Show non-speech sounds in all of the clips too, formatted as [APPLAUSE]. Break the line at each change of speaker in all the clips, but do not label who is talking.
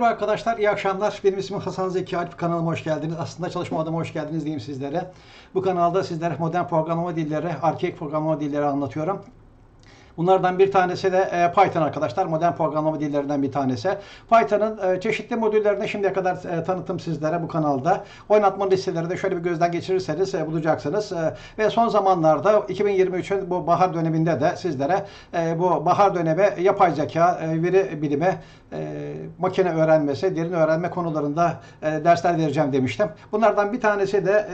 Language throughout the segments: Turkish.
Merhaba arkadaşlar, iyi akşamlar. Benim ismim Hasan Zeki Alp. Kanalıma hoş geldiniz. Aslında çalışma odama hoş geldiniz diyeyim sizlere. Bu kanalda sizlere modern programlama dilleri, arkeik programlama dilleri anlatıyorum. Bunlardan bir tanesi de e, Python arkadaşlar. Modern programlama dillerinden bir tanesi. Python'ın e, çeşitli modüllerini şimdiye kadar e, tanıttım sizlere bu kanalda. Oynatma listeleri de şöyle bir gözden geçirirseniz bulacaksınız. Ve son zamanlarda 2023'ün bu bahar döneminde de sizlere bu bahar dönemi yapay zeka, veri bilimi, makine öğrenmesi, derin öğrenme konularında dersler vereceğim demiştim. Bunlardan bir tanesi de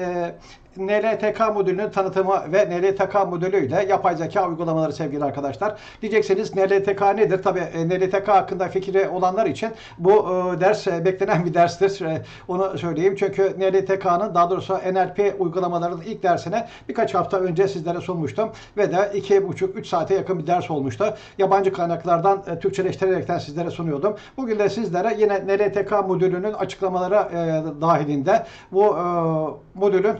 NLTK modülünün tanıtımı ve NLTK modülüyle yapay zeka uygulamaları sevgili arkadaşlar. Diyeceksiniz NLTK nedir? Tabi NLTK hakkında fikri olanlar için bu e, ders e, beklenen bir derstir. E, onu söyleyeyim. Çünkü NLTK'nın daha doğrusu NLP uygulamalarının ilk dersini birkaç hafta önce sizlere sunmuştum. Ve de 2,5-3 saate yakın bir ders olmuştu. Yabancı kaynaklardan e, Türkçeleştirerekten sizlere sunuyordum. Bugün de sizlere yine NLTK modülünün açıklamaları e, dahilinde bu e, modülün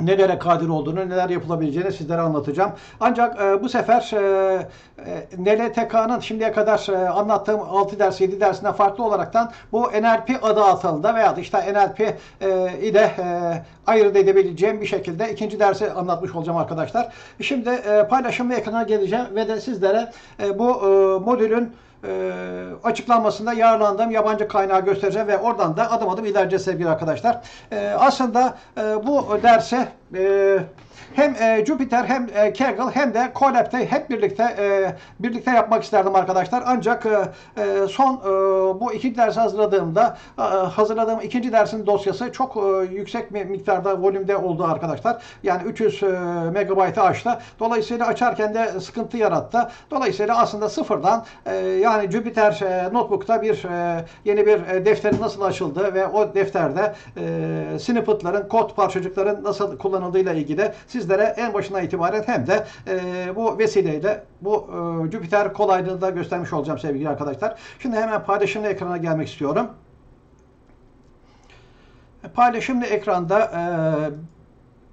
nelere kadir olduğunu, neler yapılabileceğini sizlere anlatacağım. Ancak e, bu sefer e, e, NLTK'nın şimdiye kadar e, anlattığım 6 ders, 7 dersinden farklı olaraktan bu NLP adı altında veya işte NLP e, ile e, ayırt edebileceğim bir şekilde ikinci dersi anlatmış olacağım arkadaşlar. Şimdi e, paylaşımlı ekrana geleceğim ve de sizlere e, bu e, modülün e, açıklanmasında yararlandığım yabancı kaynağı göstereceğim ve oradan da adım adım ilerleyeceğiz sevgili arkadaşlar. E, aslında e, bu derse e, hem e, Jupyter hem e, Kaggle hem de Colab'de hep birlikte e, birlikte yapmak isterdim arkadaşlar. Ancak e, e, son e, bu iki dersi hazırladığımda e, hazırladığım ikinci dersin dosyası çok e, yüksek miktarda volümde oldu arkadaşlar. Yani 300 e, megabaytı aştı. Dolayısıyla açarken de sıkıntı yarattı. Dolayısıyla aslında sıfırdan e, yani Jupyter e, Notebook'ta bir e, yeni bir e, defterin nasıl açıldığı ve o defterde e, snippet'ların, kod parçacıkların nasıl kullanıldığıyla ilgili sizlere en başına itibaren hem de e, bu vesileyle bu e, Jupyter kolaylığını da göstermiş olacağım sevgili arkadaşlar. Şimdi hemen paylaşımlı ekrana gelmek istiyorum. Paylaşımlı ekranda e,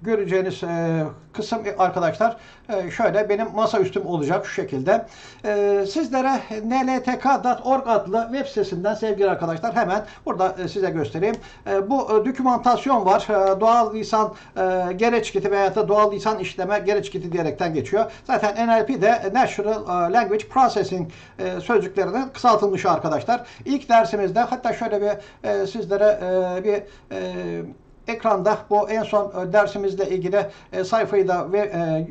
göreceğiniz e, kısım arkadaşlar e, şöyle benim masaüstüm olacak şu şekilde. E, sizlere nltk.org adlı web sitesinden sevgili arkadaşlar hemen burada e, size göstereyim. E, bu e, dokümantasyon var. E, doğal lisan e, gereç veya da doğal lisan işleme gereç diyerekten geçiyor. Zaten NLP de Natural Language Processing e, sözcüklerinin kısaltılmışı arkadaşlar. İlk dersimizde hatta şöyle bir e, sizlere e, bir e, Ekranda bu en son e, dersimizle ilgili e, sayfayı da e,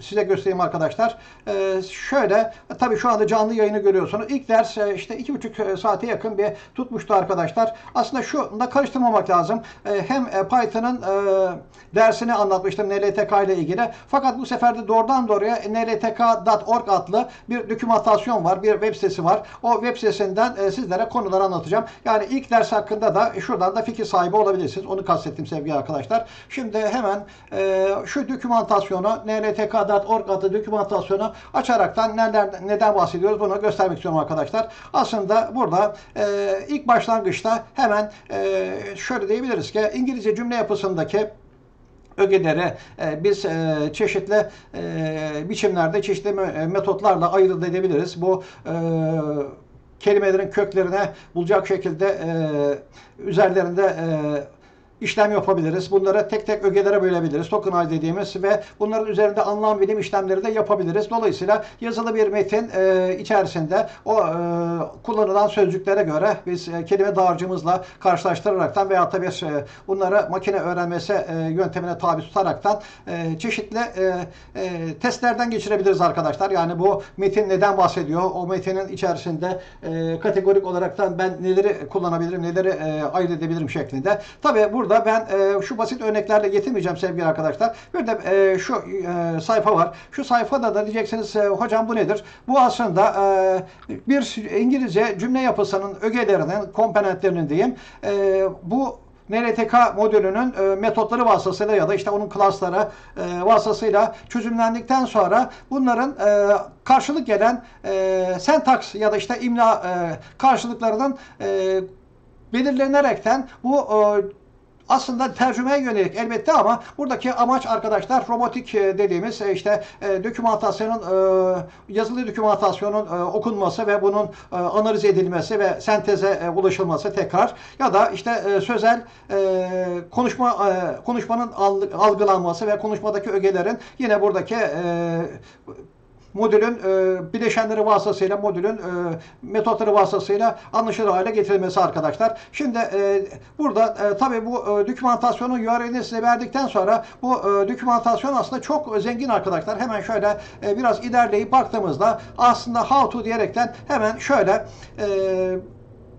size göstereyim arkadaşlar. Şöyle tabii şu anda canlı yayını görüyorsunuz. İlk ders işte iki buçuk saate yakın bir tutmuştu arkadaşlar. Aslında şu da karıştırmamak lazım. Hem Python'ın dersini anlatmıştım NLTK ile ilgili. Fakat bu sefer de doğrudan doğruya nltk.org adlı bir dokümantasyon var. Bir web sitesi var. O web sitesinden sizlere konuları anlatacağım. Yani ilk ders hakkında da şuradan da fikir sahibi olabilirsiniz. Onu kastettim bahsettim sevgili arkadaşlar. Şimdi hemen e, şu dokümantasyonu nltk.org adlı dokümantasyonu açaraktan neler, neden bahsediyoruz bunu göstermek istiyorum arkadaşlar. Aslında burada e, ilk başlangıçta hemen e, şöyle diyebiliriz ki İngilizce cümle yapısındaki ögeleri e, biz e, çeşitli e, biçimlerde, çeşitli metotlarla ayırt edebiliriz. Bu e, kelimelerin köklerine bulacak şekilde e, üzerlerinde e, işlem yapabiliriz. Bunları tek tek ögelere bölebiliriz. Tokenize dediğimiz ve bunların üzerinde anlam bilim işlemleri de yapabiliriz. Dolayısıyla yazılı bir metin e, içerisinde o e, kullanılan sözcüklere göre biz e, kelime dağarcığımızla karşılaştıraraktan veya tabii e, bunları makine öğrenmesi e, yöntemine tabi tutaraktan e, çeşitli e, e, testlerden geçirebiliriz arkadaşlar. Yani bu metin neden bahsediyor? O metinin içerisinde e, kategorik olaraktan ben neleri kullanabilirim, neleri e, ayırt edebilirim şeklinde. Tabii burada burada ben e, şu basit örneklerle getirmeyeceğim sevgili arkadaşlar. Bir de e, şu e, sayfa var. Şu sayfada da diyeceksiniz e, hocam bu nedir? Bu aslında e, bir İngilizce cümle yapısının ögelerinin, komponentlerinin diyeyim. E, bu NLTK modülünün e, metotları vasıtasıyla ya da işte onun klasları e, vasıtasıyla çözümlendikten sonra bunların e, karşılık gelen e, sentaks ya da işte imla e, karşılıklarının e, belirlenerekten bu e, aslında tercümeye yönelik elbette ama buradaki amaç arkadaşlar robotik e, dediğimiz e, işte e, dokümantasyonun yazılı dokümantasyonun okunması ve bunun analiz edilmesi ve senteze ulaşılması tekrar. Ya da işte sözel konuşma konuşmanın alg- algılanması ve konuşmadaki ögelerin yine buradaki modülün e, bileşenleri vasıtasıyla modülün e, metotları vasıtasıyla anlaşılır hale getirilmesi arkadaşlar. Şimdi e, burada e, tabii bu e, dokümantasyonun URL'ini size verdikten sonra bu e, dokümantasyon aslında çok zengin arkadaşlar. Hemen şöyle e, biraz ilerleyip baktığımızda aslında how to diyerekten hemen şöyle e,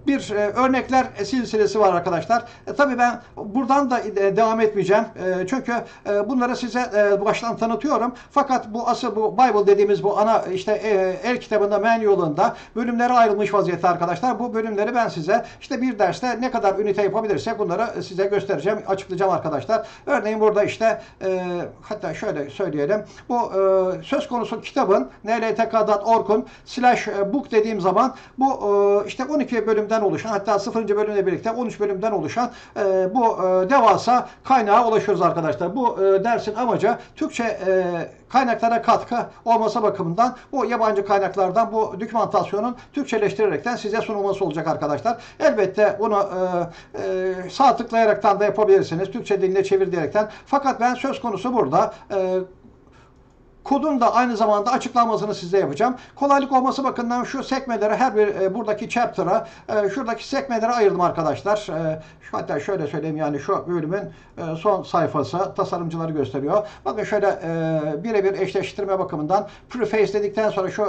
bir e, örnekler silsilesi var arkadaşlar. E, tabii ben buradan da e, devam etmeyeceğim. E, çünkü e, bunları size e, baştan tanıtıyorum. Fakat bu asıl bu Bible dediğimiz bu ana işte e, el kitabında manualında bölümlere ayrılmış vaziyette arkadaşlar. Bu bölümleri ben size işte bir derste ne kadar ünite yapabilirsek bunları size göstereceğim, açıklayacağım arkadaşlar. Örneğin burada işte e, hatta şöyle söyleyelim. Bu e, söz konusu kitabın nltk.org'un slash book dediğim zaman bu e, işte 12 bölümden oluşan hatta 0. bölümle birlikte 13 bölümden oluşan e, bu e, devasa kaynağa ulaşıyoruz arkadaşlar. Bu e, dersin amacı Türkçe e, kaynaklara katkı olması bakımından bu yabancı kaynaklardan bu dokümantasyonun Türkçeleştirerekten size sunulması olacak arkadaşlar. Elbette bunu e, e, sağ tıklayaraktan da yapabilirsiniz. Türkçe diline çevir diyerekten. Fakat ben söz konusu burada e, Kodun da aynı zamanda açıklanmasını size yapacağım. Kolaylık olması bakımından şu sekmeleri her bir e, buradaki chapter'a e, şuradaki sekmelere ayırdım arkadaşlar. E, şu, hatta şöyle söyleyeyim yani şu bölümün e, son sayfası tasarımcıları gösteriyor. Bakın şöyle e, birebir eşleştirme bakımından preface dedikten sonra şu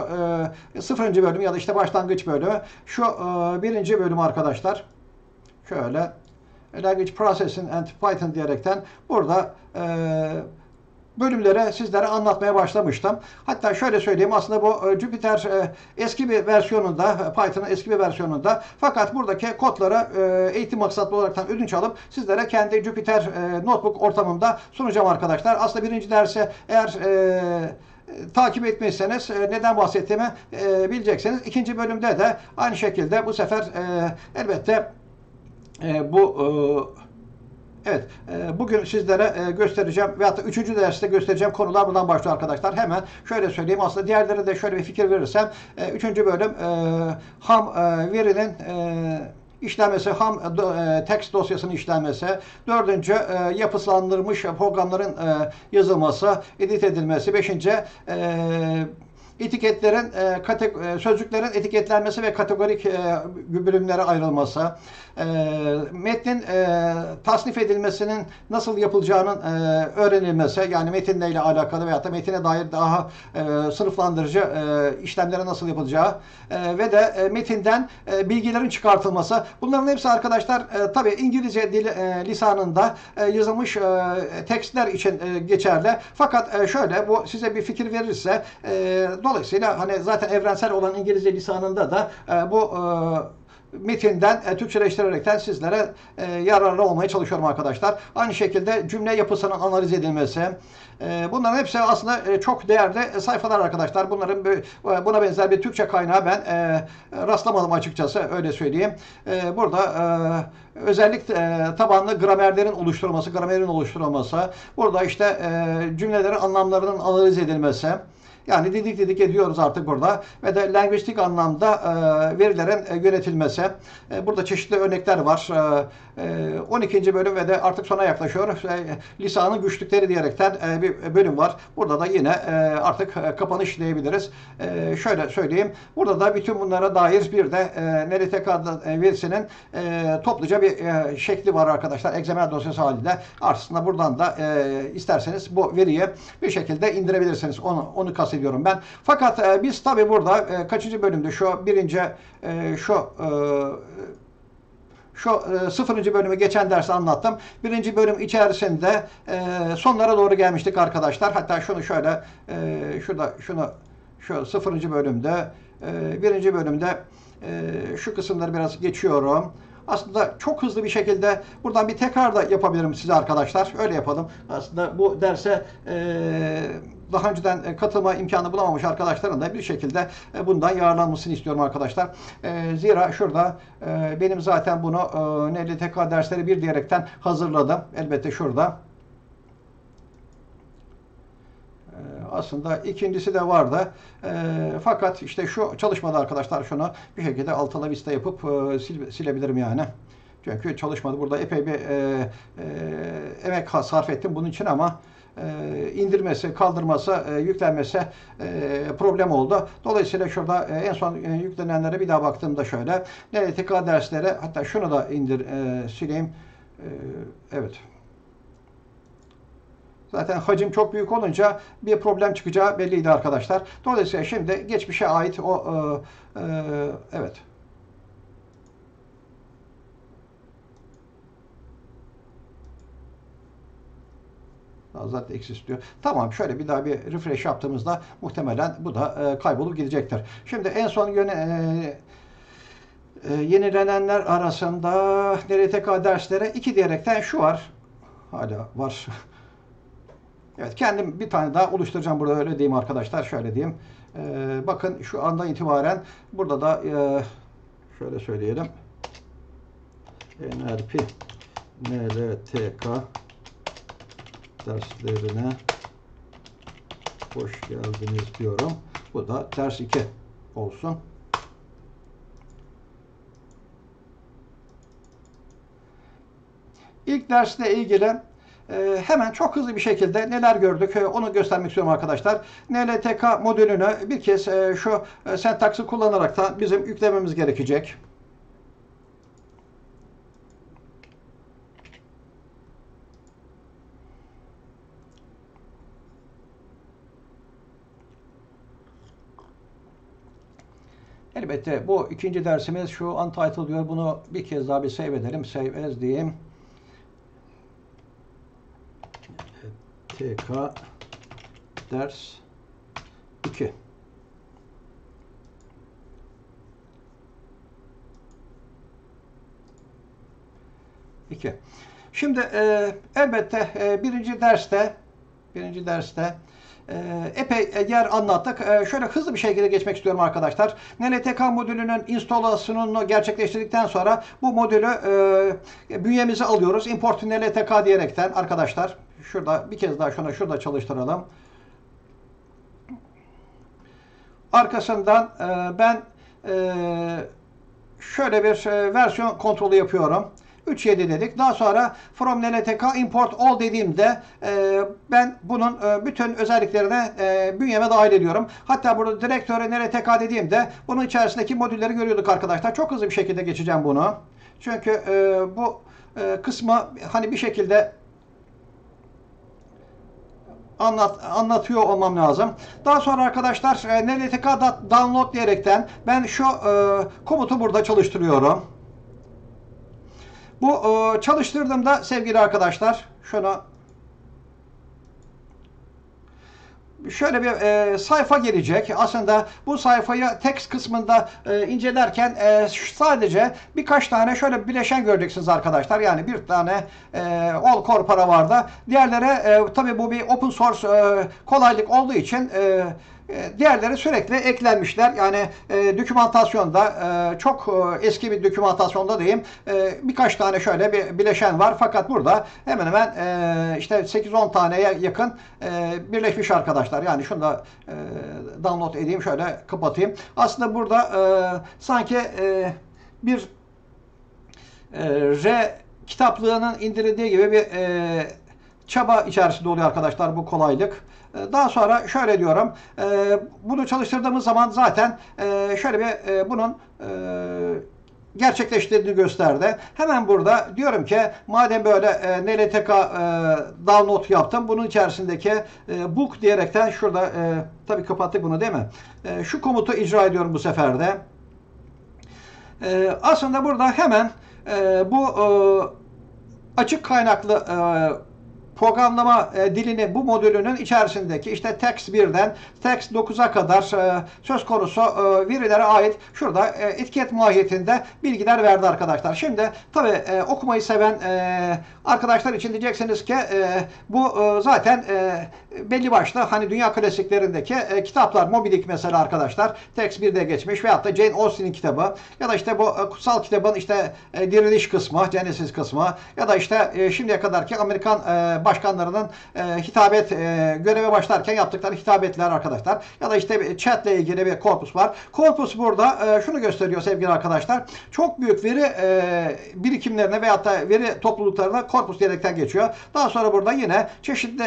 e, sıfırıncı bölüm ya da işte başlangıç bölümü şu e, birinci bölüm arkadaşlar. Şöyle language processing and Python diyerekten burada e, bölümlere sizlere anlatmaya başlamıştım. Hatta şöyle söyleyeyim aslında bu e, Jupyter e, eski bir versiyonunda e, Python'ın eski bir versiyonunda fakat buradaki kodları eğitim maksatlı olaraktan ödünç alıp sizlere kendi Jupyter Notebook ortamında sunacağım arkadaşlar. Aslında birinci dersi eğer takip etmişseniz neden bahsettiğimi bileceksiniz. İkinci bölümde de aynı şekilde bu sefer elbette bu Evet, e, bugün sizlere e, göstereceğim ve hatta üçüncü derste göstereceğim konular buradan başlıyor arkadaşlar. Hemen şöyle söyleyeyim. Aslında diğerleri de şöyle bir fikir verirsem. E, üçüncü bölüm ham verinin işlenmesi, ham text dosyasının işlenmesi, dördüncü yapıslandırılmış programların yazılması, edit edilmesi, beşinci etiketlerin, e, sözcüklerin etiketlenmesi ve kategorik e, bölümlere ayrılması, e, metnin e, tasnif edilmesinin nasıl yapılacağının e, öğrenilmesi, yani metinle ile alakalı veyahut da metine dair daha e, sınıflandırıcı e, işlemlere nasıl yapılacağı e, ve de e, metinden e, bilgilerin çıkartılması. Bunların hepsi arkadaşlar e, tabi İngilizce dil e, lisanında e, yazılmış e, tekstler için e, geçerli. Fakat e, şöyle bu size bir fikir verirse e, dolayısıyla hani zaten evrensel olan İngilizce lisanında da e, bu e, metinden e, Türkçeleştirerekten sizlere e, yararlı olmaya çalışıyorum arkadaşlar. Aynı şekilde cümle yapısının analiz edilmesi. E, bunların hepsi aslında e, çok değerli sayfalar arkadaşlar. Bunların e, buna benzer bir Türkçe kaynağı ben e, rastlamadım açıkçası öyle söyleyeyim. E, burada e, özellik e, tabanlı gramerlerin oluşturulması, gramerin oluşturulması. Burada işte e, cümlelerin anlamlarının analiz edilmesi. Yani didik didik ediyoruz artık burada. Ve de lingüistik anlamda e, verilerin e, yönetilmesi. E, burada çeşitli örnekler var. E, 12. E, bölüm ve de artık sona yaklaşıyor. E, lisanın güçlükleri diyerekten e, bir bölüm var. Burada da yine e, artık e, kapanış diyebiliriz. E, şöyle söyleyeyim. Burada da bütün bunlara dair bir de e, NLTK verisinin e, topluca bir e, şekli var arkadaşlar. XML dosyası halinde. Aslında buradan da e, isterseniz bu veriyi bir şekilde indirebilirsiniz. Onu, onu kas bahsediyorum ben. Fakat e, biz tabi burada e, kaçıncı bölümde şu birinci e, şu e, şu e, sıfırıncı bölümü geçen derste anlattım. Birinci bölüm içerisinde e, sonlara doğru gelmiştik arkadaşlar. Hatta şunu şöyle e, şurada şunu şu sıfırıncı bölümde e, birinci bölümde e, şu kısımları biraz geçiyorum. Aslında çok hızlı bir şekilde buradan bir tekrar da yapabilirim size arkadaşlar. Öyle yapalım. Aslında bu derse e, daha önceden e, katılma imkanı bulamamış arkadaşların da bir şekilde e, bundan yararlanmasını istiyorum arkadaşlar. E, zira şurada benim zaten bunu NLTK dersleri bir diyerekten hazırladım. Elbette şurada. Aslında ikincisi de vardı. E, fakat işte şu çalışmadı arkadaşlar şunu bir şekilde Alta La Vista yapıp e, sil, silebilirim yani. Çünkü çalışmadı. Burada epey bir e, e, emek sarf ettim bunun için ama indirmesi, kaldırması, e, yüklenmesi e, problem oldu. Dolayısıyla şurada e, en son e, yüklenenlere bir daha baktığımda şöyle NLTK dersleri hatta şunu da indir e, sileyim. E, evet. Zaten hacim çok büyük olunca bir problem çıkacağı belliydi arkadaşlar. Dolayısıyla şimdi geçmişe ait o e, e, evet. Zaten eksi istiyor. Tamam şöyle bir daha bir refresh yaptığımızda muhtemelen bu da e, kaybolup gidecektir. Şimdi en son yöne, e, e, yenilenenler arasında NRTK derslere 2 diyerekten şu var. Hala var. [LAUGHS] evet kendim bir tane daha oluşturacağım burada öyle diyeyim arkadaşlar. Şöyle diyeyim. E, bakın şu andan itibaren burada da e, şöyle söyleyelim. NRP NLTK derslerine hoş geldiniz diyorum. Bu da ders 2 olsun. İlk dersle ilgili e, hemen çok hızlı bir şekilde neler gördük e, onu göstermek istiyorum arkadaşlar. NLTK modülünü bir kez e, şu sentaksı kullanarak da bizim yüklememiz gerekecek. Elbette bu ikinci dersimiz şu untitled diyor. Bunu bir kez daha bir save edelim. Save as diyeyim. TK ders 2. İki. Şimdi e, elbette e, birinci derste birinci derste epey yer anlattık. E, şöyle hızlı bir şekilde geçmek istiyorum arkadaşlar. NLTK modülünün instalasyonunu gerçekleştirdikten sonra bu modülü e, bünyemize alıyoruz. Import NLTK diyerekten arkadaşlar. Şurada bir kez daha şunu şurada çalıştıralım. Arkasından ben şöyle bir versiyon kontrolü yapıyorum. 3.7 dedik. Daha sonra from NLTK import all dediğimde e, ben bunun e, bütün özelliklerini e, bünyeme dahil ediyorum. Hatta burada direktöre NLTK dediğimde bunun içerisindeki modülleri görüyorduk arkadaşlar. Çok hızlı bir şekilde geçeceğim bunu. Çünkü e, bu e, kısmı hani bir şekilde anlat, anlatıyor olmam lazım. Daha sonra arkadaşlar e, NLTK download diyerekten ben şu e, komutu burada çalıştırıyorum. Bu e, çalıştırdığımda sevgili arkadaşlar şunu şöyle bir e, sayfa gelecek. Aslında bu sayfayı text kısmında e, incelerken e, sadece birkaç tane şöyle bileşen göreceksiniz arkadaşlar. Yani bir tane e, all core para var da. Diğerlere e, tabii bu bir open source e, kolaylık olduğu için e, diğerleri sürekli eklenmişler. Yani e, dokümantasyonda e, çok e, eski bir dokümantasyonda diyeyim e, birkaç tane şöyle bir bileşen var. Fakat burada hemen hemen e, işte 8-10 taneye yakın e, birleşmiş arkadaşlar. Yani şunu da e, download edeyim şöyle kapatayım. Aslında burada e, sanki e, bir e, R kitaplığının indirildiği gibi bir e, çaba içerisinde oluyor arkadaşlar bu kolaylık. Ee, daha sonra şöyle diyorum. Ee, bunu çalıştırdığımız zaman zaten e, şöyle bir e, bunun e, gerçekleştirdiğini gösterdi. Hemen burada diyorum ki madem böyle e, NLTK e, download yaptım. Bunun içerisindeki e, book diyerekten şurada e, tabii kapattık bunu değil mi? E, şu komutu icra ediyorum bu seferde. E, aslında burada hemen e, bu e, açık kaynaklı e, programlama e, dilinin bu modülünün içerisindeki işte text 1'den text 9'a kadar e, söz konusu e, verilere ait şurada e, etiket mahiyetinde bilgiler verdi arkadaşlar. Şimdi tabi e, okumayı seven e, arkadaşlar için diyeceksiniz ki e, bu e, zaten e, belli başlı hani dünya klasiklerindeki e, kitaplar Moby mesela arkadaşlar text 1'de geçmiş veyahut da Jane Austen'in kitabı ya da işte bu e, kutsal kitabın işte e, diriliş kısmı, Genesis kısmı ya da işte e, şimdiye kadarki Amerikan e, başkanlarının e, hitabet e, göreve başlarken yaptıkları hitabetler arkadaşlar ya da işte chatle ilgili bir korpus var. Korpus burada e, şunu gösteriyor sevgili arkadaşlar. Çok büyük veri birikimlerine veyahut da veri topluluklarına korpus diyerekten geçiyor. Daha sonra burada yine çeşitli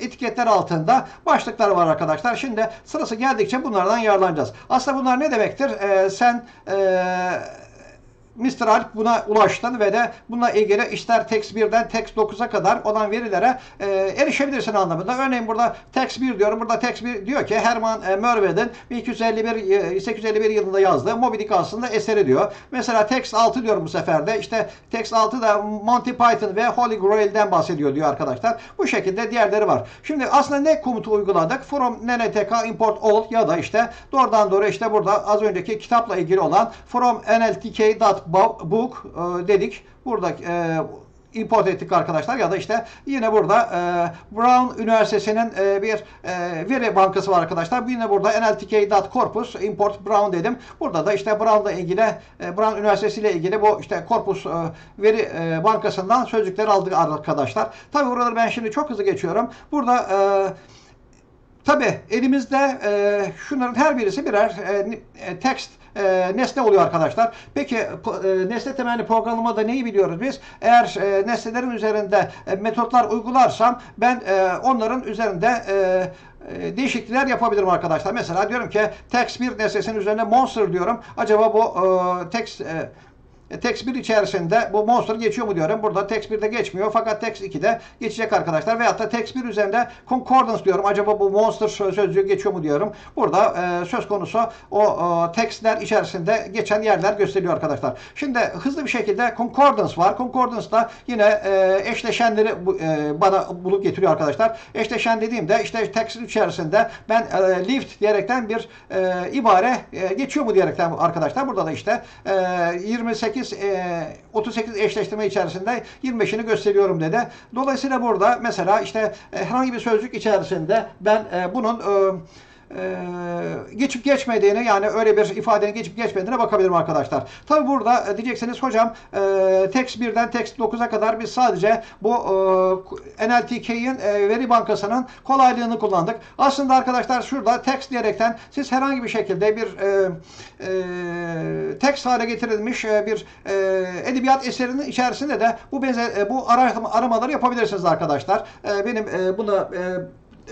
etiketler altında başlıklar var arkadaşlar. Şimdi sırası geldikçe bunlardan yararlanacağız. Aslında bunlar ne demektir? Sen e, Mr. Alp buna ulaştın ve de bununla ilgili ister text 1'den text 9'a kadar olan verilere e, erişebilirsin anlamında. Örneğin burada text 1 diyorum. Burada text 1 diyor ki Herman e, Merved'in 1251 e, 851 yılında yazdığı Moby Dick aslında eseri diyor. Mesela text 6 diyorum bu sefer de. İşte text 6 da Monty Python ve Holy Grail'den bahsediyor diyor arkadaşlar. Bu şekilde diğerleri var. Şimdi aslında ne komutu uyguladık? From NLTK import all ya da işte doğrudan doğru işte burada az önceki kitapla ilgili olan from nltk.book e, dedik. Burada e, import ettik arkadaşlar ya da işte yine burada e, Brown Üniversitesi'nin e, bir e, veri bankası var arkadaşlar. Yine burada nltk.corpus import Brown dedim. Burada da işte Brown'la ilgili e, Brown Üniversitesi ile ilgili bu işte corpus e, veri e, bankasından sözcükleri aldık arkadaşlar. Tabi buraları ben şimdi çok hızlı geçiyorum. Burada e, Tabi elimizde e, şunların her birisi birer e, e, text e, nesne oluyor arkadaşlar. Peki e, nesne temelli programlamada neyi biliyoruz biz? Eğer e, nesnelerin üzerinde e, metotlar uygularsam ben e, onların üzerinde e, e, değişiklikler yapabilirim arkadaşlar. Mesela diyorum ki text 1 nesnesinin üzerine monster diyorum. Acaba bu e, text e, e, text 1 içerisinde bu monster geçiyor mu diyorum. Burada text 1'de geçmiyor fakat text 2'de geçecek arkadaşlar. Veyahut da text 1 üzerinde concordance diyorum. Acaba bu monster sözcüğü geçiyor mu diyorum. Burada e, söz konusu o e, textler içerisinde geçen yerler gösteriyor arkadaşlar. Şimdi hızlı bir şekilde concordance var. Concordance da yine e, eşleşenleri e, bana bulup getiriyor arkadaşlar. Eşleşen dediğimde işte text içerisinde ben e, lift diyerekten bir e, ibare e, geçiyor mu diyerekten arkadaşlar. Burada da işte e, 28 e, 38 eşleştirme içerisinde 25'ini gösteriyorum dedi. Dolayısıyla burada mesela işte e, herhangi bir sözcük içerisinde ben e, bunun e, e, geçip geçmediğini yani öyle bir ifadenin geçip geçmediğine bakabilirim arkadaşlar. Tabi burada e, diyeceksiniz hocam e, text 1'den text 9'a kadar biz sadece bu e, NLTK'in e, veri bankasının kolaylığını kullandık. Aslında arkadaşlar şurada text diyerekten siz herhangi bir şekilde bir e, e, text hale getirilmiş e, bir e, edebiyat eserinin içerisinde de bu benzer e, bu arama, aramaları yapabilirsiniz arkadaşlar. E, benim e, buna e,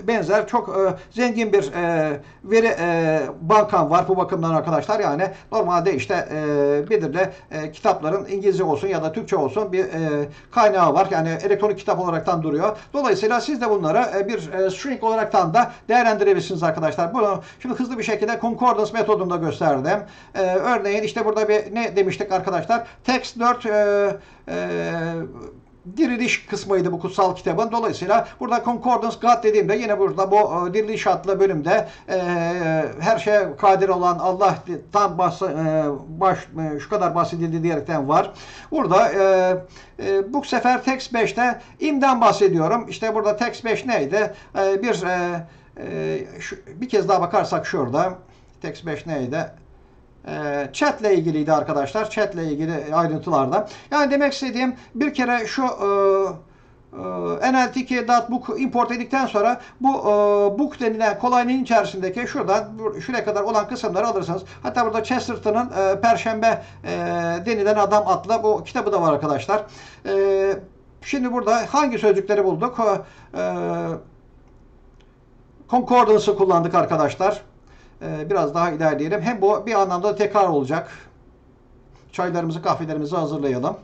benzer çok e, zengin bir e, veri e, bankam var bu bakımdan arkadaşlar. Yani normalde işte e, belirli e, kitapların İngilizce olsun ya da Türkçe olsun bir e, kaynağı var. Yani elektronik kitap olaraktan duruyor. Dolayısıyla siz de bunları e, bir e, string olaraktan da değerlendirebilirsiniz arkadaşlar. Bunu şimdi hızlı bir şekilde concordance metodunda gösterdim. E, örneğin işte burada bir ne demiştik arkadaşlar? Text 4 e, e, diriliş kısmıydı bu kutsal kitabın. Dolayısıyla burada Concordance God dediğimde yine burada bu e, diriliş adlı bölümde e, her şeye kadir olan Allah tam bas, e, baş, e, şu kadar bahsedildi diyerekten var. Burada e, e, bu sefer text 5'te imden bahsediyorum. İşte burada text 5 neydi? E, bir e, e, şu, bir kez daha bakarsak şurada text 5 neydi? E, chat ile ilgiliydi arkadaşlar. Chat ile ilgili ayrıntılarda. Yani demek istediğim bir kere şu e, e, nltk.book import edildikten sonra bu e, book denilen kolaylığın içerisindeki şuradan şuraya kadar olan kısımları alırsınız. Hatta burada Chesterton'ın e, Perşembe e, denilen adam adlı bu kitabı da var arkadaşlar. E, şimdi burada hangi sözcükleri bulduk? E, Concordance'ı kullandık arkadaşlar. Ee, biraz daha ilerleyelim. Hem bu bir anlamda tekrar olacak. Çaylarımızı, kahvelerimizi hazırlayalım.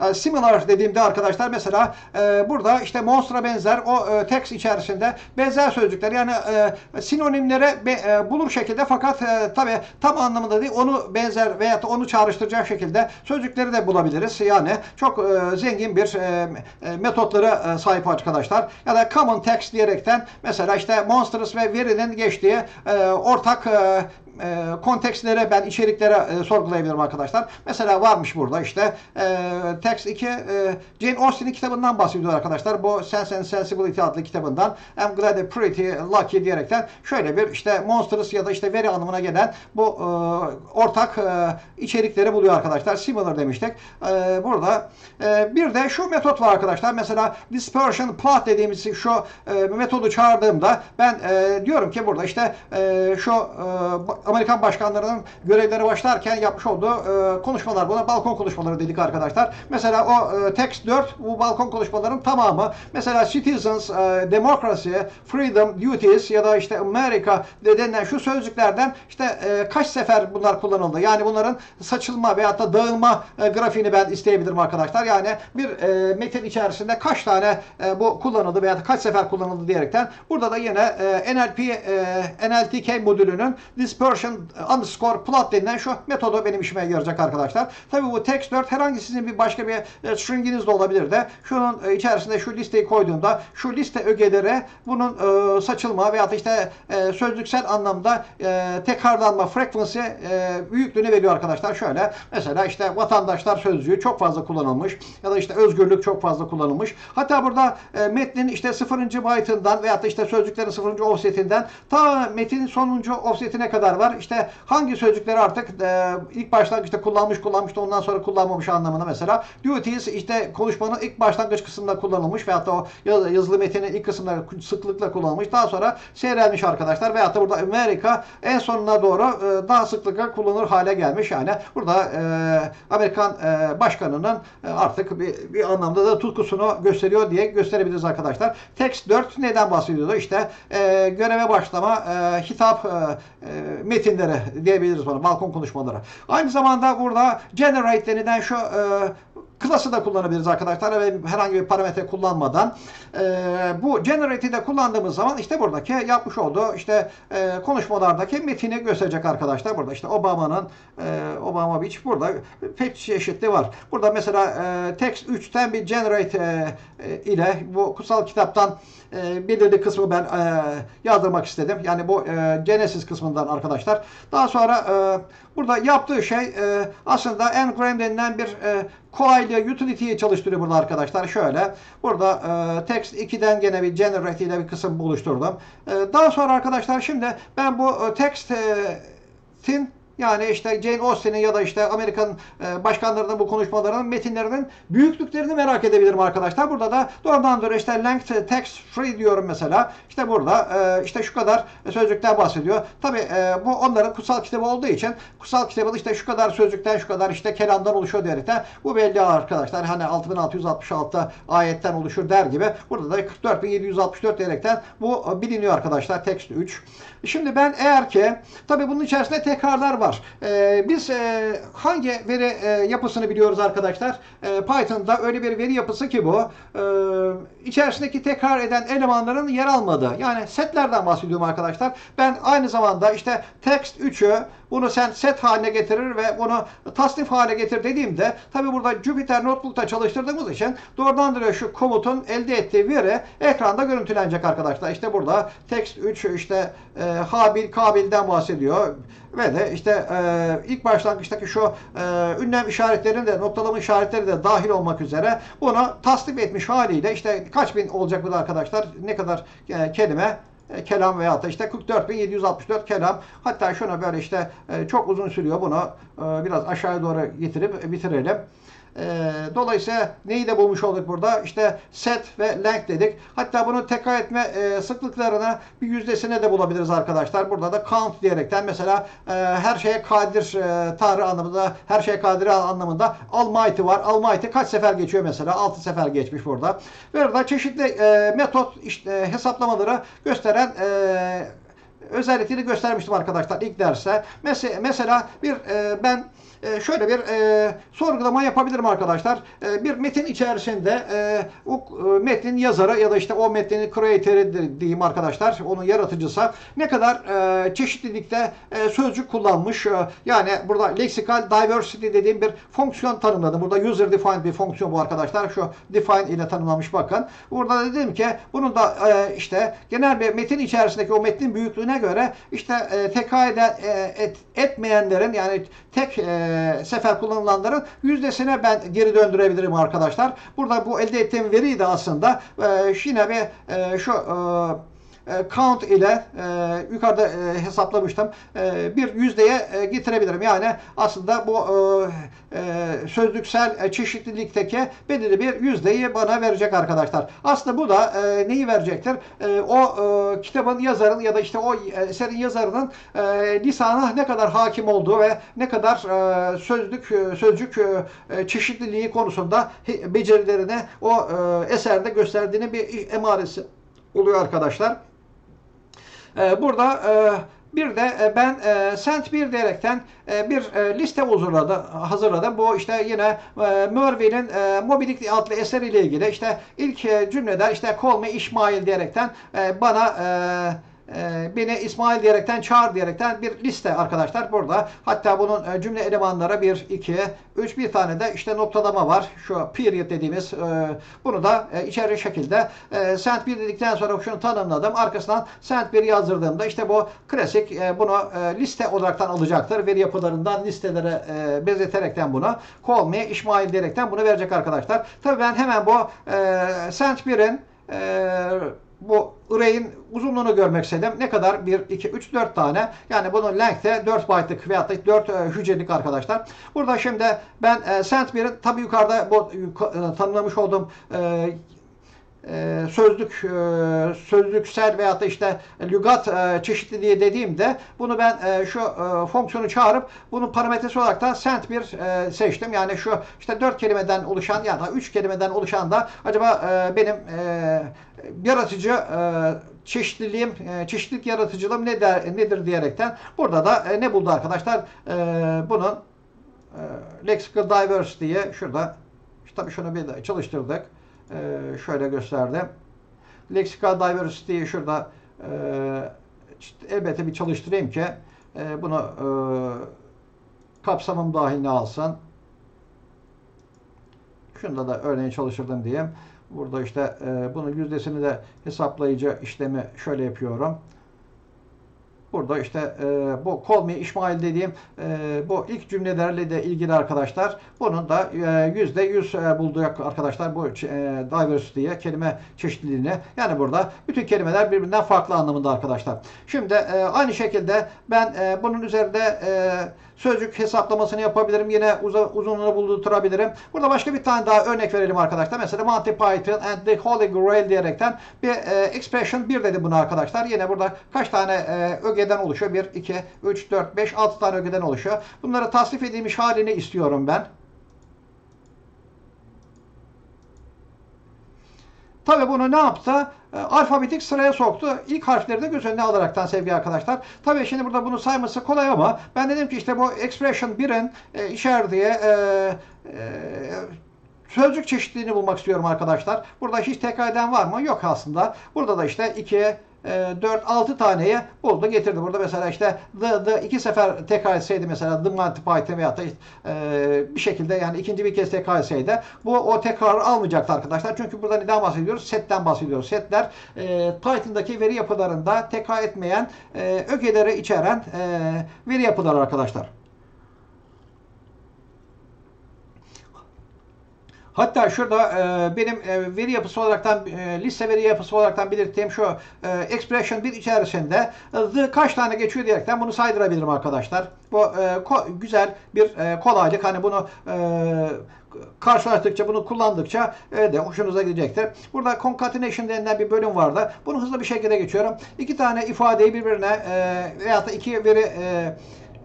E, similar dediğimde arkadaşlar mesela e, burada işte monster'a benzer o e, text içerisinde benzer sözcükler yani e, sinonimlere be, e, bulur şekilde fakat e, tabi tam anlamında değil onu benzer veya onu çağrıştıracak şekilde sözcükleri de bulabiliriz. Yani çok e, zengin bir e, e, metotlara e, sahip arkadaşlar. Ya da common text diyerekten mesela işte monstrous ve very'nin geçtiği e, ortak e, e, kontekstlere ben içeriklere e, sorgulayabilirim arkadaşlar. Mesela varmış burada işte e, Text 2 e, Jane Austen'in kitabından bahsediyor arkadaşlar. Bu Sense and Sensibility adlı kitabından I'm glad and pretty lucky diyerekten şöyle bir işte monstrous ya da işte veri anlamına gelen bu e, ortak e, içerikleri buluyor arkadaşlar. Similar demiştik. E, burada e, bir de şu metot var arkadaşlar. Mesela dispersion plot dediğimiz şu e, metodu çağırdığımda ben e, diyorum ki burada işte e, şu e, Amerikan başkanlarının görevleri başlarken yapmış olduğu e, konuşmalar. Buna balkon konuşmaları dedik arkadaşlar. Mesela o e, text 4 bu balkon konuşmaların tamamı. Mesela citizens, e, democracy, freedom, duties ya da işte America denilen şu sözcüklerden işte e, kaç sefer bunlar kullanıldı. Yani bunların saçılma veyahut da dağılma e, grafiğini ben isteyebilirim arkadaşlar. Yani bir e, metin içerisinde kaç tane e, bu kullanıldı veya kaç sefer kullanıldı diyerekten burada da yine e, NLP e, NLTK modülünün dispersion underscore plot denilen şu metodu benim işime yarayacak arkadaşlar. Tabii bu text 4 herhangi sizin bir başka bir e, stringiniz de olabilir de şunun e, içerisinde şu listeyi koyduğumda şu liste ögeleri bunun e, saçılma veya işte e, sözlüksel anlamda e, tekrarlanma e, büyüklüğünü veriyor arkadaşlar. Şöyle mesela işte vatandaşlar sözcüğü çok fazla kullanılmış ya da işte özgürlük çok fazla kullanılmış. Hatta burada e, metnin işte 0. byte'ından veya işte sözcüklerin 0. offsetinden ta metin sonuncu offsetine kadar var. İşte hangi sözcükleri artık e, ilk başlangıçta kullanmış kullanmış da ondan sonra kullanmamış anlamına mesela. Duties işte konuşmanın ilk başlangıç kısmında kullanılmış veyahut da o yazılı metinin ilk kısmında sıklıkla kullanılmış. Daha sonra seyrelmiş arkadaşlar veyahut da burada Amerika en sonuna doğru e, daha sıklıkla kullanılır hale gelmiş. Yani burada e, Amerikan e, başkanının e, artık bir, bir anlamda da tutkusunu gösteriyor diye gösterebiliriz arkadaşlar. Text 4 neden bahsediyordu? İşte e, göreve başlama, e, hitap e, e, metinlere diyebiliriz bana, balkon konuşmaları. Aynı zamanda burada generate denilen şu e, klası da kullanabiliriz arkadaşlar ve herhangi bir parametre kullanmadan. E, bu generate'i de kullandığımız zaman işte buradaki yapmış olduğu işte e, konuşmalardaki metini gösterecek arkadaşlar. Burada işte Obama'nın e, Obama Beach burada pek çeşitli var. Burada mesela e, text 3'ten bir generate e, ile bu kutsal kitaptan e, kısmı ben e, yazdırmak istedim. Yani bu e, Genesis kısmından arkadaşlar. Daha sonra e, burada yaptığı şey e, aslında Ngram denilen bir e, kolaylığı utility'yi çalıştırıyor burada arkadaşlar. Şöyle burada e, text 2'den gene bir generate ile bir kısım oluşturdum. E, daha sonra arkadaşlar şimdi ben bu e, yani işte Jane Austen'in ya da işte Amerikan e, başkanlarının bu konuşmalarının metinlerinin büyüklüklerini merak edebilirim arkadaşlar. Burada da doğrudan doğru işte length text free diyorum mesela. İşte burada e, işte şu kadar sözcükten bahsediyor. Tabi e, bu onların kutsal kitabı olduğu için kutsal kitabı işte şu kadar sözcükten şu kadar işte kelamdan oluşuyor diyerek de bu belli arkadaşlar. Hani 6666 ayetten oluşur der gibi. Burada da 44764 diyerekten bu biliniyor arkadaşlar. Text 3. Şimdi ben eğer ki tabi bunun içerisinde tekrarlar var. E, biz e, hangi veri e, yapısını biliyoruz arkadaşlar? E, Python'da öyle bir veri yapısı ki bu. E, içerisindeki tekrar eden elemanların yer almadığı. Yani setlerden bahsediyorum arkadaşlar. Ben aynı zamanda işte text 3'ü bunu sen set haline getirir ve bunu tasnif hale getir dediğimde tabi burada Jupyter Notebook'ta çalıştırdığımız için doğrudan direkt şu komutun elde ettiği veri ekranda görüntülenecek arkadaşlar. İşte burada text 3 işte e, Habil Kabil'den bahsediyor ve de işte e, ilk başlangıçtaki şu e, ünlem işaretlerinin de noktalama işaretleri de dahil olmak üzere bunu tasnif etmiş haliyle işte kaç bin olacak bu da arkadaşlar ne kadar e, kelime e, kelam veya da işte 44.764 kelam. Hatta şuna böyle işte e, çok uzun sürüyor bunu e, biraz aşağıya doğru getirip bitirelim. E, dolayısıyla neyi de bulmuş olduk burada? İşte set ve length dedik. Hatta bunu tekrar etme e, sıklıklarını bir yüzdesine de bulabiliriz arkadaşlar. Burada da count diyerekten mesela e, her şeye kadir e, Tanrı anlamında, her şeye kadir anlamında Almighty var. Almighty kaç sefer geçiyor mesela? 6 sefer geçmiş burada. Ve burada çeşitli e, metot işte, hesaplamaları gösteren e, özellikleri göstermiştim arkadaşlar ilk derste. Mesela, mesela bir e, ben e, şöyle bir e, sorgulama yapabilirim arkadaşlar. E, bir metin içerisinde e, o e, metnin yazarı ya da işte o metnin creator'ı diyeyim arkadaşlar. Onun yaratıcısı ne kadar e, çeşitlilikte e, sözcük kullanmış. E, yani burada lexical diversity dediğim bir fonksiyon tanımladım. Burada user defined bir fonksiyon bu arkadaşlar. Şu define ile tanımlamış bakın. Burada da dedim ki bunun da e, işte genel bir metin içerisindeki o metnin büyüklüğüne göre işte e, tekrar e, et, etmeyenlerin yani tek e, sefer kullanılanların yüzdesine ben geri döndürebilirim arkadaşlar. Burada bu elde ettiğim veriyi de aslında e, yine bir e, şu e, count ile e, yukarıda e, hesaplamıştım. E, bir yüzdeye e, getirebilirim. Yani aslında bu e, e, sözlüksel e, çeşitlilikteki belirli bir yüzdeyi bana verecek arkadaşlar. Aslında bu da e, neyi verecektir? E, o e, kitabın yazarın ya da işte o eserin yazarının e, lisana ne kadar hakim olduğu ve ne kadar e, sözlük e, sözcük e, çeşitliliği konusunda becerilerini o e, eserde gösterdiğini bir emaresi oluyor arkadaşlar. Ee, burada e, bir de e, ben e, Sent 1 diyerekten bir liste hazırladım. hazırladım. Bu işte yine Merville'in Moby Dick adlı eseriyle ilgili işte ilk cümlede işte Call me İsmail diyerekten bana e, beni İsmail diyerekten çağır diyerekten bir liste arkadaşlar burada. Hatta bunun e, cümle elemanları 1, 2, 3 bir tane de işte noktalama var. Şu period dediğimiz e, bunu da e, içeri şekilde sent 1 dedikten sonra şunu tanımladım. Arkasından sent 1 yazdırdığımda işte bu klasik bunu liste olaraktan alacaktır. Veri yapılarından listelere benzeterekten bunu call me İsmail diyerekten bunu verecek arkadaşlar. Tabii ben hemen bu sent 1'in e, bu array'in uzunluğunu görmek istedim. Ne kadar? 1, 2, 3, 4 tane. Yani bunun length'e 4 byte'lık veyahut da 4 e, hücrelik arkadaşlar. Burada şimdi ben e, sent 1'in tabi yukarıda bu e, tanımlamış olduğum e, e, sözlük e, sözlüksel veyahut da işte lügat e, çeşitliliği dediğimde bunu ben e, şu e, fonksiyonu çağırıp bunun parametresi olarak da sent bir e, seçtim. Yani şu işte dört kelimeden oluşan ya da üç kelimeden oluşan da acaba e, benim e, yaratıcı e, çeşitliliğim, e, çeşitlilik yaratıcılığım nedir diyerekten burada da e, ne buldu arkadaşlar? Bunun e, lexical diversity'ye şurada işte tabii şunu bir çalıştırdık. Şöyle gösterdim. Lexical diversity'yi şurada elbette bir çalıştırayım ki bunu kapsamım dahiline alsın. Şunda da örneğin çalıştırdım diyeyim. Burada işte e, bunun yüzdesini de hesaplayıcı işlemi şöyle yapıyorum. Burada işte e, bu me İsmail dediğim e, bu ilk cümlelerle de ilgili arkadaşlar. Bunun da e, yüzde yüz e, bulduğu arkadaşlar bu e, diversity'ye kelime çeşitliliğine. Yani burada bütün kelimeler birbirinden farklı anlamında arkadaşlar. Şimdi e, aynı şekilde ben e, bunun üzerinde e, sözcük hesaplamasını yapabilirim. Yine uzunluğunu buldurtturabilirim. Burada başka bir tane daha örnek verelim arkadaşlar. Mesela Monty Python and the Holy Grail diyerekten bir e, expression 1 dedi bunu arkadaşlar. Yine burada kaç tane e, ögeden oluşuyor? 1, 2, 3, 4, 5, 6 tane ögeden oluşuyor. Bunları tasnif edilmiş halini istiyorum ben. Tabi bunu ne yaptı? E, alfabetik sıraya soktu. İlk harfleri de göz önüne alaraktan sevgili arkadaşlar. Tabii şimdi burada bunu sayması kolay ama ben dedim ki işte bu expression 1'in e, içerdiği e, e, sözcük çeşitliliğini bulmak istiyorum arkadaşlar. Burada hiç tekrar eden var mı? Yok aslında. Burada da işte 2, 4, 6 taneyi buldu getirdi. Burada mesela işte the, the iki sefer tekrar etseydi mesela the Monty Python veyahut da e, bir şekilde yani ikinci bir kez tekrar etseydi bu o tekrarı almayacaktı arkadaşlar. Çünkü burada neden bahsediyoruz? Setten bahsediyoruz. Setler e, Python'daki veri yapılarında tekrar etmeyen e, ögeleri içeren e, veri yapıları arkadaşlar. Hatta şurada e, benim e, veri yapısı olaraktan e, liste veri yapısı olaraktan belirttiğim şu e, expression bir içerisinde e, the kaç tane geçiyor diyerekten bunu saydırabilirim arkadaşlar. Bu e, güzel bir e, kolaylık. Hani bunu e, karşılaştıkça, bunu kullandıkça e, de hoşunuza gidecektir. Burada concatenation denilen bir bölüm vardı. Bunu hızlı bir şekilde geçiyorum. İki tane ifadeyi birbirine e, veyahut da iki veri e,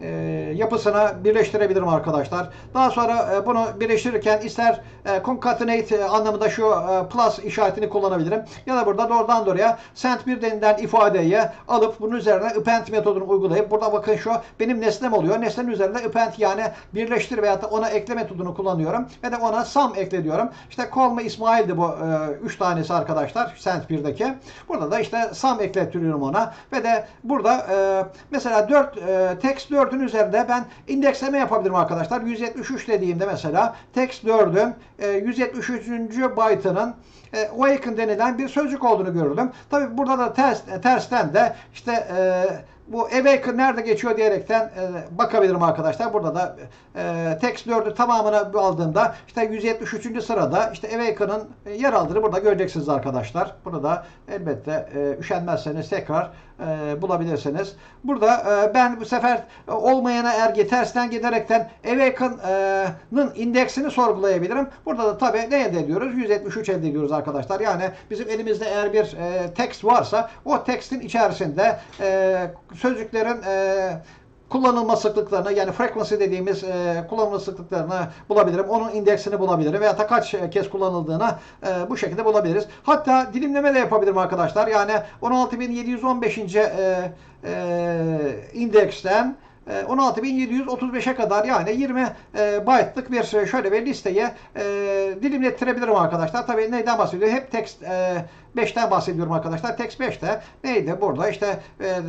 e, yapısına birleştirebilirim arkadaşlar. Daha sonra e, bunu birleştirirken ister e, concatenate e, anlamında şu e, plus işaretini kullanabilirim. Ya da burada doğrudan doğruya send1 denilen ifadeyi alıp bunun üzerine append metodunu uygulayıp burada bakın şu benim nesnem oluyor. Nesnenin üzerinde append yani birleştir veya da ona ekle metodunu kullanıyorum. Ve de ona sum ekle diyorum. İşte me İsmail'di bu 3 tanesi arkadaşlar send1'deki. Burada da işte sum eklettiriyorum ona. Ve de burada e, mesela 4 e, text 4'ün üzerinde ben indeksleme yapabilirim arkadaşlar. 173 dediğimde mesela text 4'ün e, 173. byte'ının e, awaken denilen bir sözcük olduğunu görürdüm. Tabi burada da ters, tersten de işte e, bu awaken nerede geçiyor diyerekten e, bakabilirim arkadaşlar. Burada da e, text 4'ü tamamını aldığımda işte 173. sırada işte awaken'ın yer aldığını burada göreceksiniz arkadaşlar. Burada elbette e, üşenmezseniz tekrar e, bulabilirsiniz. Burada e, ben bu sefer e, olmayana eğer tersten giderekten awaken'ın indeksini sorgulayabilirim. Burada da tabii ne elde ediyoruz? 173 elde ediyoruz arkadaşlar. Yani bizim elimizde eğer bir text varsa o textin içerisinde e, sözcüklerin kullanılma sıklıklarını yani frequency dediğimiz e, kullanılma sıklıklarını bulabilirim. Onun indeksini bulabilirim veya kaç kez kullanıldığını e, bu şekilde bulabiliriz. Hatta dilimleme de yapabilirim arkadaşlar. Yani 16715. E, e, indeksten 16.735'e kadar yani 20 e, byte'lık bir şöyle bir listeye e, dilimlettirebilirim arkadaşlar. Tabii neyden bahsediyorum? Hep text e, 5'ten bahsediyorum arkadaşlar. Text 5'te neydi? Burada işte e,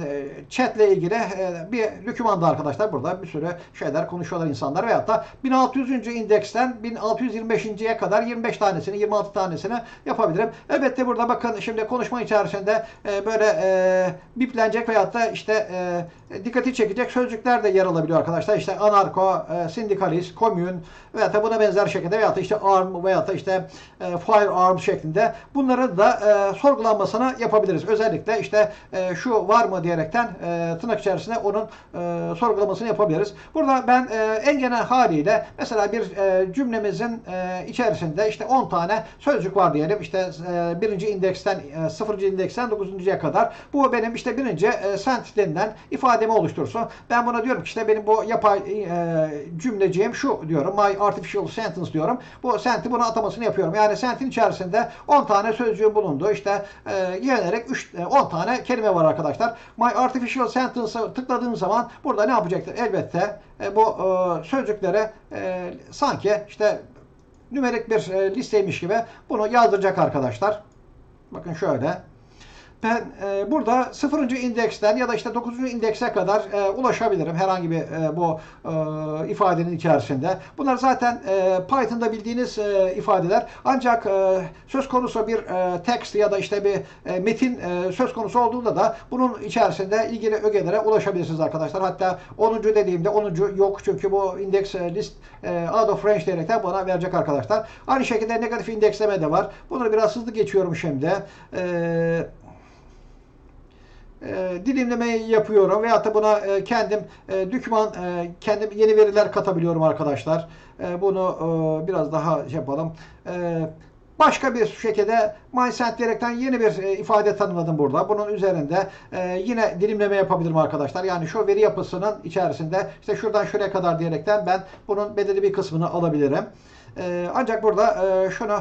chat ile ilgili e, bir dokümanda arkadaşlar. Burada bir sürü şeyler konuşuyorlar insanlar. Veyahut da 1600. indeksten 1625.ye kadar 25 tanesini 26 tanesini yapabilirim. Elbette burada bakın şimdi konuşma içerisinde e, böyle e, biplenecek veyahut da işte e, dikkati çekecek sözcükler de yer alabiliyor arkadaşlar. İşte anarko, e, sindikalist, komün veyahut da buna benzer şekilde veyahut da işte arm veyahut da işte e, firearm şeklinde bunları da e, e, sorgulanmasını yapabiliriz. Özellikle işte e, şu var mı diyerekten e, tırnak içerisinde onun e, sorgulamasını yapabiliriz. Burada ben e, en genel haliyle mesela bir e, cümlemizin e, içerisinde işte 10 tane sözcük var diyelim. İşte e, birinci indeksten e, sıfırıncı indeksten dokuzuncuya kadar. Bu benim işte birinci e, sent denilen ifademi oluştursun. Ben buna diyorum ki işte benim bu yapay e, cümleciğim şu diyorum. My artificial sentence diyorum. Bu senti buna atamasını yapıyorum. Yani sentin içerisinde 10 tane sözcüğü bulundu bulundu. İşte e, yenerek 3 10 tane kelime var arkadaşlar. My Artificial Sentence'a tıkladığım zaman burada ne yapacaktır? Elbette e, bu e, sözcüklere e, sanki işte nümerik bir e, listeymiş gibi bunu yazdıracak arkadaşlar. Bakın şöyle ben e, burada 0. indeksten ya da işte 9. indekse kadar e, ulaşabilirim herhangi bir e, bu e, ifadenin içerisinde. Bunlar zaten e, Python'da bildiğiniz e, ifadeler. Ancak e, söz konusu bir e, text ya da işte bir e, metin e, söz konusu olduğunda da bunun içerisinde ilgili ögelere ulaşabilirsiniz arkadaşlar. Hatta 10. dediğimde 10. yok çünkü bu index e, list e, out of range diyerekten bana verecek arkadaşlar. Aynı şekilde negatif indeksleme de var. Bunları biraz hızlı geçiyorum şimdi. Eee e, dilimlemeyi yapıyorum veyahut da buna e, kendim e, e, kendim yeni veriler katabiliyorum arkadaşlar. E, bunu biraz daha şey yapalım. Başka bir şekilde mindset diyerekten yeni bir ifade tanımladım burada. Bunun üzerinde yine dilimleme yapabilirim arkadaşlar. Yani şu veri yapısının içerisinde işte şuradan şuraya kadar diyerekten ben bunun belirli bir kısmını alabilirim. Ancak burada e, şunu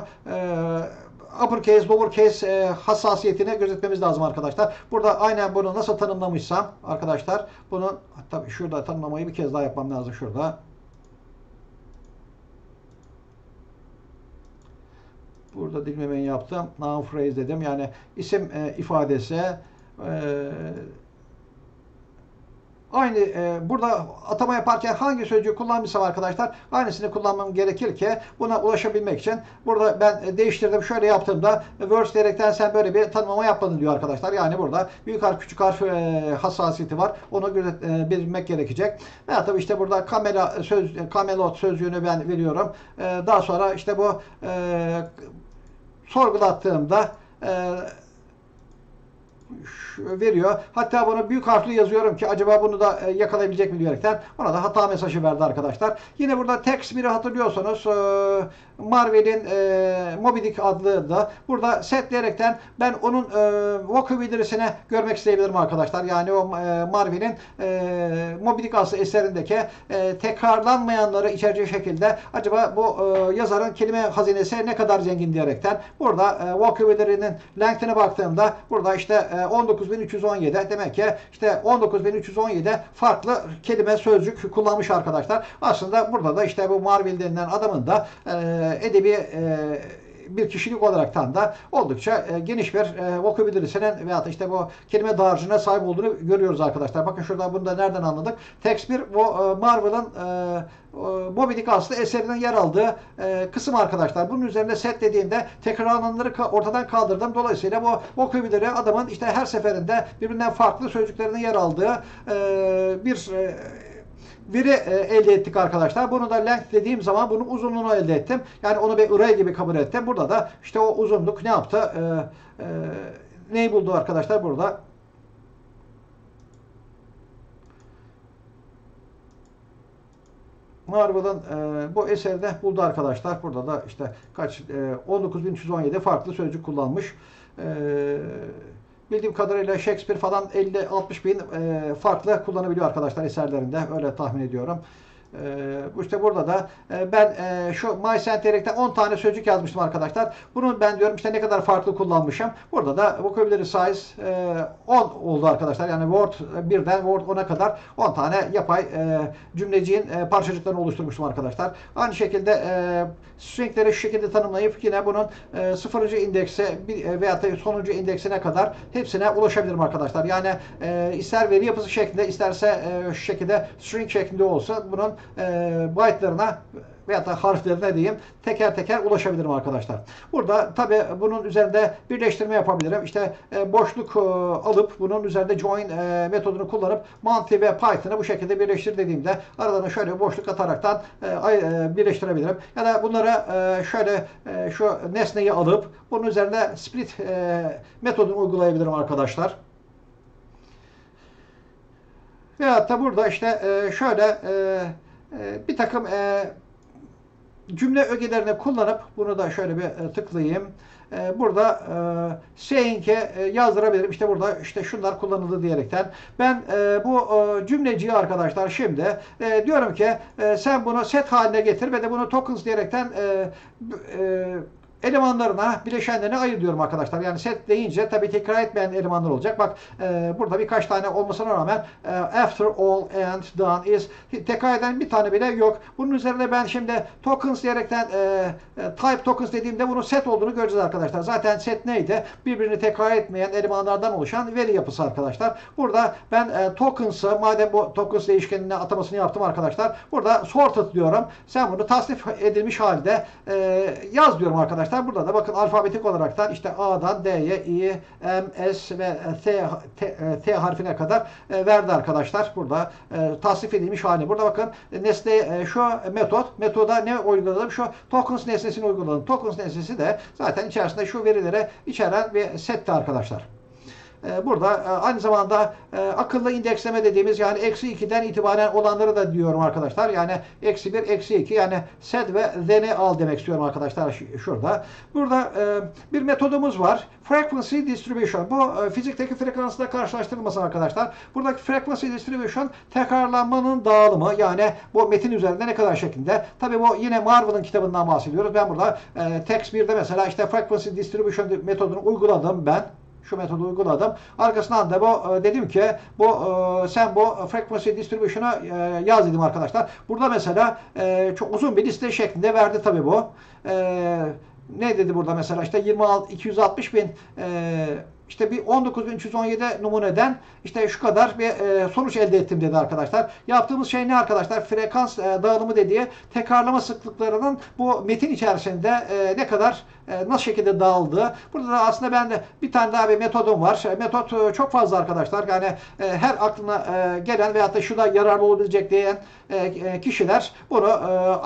uppercase, lowercase e, hassasiyetini gözetmemiz lazım arkadaşlar. Burada aynen bunu nasıl tanımlamışsam arkadaşlar bunu tabii şurada tanımlamayı bir kez daha yapmam lazım şurada. Burada dilmemeyi yaptım. Noun phrase dedim. Yani isim e, ifadesi e, Aynı e, burada atama yaparken hangi sözcüğü kullanmışsam arkadaşlar aynısını kullanmam gerekir ki buna ulaşabilmek için. Burada ben değiştirdim. Şöyle yaptığımda words diyerekten sen böyle bir tanımlama yapmadın diyor arkadaşlar. Yani burada büyük harf küçük harf e, hassasiyeti var. Onu e, bilmek gerekecek. Veya tabii işte burada kamera söz camelot sözcüğünü ben veriyorum. E, daha sonra işte bu e, sorgulattığımda e, veriyor. Hatta bunu büyük harfli yazıyorum ki acaba bunu da e, yakalayabilecek mi diyerekten ona da hata mesajı verdi arkadaşlar. Yine burada text 1'i hatırlıyorsanız e, Marvel'in e, Moby Dick adlı da burada setleyerekten ben onun e, vocabulary'sini görmek isteyebilirim arkadaşlar. Yani o Marvel'in Moby Dick adlı eserindeki tekrarlanmayanları içereceği şekilde acaba bu yazarın kelime hazinesi ne kadar zengin diyerekten burada e, vocabulary'nin length'ine baktığımda burada işte 19317 demek ki işte 19317 farklı kelime sözcük kullanmış arkadaşlar. Aslında burada da işte bu Marvel denilen adamın da e, edebi e, bir kişilik olaraktan da oldukça e, geniş bir e, vocabulary'sinin veyahut işte bu kelime dağarcığına sahip olduğunu görüyoruz arkadaşlar. Bakın şurada bunu da nereden anladık? Text 1 bu e, Marvel'ın e, Moby Dick aslı eserinin yer aldığı e, kısım arkadaşlar. Bunun üzerinde set dediğimde tekrarlananları ortadan kaldırdım. Dolayısıyla bu vocabulary adamın işte her seferinde birbirinden farklı sözcüklerinin yer aldığı e, bir e, veri e, elde ettik arkadaşlar. Bunu da length dediğim zaman bunun uzunluğunu elde ettim. Yani onu bir array gibi kabul ettim. Burada da işte o uzunluk ne yaptı? E, e, neyi buldu arkadaşlar burada? Marvel'ın e, bu eserde buldu arkadaşlar. Burada da işte kaç e, 19317 farklı sözcük kullanmış. E, bildiğim kadarıyla Shakespeare falan 50-60 bin e, farklı kullanabiliyor arkadaşlar eserlerinde. Öyle tahmin ediyorum. Ee, işte burada da e, ben e, şu MySenterek'te 10 tane sözcük yazmıştım arkadaşlar. Bunu ben diyorum işte ne kadar farklı kullanmışım. Burada da vocabulary size e, 10 oldu arkadaşlar. Yani Word 1'den Word 10'a kadar 10 tane yapay e, cümleciğin e, parçacıklarını oluşturmuştum arkadaşlar. Aynı şekilde e, stringleri şu şekilde tanımlayıp yine bunun e, sıfırıncı indekse bir, e, veyahut da sonuncu indeksine kadar hepsine ulaşabilirim arkadaşlar. Yani e, ister veri yapısı şeklinde isterse e, şu şekilde string şeklinde olsa bunun e, byte'larına veyahut da harflerine diyeyim teker teker ulaşabilirim arkadaşlar. Burada tabi bunun üzerinde birleştirme yapabilirim. İşte e, boşluk e, alıp bunun üzerinde join e, metodunu kullanıp Monty ve Python'ı bu şekilde birleştir dediğimde aralarına şöyle boşluk ataraktan e, e, birleştirebilirim. Ya da bunlara e, şöyle e, şu nesneyi alıp bunun üzerinde split e, metodunu uygulayabilirim arkadaşlar. Veyahut da burada işte e, şöyle e, e, bir takım e, cümle ögelerini kullanıp bunu da şöyle bir e, tıklayayım. E, burada e, saying'e e, yazdırabilirim. İşte burada işte şunlar kullanıldı diyerekten. Ben e, bu e, cümleciyi arkadaşlar şimdi e, diyorum ki e, sen bunu set haline getir ve de bunu tokens diyerekten e, e, elemanlarına, bileşenlerine ayır diyorum arkadaşlar. Yani set deyince tabii tekrar etmeyen elemanlar olacak. Bak e, burada birkaç tane olmasına rağmen e, after all and done is tekrar eden bir tane bile yok. Bunun üzerine ben şimdi tokens diyerekten e, e, type tokens dediğimde bunun set olduğunu göreceğiz arkadaşlar. Zaten set neydi? Birbirini tekrar etmeyen elemanlardan oluşan veri yapısı arkadaşlar. Burada ben e, tokens'ı madem bu tokens değişkenine atamasını yaptım arkadaşlar. Burada sorted diyorum. Sen bunu tasnif edilmiş halde e, yaz diyorum arkadaşlar. Burada da bakın alfabetik olaraktan işte A'dan D'ye, I, M, S ve T, T, T harfine kadar e, verdi arkadaşlar. Burada e, tasnif edilmiş hali. Burada bakın e, nesne şu metot. Metoda ne uyguladım? Şu tokens nesnesini uyguladım. Tokens nesnesi de zaten içerisinde şu verileri içeren bir setti arkadaşlar. E, Burada e, aynı zamanda e, akıllı indeksleme dediğimiz yani eksi 2'den itibaren olanları da diyorum arkadaşlar. Yani eksi 1, eksi 2 yani set ve then'i al demek istiyorum arkadaşlar şurada. Burada bir metodumuz var. Frequency distribution. Bu fizikteki frekansla karşılaştırılması arkadaşlar. Buradaki frequency distribution tekrarlanmanın dağılımı yani bu metin üzerinde ne kadar şeklinde. Tabi bu yine Marvel'ın kitabından bahsediyoruz. Ben burada text 1'de mesela işte frequency distribution metodunu uyguladım ben şu metodu uyguladım. Arkasından da bu e, dedim ki bu e, sen bu frequency distribution'a e, yaz dedim arkadaşlar. Burada mesela çok uzun bir liste şeklinde verdi tabii bu. Ne dedi burada mesela işte 26 260 bin işte bir 19.317 numuneden işte şu kadar bir sonuç elde ettim dedi arkadaşlar. Yaptığımız şey ne arkadaşlar? Frekans dağılımı dediği tekrarlama sıklıklarının bu metin içerisinde ne kadar nasıl şekilde dağıldığı. Burada da aslında ben de bir tane daha bir metodum var. E, Metot e, çok fazla arkadaşlar. Yani e, her aklına e, gelen veyahut da şu da yararlı olabilecek diyen e, e, kişiler bunu e,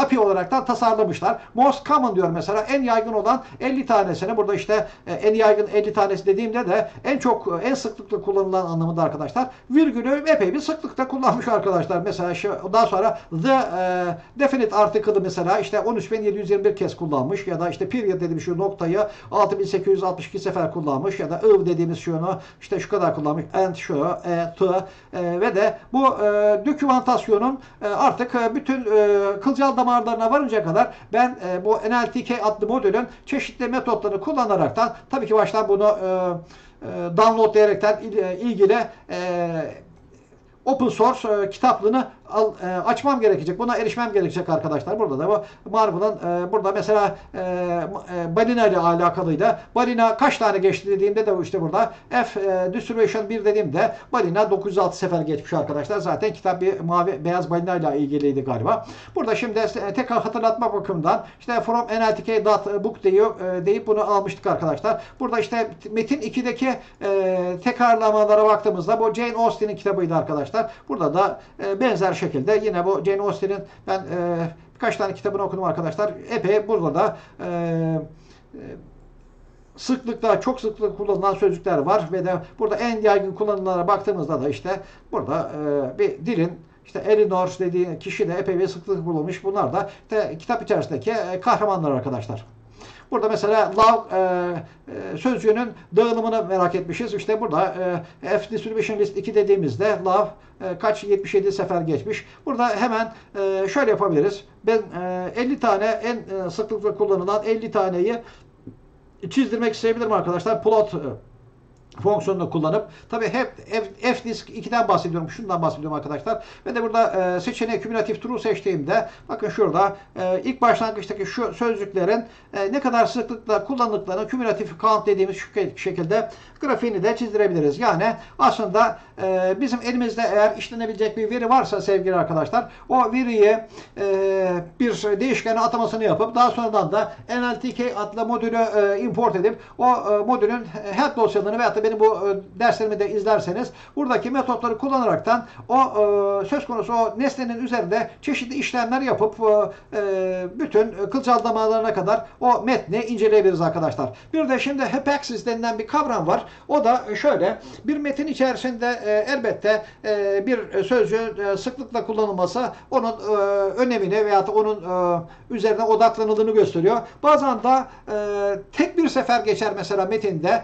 API olaraktan tasarlamışlar. Most common diyor mesela en yaygın olan 50 tanesini burada işte e, en yaygın 50 tanesi dediğimde de en çok en sıklıkla kullanılan anlamında arkadaşlar. Virgülü epey bir sıklıkta kullanmış arkadaşlar. Mesela şu, daha sonra the e, definite article'ı mesela işte 13.721 kez kullanmış ya da işte period dediğim şu noktayı 6862 sefer kullanmış ya da of dediğimiz şunu işte şu kadar kullanmış and şu e, to e, ve de bu e, dokümantasyonun e, artık e, bütün e, kılcal damarlarına varınca kadar ben e, bu NLTK adlı modülün çeşitli metotlarını kullanaraktan tabii ki baştan bunu e, e, downloadlayaraktan e, ilgili e, open source e, kitaplığını al, e, açmam gerekecek. Buna erişmem gerekecek arkadaşlar. Burada da bu Marvel'ın e, burada mesela e, e, Balina ile alakalıydı. Balina kaç tane geçti dediğimde de işte burada F e, Distribution 1 dediğimde Balina 906 sefer geçmiş arkadaşlar. Zaten kitap bir mavi beyaz balina ile ilgiliydi galiba. Burada şimdi e, tekrar hatırlatma bakımından işte from nltk.book deyip, e, deyip bunu almıştık arkadaşlar. Burada işte Metin 2'deki e, tekrarlamalara baktığımızda bu Jane Austen'in kitabıydı arkadaşlar. Burada da e, benzer şekilde yine bu Jane Austen'in ben e, birkaç tane kitabını okudum arkadaşlar. Epey burada da e, e, sıklıkla çok sıklıkla kullanılan sözcükler var ve de burada en yaygın kullanılanlara baktığımızda da işte burada e, bir dilin işte Elinor dediği kişi de epey bir sıklıkla kullanılmış. Bunlar da işte kitap içerisindeki e, kahramanlar arkadaşlar. Burada mesela love e, e, sözcüğünün dağılımını merak etmişiz. İşte burada e, F distribution list 2 dediğimizde love e, kaç 77 sefer geçmiş. Burada hemen e, şöyle yapabiliriz. Ben e, 50 tane en e, sıklıkla kullanılan 50 taneyi çizdirmek isteyebilirim arkadaşlar. Plot e, fonksiyonunu kullanıp tabi hep F, F disk 2'den bahsediyorum. Şundan bahsediyorum arkadaşlar. Ve de burada e, seçeneği cumulative true seçtiğimde bakın şurada e, ilk başlangıçtaki şu sözcüklerin e, ne kadar sıklıkla kullanıldıklarını cumulative count dediğimiz şu şekilde grafiğini de çizdirebiliriz. Yani aslında e, bizim elimizde eğer işlenebilecek bir veri varsa sevgili arkadaşlar o veriyi e, bir değişkene atamasını yapıp daha sonradan da NLTK adlı modülü e, import edip o e, modülün help dosyalarını veyahut da benim bu e, derslerimi de izlerseniz buradaki metotları kullanaraktan o e, söz konusu o nesnenin üzerinde çeşitli işlemler yapıp e, bütün kılcal damarlarına kadar o metni inceleyebiliriz arkadaşlar. Bir de şimdi hypaxis denilen bir kavram var. O da şöyle bir metin içerisinde e, elbette e, bir sözcüğün e, sıklıkla kullanılması onun önemini veyahut onun üzerine odaklanıldığını gösteriyor. Bazen de tek bir sefer geçer mesela metinde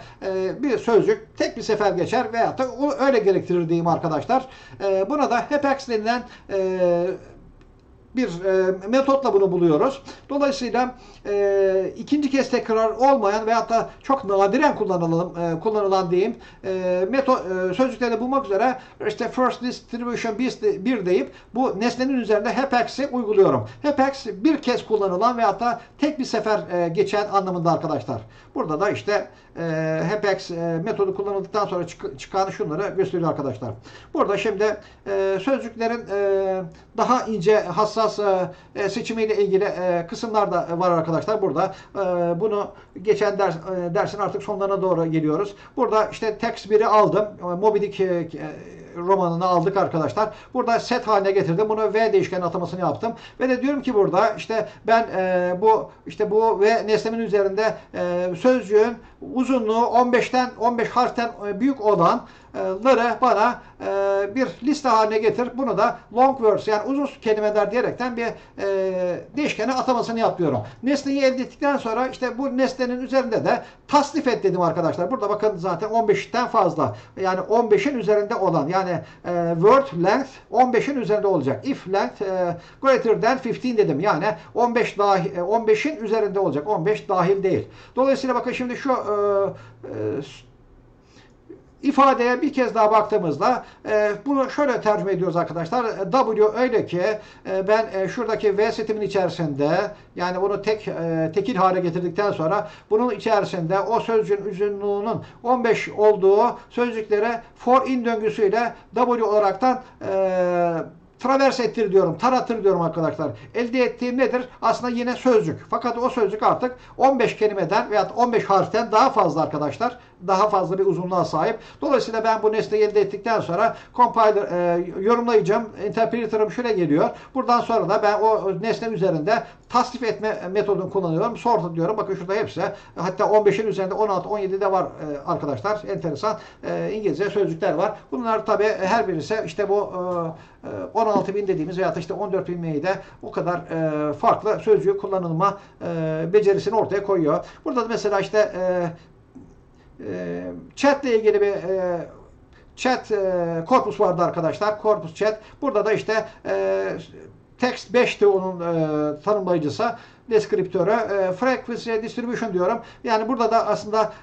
bir sözcük tek bir sefer geçer veyahut da öyle gerektirir diyeyim arkadaşlar. Buna da Hepex denilen e, bir e, metotla bunu buluyoruz. Dolayısıyla e, ikinci kez tekrar olmayan veyahut da çok nadiren kullanılan, e, kullanılan diyeyim e, meto, e, sözcükleri bulmak üzere işte first distribution bir deyip bu nesnenin üzerinde hepex'i uyguluyorum. Hepex bir kez kullanılan veyahut da tek bir sefer e, geçen anlamında arkadaşlar. Burada da işte e, Hepex e, metodu kullanıldıktan sonra çık çıkan şunları gösteriyor arkadaşlar. Burada şimdi e, sözcüklerin e, daha ince hassas e, seçimiyle ilgili e, kısımlar da var arkadaşlar. Burada e, bunu geçen ders, e, dersin artık sonlarına doğru geliyoruz. Burada işte text 1'i aldım. Moby Dick e, romanını aldık arkadaşlar. Burada set haline getirdim. Bunu V değişken atamasını yaptım. Ve de diyorum ki burada işte ben e, bu işte bu V nesnemin üzerinde e, sözcüğün uzunluğu 15'ten 15 harften büyük olan ları bana e, bir liste haline getir. Bunu da long words yani uzun kelimeler diyerekten bir e, değişkene atamasını yapıyorum. Nesneyi elde ettikten sonra işte bu nesnenin üzerinde de tasnif et dedim arkadaşlar. Burada bakın zaten 15'ten fazla. Yani 15'in üzerinde olan yani e, word length 15'in üzerinde olacak. If length e, greater than 15 dedim. Yani 15 dahil 15'in üzerinde olacak. 15 dahil değil. Dolayısıyla bakın şimdi şu e, e, ifadeye bir kez daha baktığımızda e, bunu şöyle tercüme ediyoruz arkadaşlar. W öyle ki e, ben e, şuradaki V setimin içerisinde yani bunu tek e, tekil hale getirdikten sonra bunun içerisinde o sözcüğün uzunluğunun 15 olduğu sözcüklere for in döngüsüyle W olaraktan e, travers ettir diyorum, taratır diyorum arkadaşlar. Elde ettiğim nedir? Aslında yine sözcük. Fakat o sözcük artık 15 kelimeden veya 15 harften daha fazla arkadaşlar. Daha fazla bir uzunluğa sahip. Dolayısıyla ben bu nesneyi elde ettikten sonra compiler e, yorumlayacağım. Interpreter'ım şuraya geliyor. Buradan sonra da ben o nesne üzerinde tasnif etme metodunu kullanıyorum. Sort diyorum. Bakın şurada hepsi. Hatta 15'in üzerinde 16, 17 de var e, arkadaşlar. Enteresan e, İngilizce sözcükler var. Bunlar tabi her birisi işte bu e, 16 bin dediğimiz veya işte 14 bin de o kadar e, farklı sözcüğü kullanılma e, becerisini ortaya koyuyor. Burada da mesela işte e, e, chat ile ilgili bir e, chat e, korpus vardı arkadaşlar. Korpus chat. Burada da işte e, text 5'ti onun e, tanımlayıcısı deskriptörü. Frequency distribution diyorum. Yani burada da aslında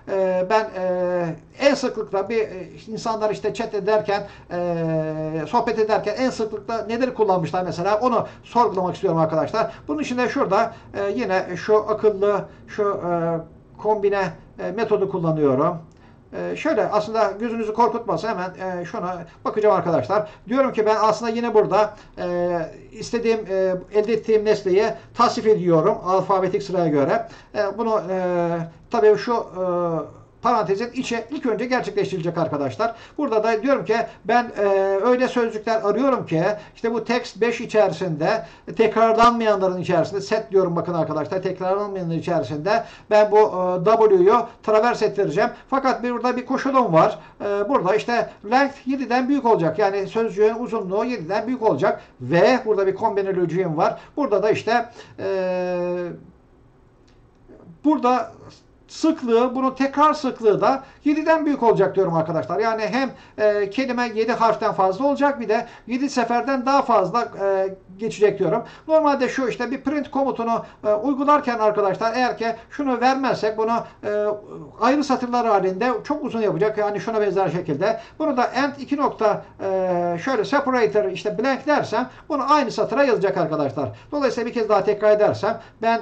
ben en sıklıkla bir insanlar işte chat ederken sohbet ederken en sıklıkla neleri kullanmışlar mesela onu sorgulamak istiyorum arkadaşlar. Bunun için de şurada yine şu akıllı şu kombine e, metodu kullanıyorum. Ee, şöyle aslında gözünüzü korkutmasa hemen e, şuna bakacağım arkadaşlar. Diyorum ki ben aslında yine burada e, istediğim e, elde ettiğim nesneyi tasnif ediyorum alfabetik sıraya göre. E, bunu e, tabii şu e, parantezin içe ilk önce gerçekleştirilecek arkadaşlar. Burada da diyorum ki ben e, öyle sözcükler arıyorum ki işte bu text 5 içerisinde tekrarlanmayanların içerisinde set diyorum bakın arkadaşlar tekrarlanmayanların içerisinde ben bu e, W'yu travers ettireceğim. Fakat bir, burada bir koşulum var. E, burada işte length 7'den büyük olacak. Yani sözcüğün uzunluğu 7'den büyük olacak ve burada bir kombinalojiyim var. Burada da işte e, burada sıklığı, bunun tekrar sıklığı da 7'den büyük olacak diyorum arkadaşlar. Yani hem e, kelime 7 harften fazla olacak bir de 7 seferden daha fazla e, geçecek diyorum. Normalde şu işte bir print komutunu e, uygularken arkadaşlar eğer ki şunu vermezsek bunu e, ayrı satırlar halinde çok uzun yapacak. Yani şuna benzer şekilde. Bunu da end 2 nokta e, şöyle separator işte blank dersem bunu aynı satıra yazacak arkadaşlar. Dolayısıyla bir kez daha tekrar edersem ben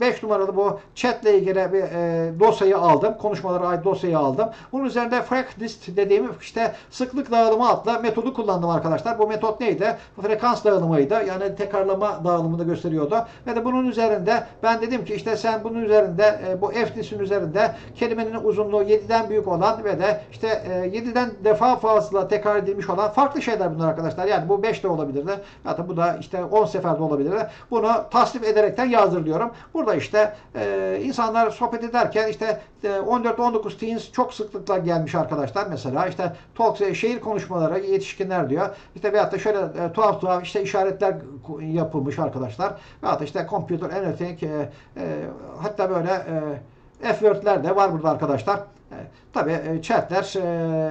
5 e, numaralı bu chat ile ilgili bir e, dosyayı aldım. Konuşmalara ait dosyayı aldım. Bunun üzerinde frequency dediğim işte sıklık dağılımı adlı metodu kullandım arkadaşlar. Bu metot neydi? Frekans dağılımıydı. Yani tekrarlama dağılımını gösteriyordu. Ve de bunun üzerinde ben dedim ki işte sen bunun üzerinde e, bu f'nin üzerinde kelimenin uzunluğu 7'den büyük olan ve de işte e, 7'den defa fazla tekrar edilmiş olan farklı şeyler bunlar arkadaşlar. Yani bu 5 de olabilirdi. Hatta bu da işte 10 seferde olabilirdi. Bunu tasnif ederekten yazdırıyorum. Burada işte e, insanlar sohbet ederken işte 14-19 e, teens çok sıklıkla gelmiş arkadaşlar. Mesela işte talk, şehir konuşmaları yetişkinler diyor. İşte veyahut da şöyle e, tuhaf tuhaf işte işaretler yapılmış arkadaşlar. Veyahut işte computer anything e, e, hatta böyle e, F-word'ler de var burada arkadaşlar. E, tabii e, chatler e,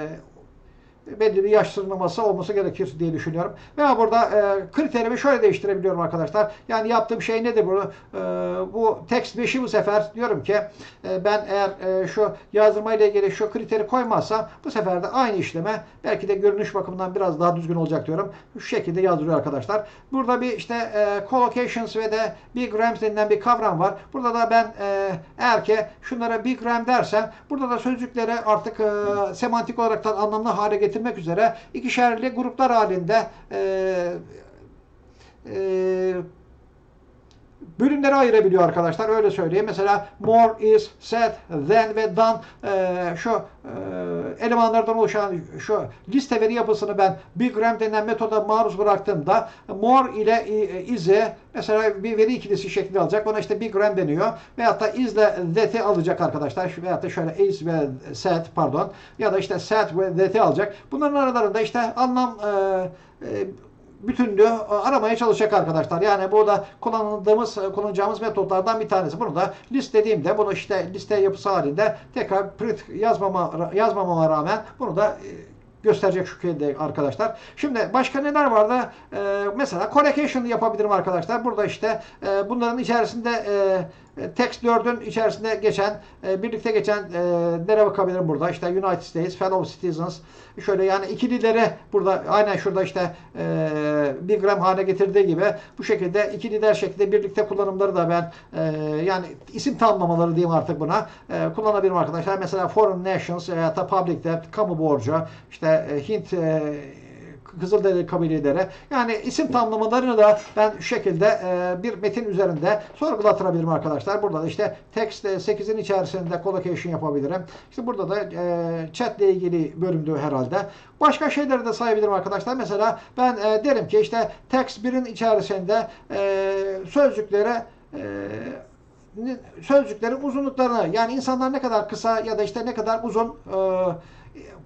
belli bir yaş sınırlaması olması gerekir diye düşünüyorum. Veya burada e, kriterimi şöyle değiştirebiliyorum arkadaşlar. Yani yaptığım şey nedir bu? E, bu text 5'i bu sefer diyorum ki e, ben eğer e, şu yazdırma ile ilgili şu kriteri koymazsam bu sefer de aynı işleme belki de görünüş bakımından biraz daha düzgün olacak diyorum. Şu şekilde yazdırıyor arkadaşlar. Burada bir işte e, collocations ve de big rams denilen bir kavram var. Burada da ben e, eğer ki şunlara big ram dersem burada da sözcükleri artık e, semantik olaraktan anlamlı hale getir getirmek üzere ikişerli gruplar halinde e, e, bölümlere ayırabiliyor arkadaşlar. Öyle söyleyeyim. Mesela more is, said, then ve done e, şu e, elemanlardan oluşan şu liste veri yapısını ben Big Ram denilen metoda maruz bıraktığımda more ile is'i mesela bir veri ikilisi şeklinde alacak. Ona işte Big Ram deniyor. Veyahut da is ile that'i alacak arkadaşlar. Veyahut da şöyle is ve set pardon. Ya da işte set ve that'i alacak. Bunların aralarında işte anlam e, e, bütünlüğü e, aramaya çalışacak arkadaşlar. Yani burada kullandığımız, e, kullanacağımız metotlardan bir tanesi. Bunu da listelediğimde bunu işte liste yapısı halinde tekrar print yazmama, yazmamama rağmen bunu da e, gösterecek şu şekilde arkadaşlar. Şimdi başka neler vardı? Ee, mesela collocation yapabilirim arkadaşlar. Burada işte e, bunların içerisinde e, text 4'ün içerisinde geçen, e, birlikte geçen e, nere bakabilirim burada? İşte United States, Fellow Citizens. Şöyle yani ikilileri burada aynen şurada işte bir gram hale getirdiği gibi bu şekilde iki lider şekilde birlikte kullanımları da ben yani isim tanımlamaları diyeyim artık buna kullanabilirim arkadaşlar. Mesela Foreign Nations ya da Public Debt, kamu borcu, işte Hint Kızılderili kabilelere. Yani isim tamlamalarını da ben şu şekilde e, bir metin üzerinde sorgulatabilirim arkadaşlar. Burada da işte text 8'in içerisinde collocation yapabilirim. İşte burada da e, chat ile ilgili bölümdü herhalde. Başka şeyleri de sayabilirim arkadaşlar. Mesela ben e, derim ki işte text 1'in içerisinde e, sözcüklere e, sözcüklerin uzunluklarını yani insanlar ne kadar kısa ya da işte ne kadar uzun e,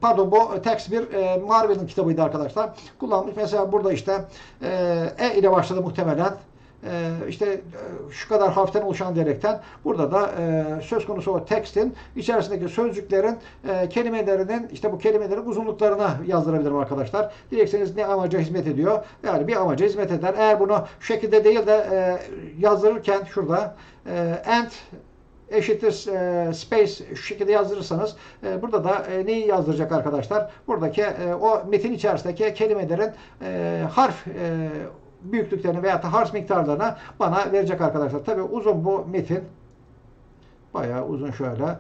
pardon bu text bir e, Marvel'in kitabıydı arkadaşlar. Kullanmış. Mesela burada işte e, e ile başladı muhtemelen. E, işte e, şu kadar harften oluşan diyerekten burada da e, söz konusu o tekstin içerisindeki sözcüklerin e, kelimelerinin işte bu kelimelerin uzunluklarına yazdırabilirim arkadaşlar. Diyeceksiniz ne amaca hizmet ediyor? Yani bir amaca hizmet eder. Eğer bunu şekilde değil de e, yazdırırken şurada e, and eşittir e, space şu şekilde yazdırırsanız e, burada da e, neyi yazdıracak arkadaşlar? Buradaki e, o metin içerisindeki kelimelerin e, harf e, büyüklüklerini veya da harf miktarlarına bana verecek arkadaşlar. Tabi uzun bu metin. Bayağı uzun şöyle.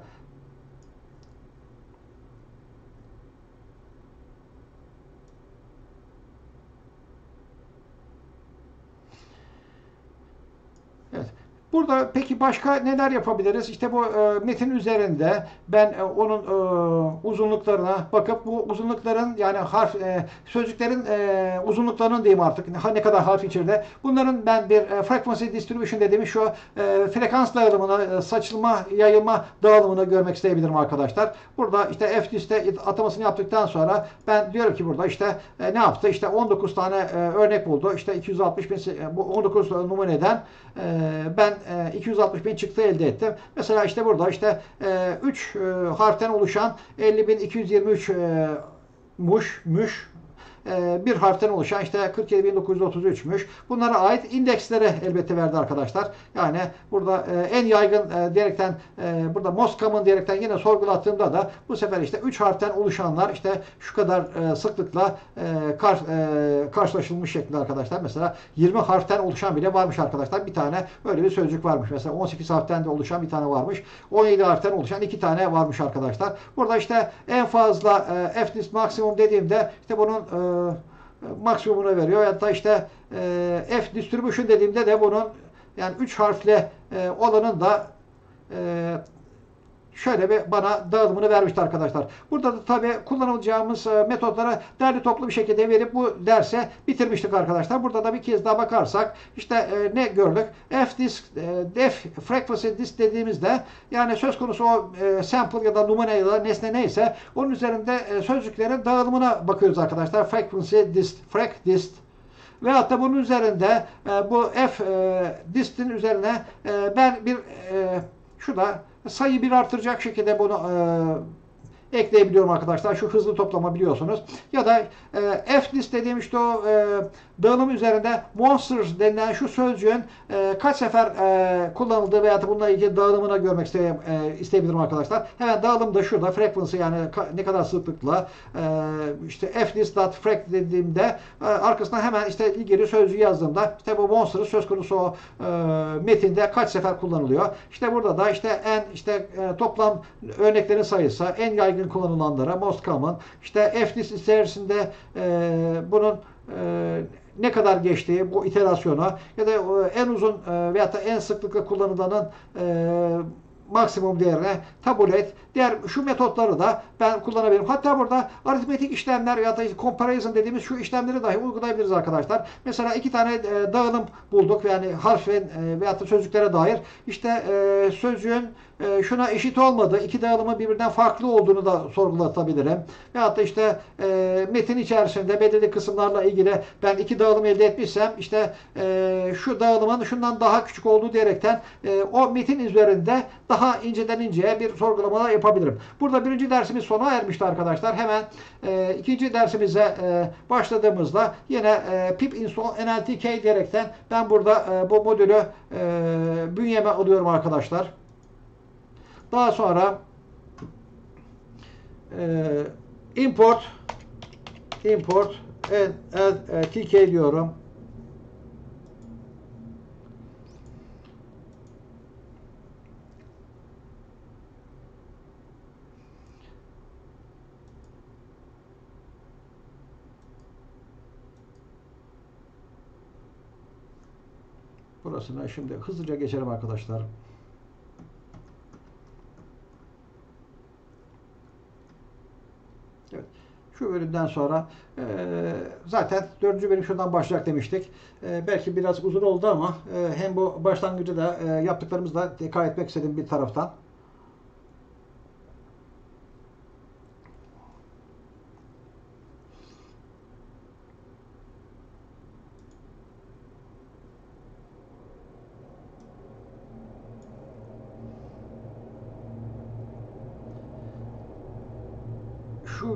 Burada peki başka neler yapabiliriz? İşte bu e, metin üzerinde ben e, onun e, uzunluklarına bakıp bu uzunlukların yani harf e, sözcüklerin e, uzunluklarının diyeyim artık ne kadar harf içeride. Bunların ben bir e, frequency distribution dediğim şu e, frekans dağılımını, e, saçılma, yayılma dağılımını görmek isteyebilirim arkadaşlar. Burada işte f liste atamasını yaptıktan sonra ben diyorum ki burada işte e, ne yaptı? İşte 19 tane e, örnek buldu. İşte 260 bin bu 19 numuneden e, ben 260 bin çıktı elde ettim. Mesela işte burada işte 3 harften oluşan 50.223 muş, müş bir harften oluşan işte 47.933'müş. Bunlara ait indekslere elbette verdi arkadaşlar. Yani burada e, en yaygın e, diyerekten e, burada most common diyerekten yine sorgulattığımda da bu sefer işte 3 harften oluşanlar işte şu kadar sıklıkla kar, karşılaşılmış şeklinde arkadaşlar. Mesela 20 harften oluşan bile varmış arkadaşlar. Bir tane öyle bir sözcük varmış. Mesela 18 harften de oluşan bir tane varmış. 17 harften oluşan iki tane varmış arkadaşlar. Burada işte en fazla e, maksimum dediğimde işte bunun maksimumunu veriyor. Ya işte e, F distribution dediğimde de bunun yani 3 harfli e, olanın da e, şöyle bir bana dağılımını vermişti arkadaşlar. Burada da tabi kullanılacağımız e, metotlara derli toplu bir şekilde verip bu derse bitirmiştik arkadaşlar. Burada da bir kez daha bakarsak işte e, ne gördük? F disk, e, F frequency disk dediğimizde yani söz konusu o sample ya da numune ya da nesne neyse onun üzerinde sözcüklerin dağılımına bakıyoruz arkadaşlar. Frequency disk, frec disk Veyahut da bunun üzerinde bu F e, distin üzerine ben bir e, şurada sayı bir artıracak şekilde bunu e, ekleyebiliyorum arkadaşlar. Şu hızlı toplama biliyorsunuz. Ya da e, F list dediğim işte o e, dağılım üzerinde monsters denilen şu sözcüğün e, kaç sefer e, kullanıldığı veya da bununla ilgili dağılımını görmek istey e, isteyebilirim arkadaşlar. Hemen dağılım da şurada. Frequency yani ne kadar sıklıkla e, işte flist.frec dediğimde e, arkasına hemen işte ilgili sözcüğü yazdığımda işte bu monsters söz konusu o e, metinde kaç sefer kullanılıyor. İşte burada da işte en işte e, toplam örneklerin sayısı en yaygın kullanılanlara most common işte flist içerisinde e, bunun e, ne kadar geçtiği bu iterasyona ya da e, en uzun e, veyahut da en sıklıkla kullanılanın e, maksimum değerine tabul et. Diğer şu metotları da ben kullanabilirim. Hatta burada aritmetik işlemler ya da comparison dediğimiz şu işlemleri dahi uygulayabiliriz arkadaşlar. Mesela iki tane dağılım bulduk yani harf ve e, da sözcüklere dair. İşte e, sözcüğün e, şuna eşit olmadı. İki dağılımın birbirinden farklı olduğunu da sorgulatabilirim. Veyahut da işte e, metin içerisinde belirli kısımlarla ilgili ben iki dağılım elde etmişsem işte e, şu dağılımın şundan daha küçük olduğu diyerekten e, o metin üzerinde daha inceden inceye bir sorgulama yapabilirim. Burada birinci dersimiz sona ermişti arkadaşlar. Hemen e, ikinci dersimize e, başladığımızda yine e, pip install nltk diyerekten ben burada e, bu modülü e, bünyeme alıyorum arkadaşlar. Daha sonra e, import import and, e, tk diyorum. Burasına şimdi hızlıca geçelim arkadaşlar. Şu bölümden sonra e, zaten dördüncü bölüm şuradan başlayacak demiştik. E, belki biraz uzun oldu ama e, hem bu başlangıcı da e, yaptıklarımızı da tekrar etmek istedim bir taraftan.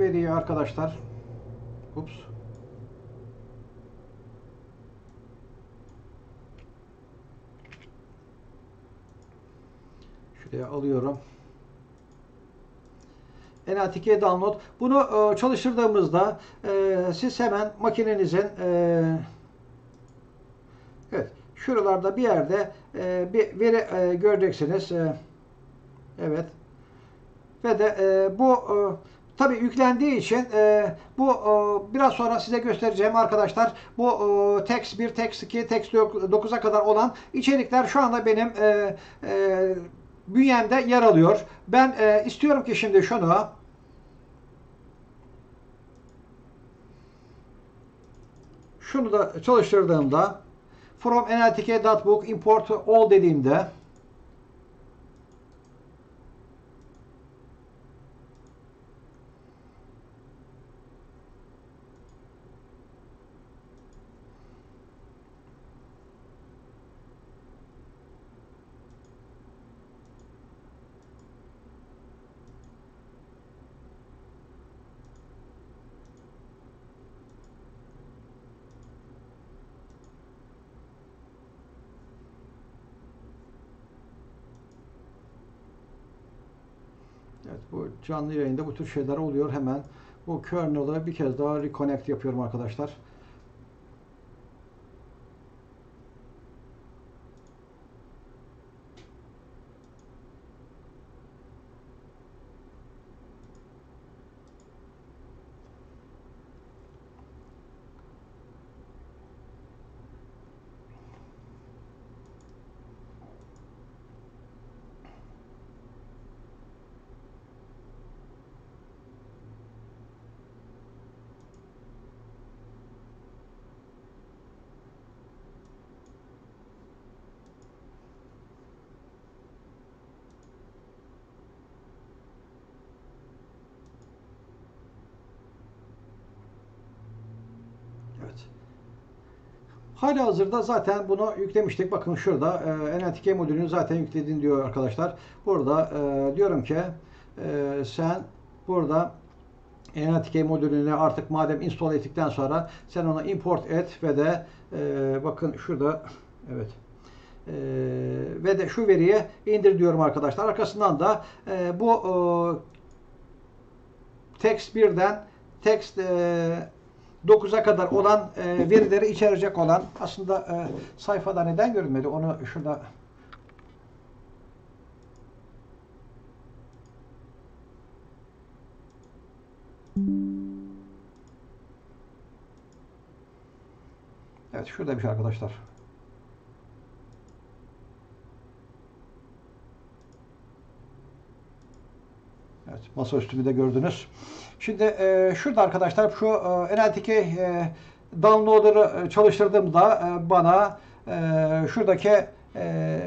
Şu veriyi arkadaşlar. Ups. Şuraya alıyorum. NLTK download. Bunu e, çalıştırdığımızda e, siz hemen makinenizin e, evet şuralarda bir yerde e, bir veri e, göreceksiniz. E, evet. Ve de e, bu e, Tabi yüklendiği için e, bu e, biraz sonra size göstereceğim arkadaşlar. Bu e, text 1, text 2, text 9'a kadar olan içerikler şu anda benim e, e, bünyemde yer alıyor. Ben e, istiyorum ki şimdi şunu şunu da çalıştırdığımda from nltk.book import all dediğimde Evet bu canlı yayında bu tür şeyler oluyor hemen. Bu kernel'ı bir kez daha reconnect yapıyorum arkadaşlar. Evet. Hali hazırda zaten bunu yüklemiştik. Bakın şurada e, NLTK modülünü zaten yükledin diyor arkadaşlar. Burada e, diyorum ki e, sen burada NLTK modülünü artık madem install ettikten sonra sen ona import et ve de e, bakın şurada evet e, ve de şu veriyi indir diyorum arkadaşlar. Arkasından da e, bu e, text 1'den text e, 9'a kadar olan e, verileri içerecek olan aslında e, sayfada neden görünmedi onu şurada Evet şurada bir şey arkadaşlar. Evet masa üstümü de gördünüz. Şimdi e, şurada arkadaşlar şu e, NLTK e, downloader'ı e, çalıştırdığımda e, bana e, şuradaki e,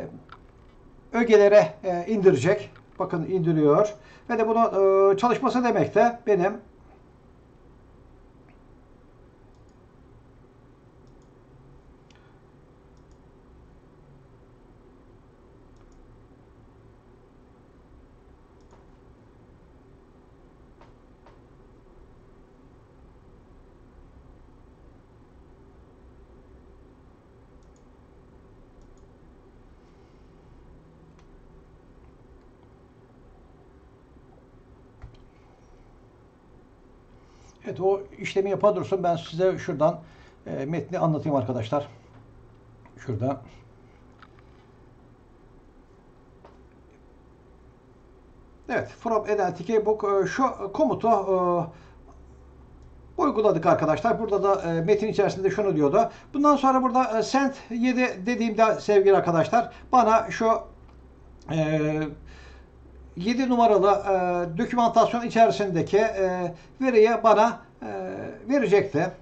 ögelere e, indirecek. Bakın indiriyor. Ve de bunu e, çalışması demek de benim O işlemi yapar dursun. Ben size şuradan e, metni anlatayım arkadaşlar. Şurada. Evet. From NLTK book e, şu komutu e, uyguladık arkadaşlar. Burada da e, metin içerisinde şunu diyordu. Bundan sonra burada e, send 7 dediğimde sevgili arkadaşlar bana şu e, 7 numaralı e, dokümantasyon içerisindeki e, veriyi bana e, verecekti.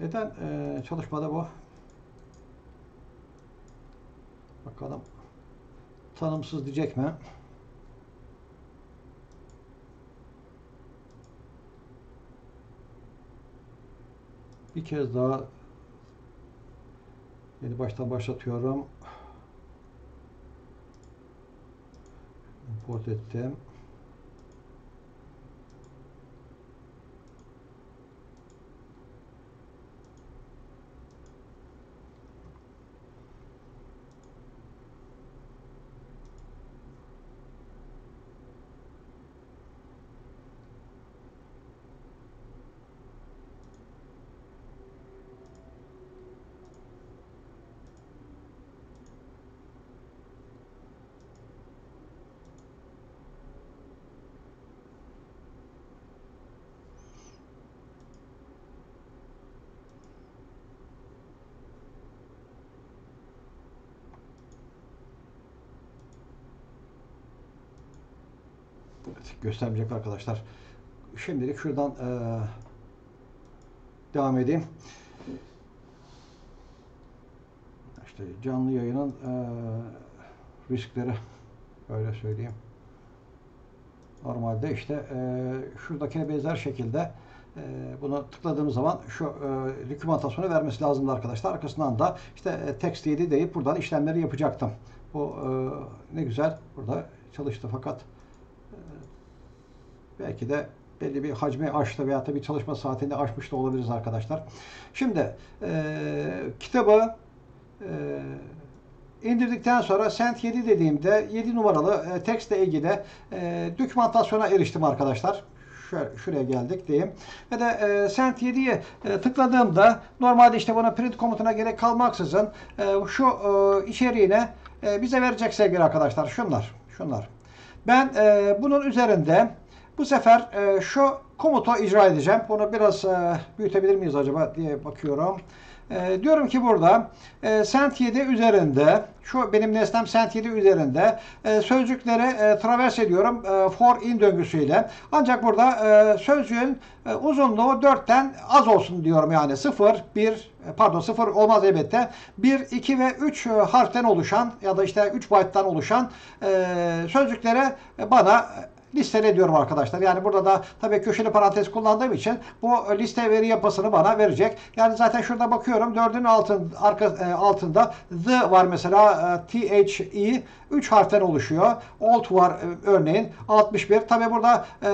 Neden e, çalışmadı bu? Bakalım tanımsız diyecek mi? Bir kez daha yeni baştan başlatıyorum. Import ettim. Evet, göstermeyecek arkadaşlar. Şimdilik şuradan eee, devam edeyim. İşte canlı yayının eee, riskleri öyle söyleyeyim. Normalde işte eee şuradakine benzer şekilde eee bunu tıkladığımız zaman şu eee dokümantasyonu vermesi lazımdı arkadaşlar. Arkasından da işte e, text 7 deyip buradan işlemleri yapacaktım. Bu eee, ne güzel burada çalıştı fakat Belki de belli bir hacmi aştı veya da bir çalışma saatini aşmış da olabiliriz arkadaşlar. Şimdi e, kitabı e, indirdikten sonra Sent 7 dediğimde 7 numaralı e, tekstle ilgili e, dokümantasyona eriştim arkadaşlar. Şuraya geldik diyeyim. Ve de e, Sent 7'ye e, tıkladığımda normalde işte buna print komutuna gerek kalmaksızın e, şu e, içeriğine e, bize verecek sevgili arkadaşlar. Şunlar. Şunlar. Ben e, bunun üzerinde bu sefer e, şu komutu icra edeceğim. Bunu biraz e, büyütebilir miyiz acaba diye bakıyorum. E, diyorum ki burada e, Sent 7 üzerinde, şu benim nesnem Sent 7 üzerinde e, sözcükleri e, travers ediyorum e, for in döngüsüyle. Ancak burada e, sözcüğün e, uzunluğu 4'ten az olsun diyorum yani 0, 1, pardon 0 olmaz elbette. 1, 2 ve 3 e, harften oluşan ya da işte 3 byte'dan oluşan e, sözcükleri bana listele ediyorum arkadaşlar. Yani burada da tabii köşeli parantez kullandığım için bu liste veri yapısını bana verecek. Yani zaten şurada bakıyorum dördün altın, arka, e, altında the var mesela e, the 3 harften oluşuyor. Alt var e, örneğin 61. Tabii burada e,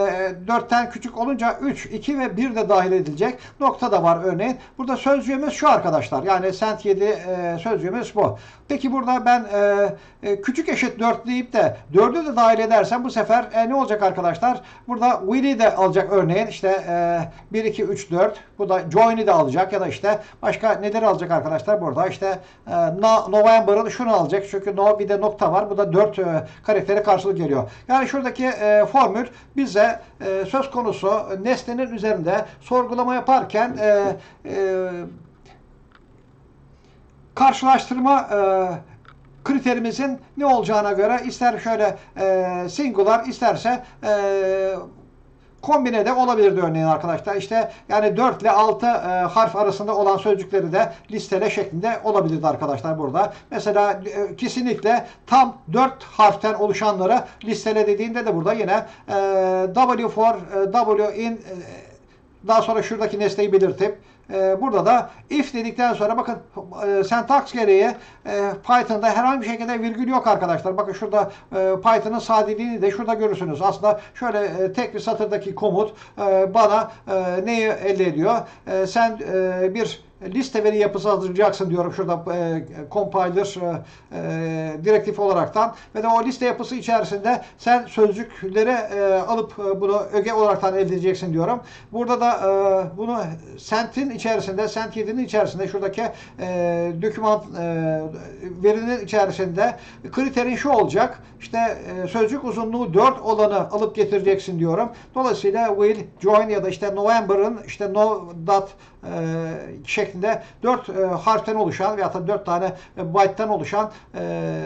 4'ten küçük olunca 3, 2 ve 1 de dahil edilecek. Nokta da var örneğin. Burada sözcüğümüz şu arkadaşlar. Yani sent 7 e, sözcüğümüz bu. Peki burada ben e, küçük eşit 4 deyip de 4'ü de dahil edersem bu sefer ne olacak arkadaşlar? Burada will'i de alacak örneğin işte e, 1, 2, 3, 4. Bu da join'i de alacak ya da işte başka neleri alacak arkadaşlar? Burada işte e, November'ın şunu alacak. Çünkü no bir de nokta var. Bu da 4 e, karaktere karşılık geliyor. Yani şuradaki e, formül bize e, söz konusu nesnenin üzerinde sorgulama yaparken e, e, karşılaştırma e, kriterimizin ne olacağına göre ister şöyle e, singular isterse e, kombine de olabilirdi örneğin arkadaşlar. İşte yani 4 ile 6 e, harf arasında olan sözcükleri de listele şeklinde olabilirdi arkadaşlar burada. Mesela e, kesinlikle tam 4 harften oluşanları listele dediğinde de burada yine e, W for e, W in e, daha sonra şuradaki nesneyi belirtip e, burada da if dedikten sonra bakın e, sentaks gereği e, Python'da herhangi bir şekilde virgül yok arkadaşlar. Bakın şurada e, Python'ın sadeliğini de şurada görürsünüz. Aslında şöyle e, tek bir satırdaki komut bana neyi elde ediyor? Sen bir liste veri yapısı hazırlayacaksın diyorum şurada e, compiler e, e, direktif olaraktan ve de o liste yapısı içerisinde sen sözcükleri e, alıp e, bunu öge olaraktan elde edeceksin diyorum. Burada da e, bunu sentin içerisinde, sent 7'nin içerisinde şuradaki e, doküman e, verinin içerisinde kriterin şu olacak. işte e, sözcük uzunluğu 4 olanı alıp getireceksin diyorum. Dolayısıyla will, join ya da işte November'ın işte no dot e, şeklinde 4 e, harften oluşan veya da 4 tane e, byte'ten oluşan e,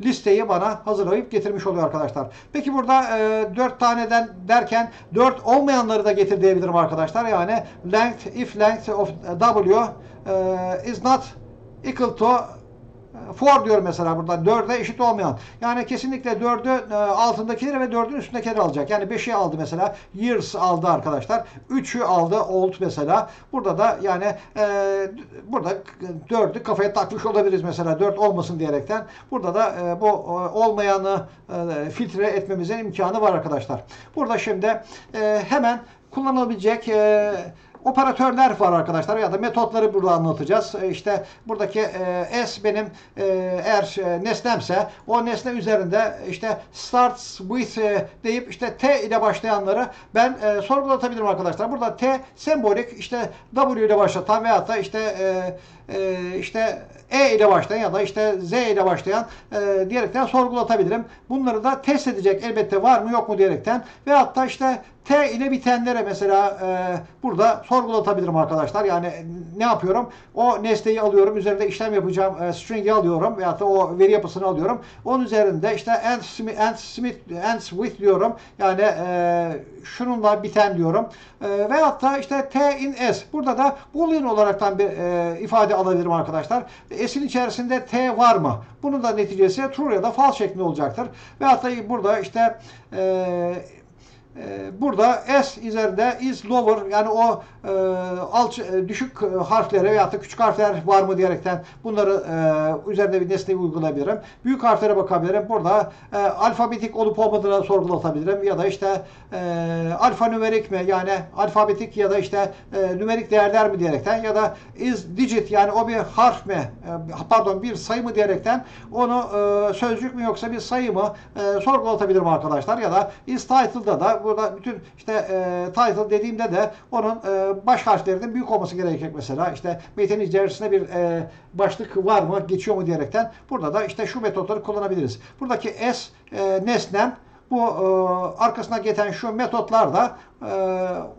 listeyi bana hazırlayıp getirmiş oluyor arkadaşlar. Peki burada e, 4 taneden derken 4 olmayanları da getir diyebilirim arkadaşlar. Yani length if length of w e, is not equal to 4 diyor mesela burada 4'e eşit olmayan. Yani kesinlikle 4'ü e, altındakileri ve 4'ün üstündekileri alacak. Yani 5'i aldı mesela. Years aldı arkadaşlar. 3'ü aldı old mesela. Burada da yani e, burada 4'ü kafaya takmış olabiliriz mesela 4 olmasın diyerekten. Burada da e, bu e, olmayanı e, filtre etmemizin imkanı var arkadaşlar. Burada şimdi e, hemen kullanılabilecek e, operatörler var arkadaşlar ya da metotları burada anlatacağız. E, İşte buradaki e, S benim e, eğer e, nesnemse o nesne üzerinde işte starts with e, deyip işte T ile başlayanları ben e, sorgulatabilirim arkadaşlar. Burada T sembolik işte W ile başlatan veyahut da işte e, e, işte E ile başlayan ya da işte Z ile başlayan e, diyerekten sorgulatabilirim. Bunları da test edecek elbette var mı yok mu diyerekten veyahut da işte T ile bitenlere mesela e, burada sorgulatabilirim arkadaşlar. Yani ne yapıyorum? O nesneyi alıyorum. Üzerinde işlem yapacağım e, string'i alıyorum. Veyahut da o veri yapısını alıyorum. Onun üzerinde işte and, and, Smith, and with diyorum. Yani e, şununla biten diyorum. E, veyahut da işte T in S. Burada da boolean olaraktan bir e, ifade alabilirim arkadaşlar. S'in içerisinde T var mı? Bunun da neticesi true ya da false şeklinde olacaktır. Veyahut da burada işte e, Burada S üzerinde is lower yani o e, alt e, düşük harflere veya da küçük harfler var mı diyerekten bunları e, üzerinde bir nesneyi uygulayabilirim. Büyük harflere bakabilirim. Burada e, alfabetik olup olmadığını sorgulatabilirim ya da işte e, alfanümerik mi yani alfabetik ya da işte e, nümerik değerler mi diyerekten ya da is digit yani o bir harf mi e, pardon bir sayı mı diyerekten onu e, sözcük mü yoksa bir sayı mı e, sorgulatabilirim arkadaşlar ya da is title'da da burada bütün işte e, title dediğimde de onun e, baş harflerinin büyük olması gerekecek mesela. İşte metin içerisinde bir e, başlık var mı, geçiyor mu diyerekten burada da işte şu metotları kullanabiliriz. Buradaki S e, nesnem bu e, arkasına gelen şu metotlar da e,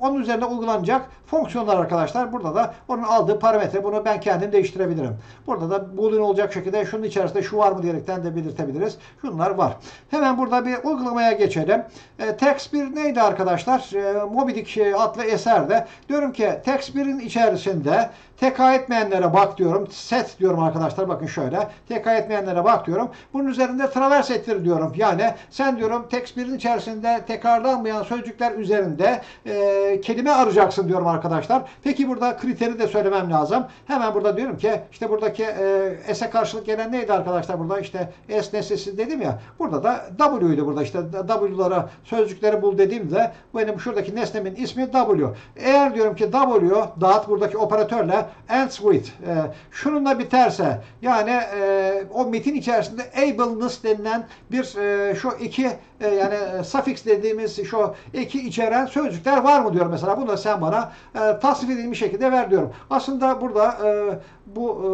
onun üzerine uygulanacak fonksiyonlar arkadaşlar. Burada da onun aldığı parametre bunu ben kendim değiştirebilirim. Burada da boolean olacak şekilde şunun içerisinde şu var mı diyerekten de belirtebiliriz. Şunlar var. Hemen burada bir uygulamaya geçelim. E, text 1 neydi arkadaşlar? E, Moby Dick adlı eserde diyorum ki text 1'in içerisinde tekrar etmeyenlere bak diyorum. Set diyorum arkadaşlar. Bakın şöyle. Tekrar etmeyenlere bak diyorum. Bunun üzerinde travers ettir diyorum. Yani sen diyorum text 1'in içerisinde tekrarlanmayan sözcükler üzerinde e, kelime arayacaksın diyorum arkadaşlar. Peki burada kriteri de söylemem lazım. Hemen burada diyorum ki işte buradaki e, karşılık gelen neydi arkadaşlar? Burada işte S nesnesi dedim ya. Burada da W'ydu burada işte W'lara sözcükleri bul dediğimde benim şuradaki nesnemin ismi W. Eğer diyorum ki W dağıt buradaki operatörle ends with e, şununla biterse yani e, o metin içerisinde ableness denilen bir e, şu iki e, yani e, suffix dediğimiz şu eki içeren sözcükler var mı diyor mesela. Bunu da sen bana e, tasnif edilmiş şekilde ver diyorum. Aslında burada e, bu e,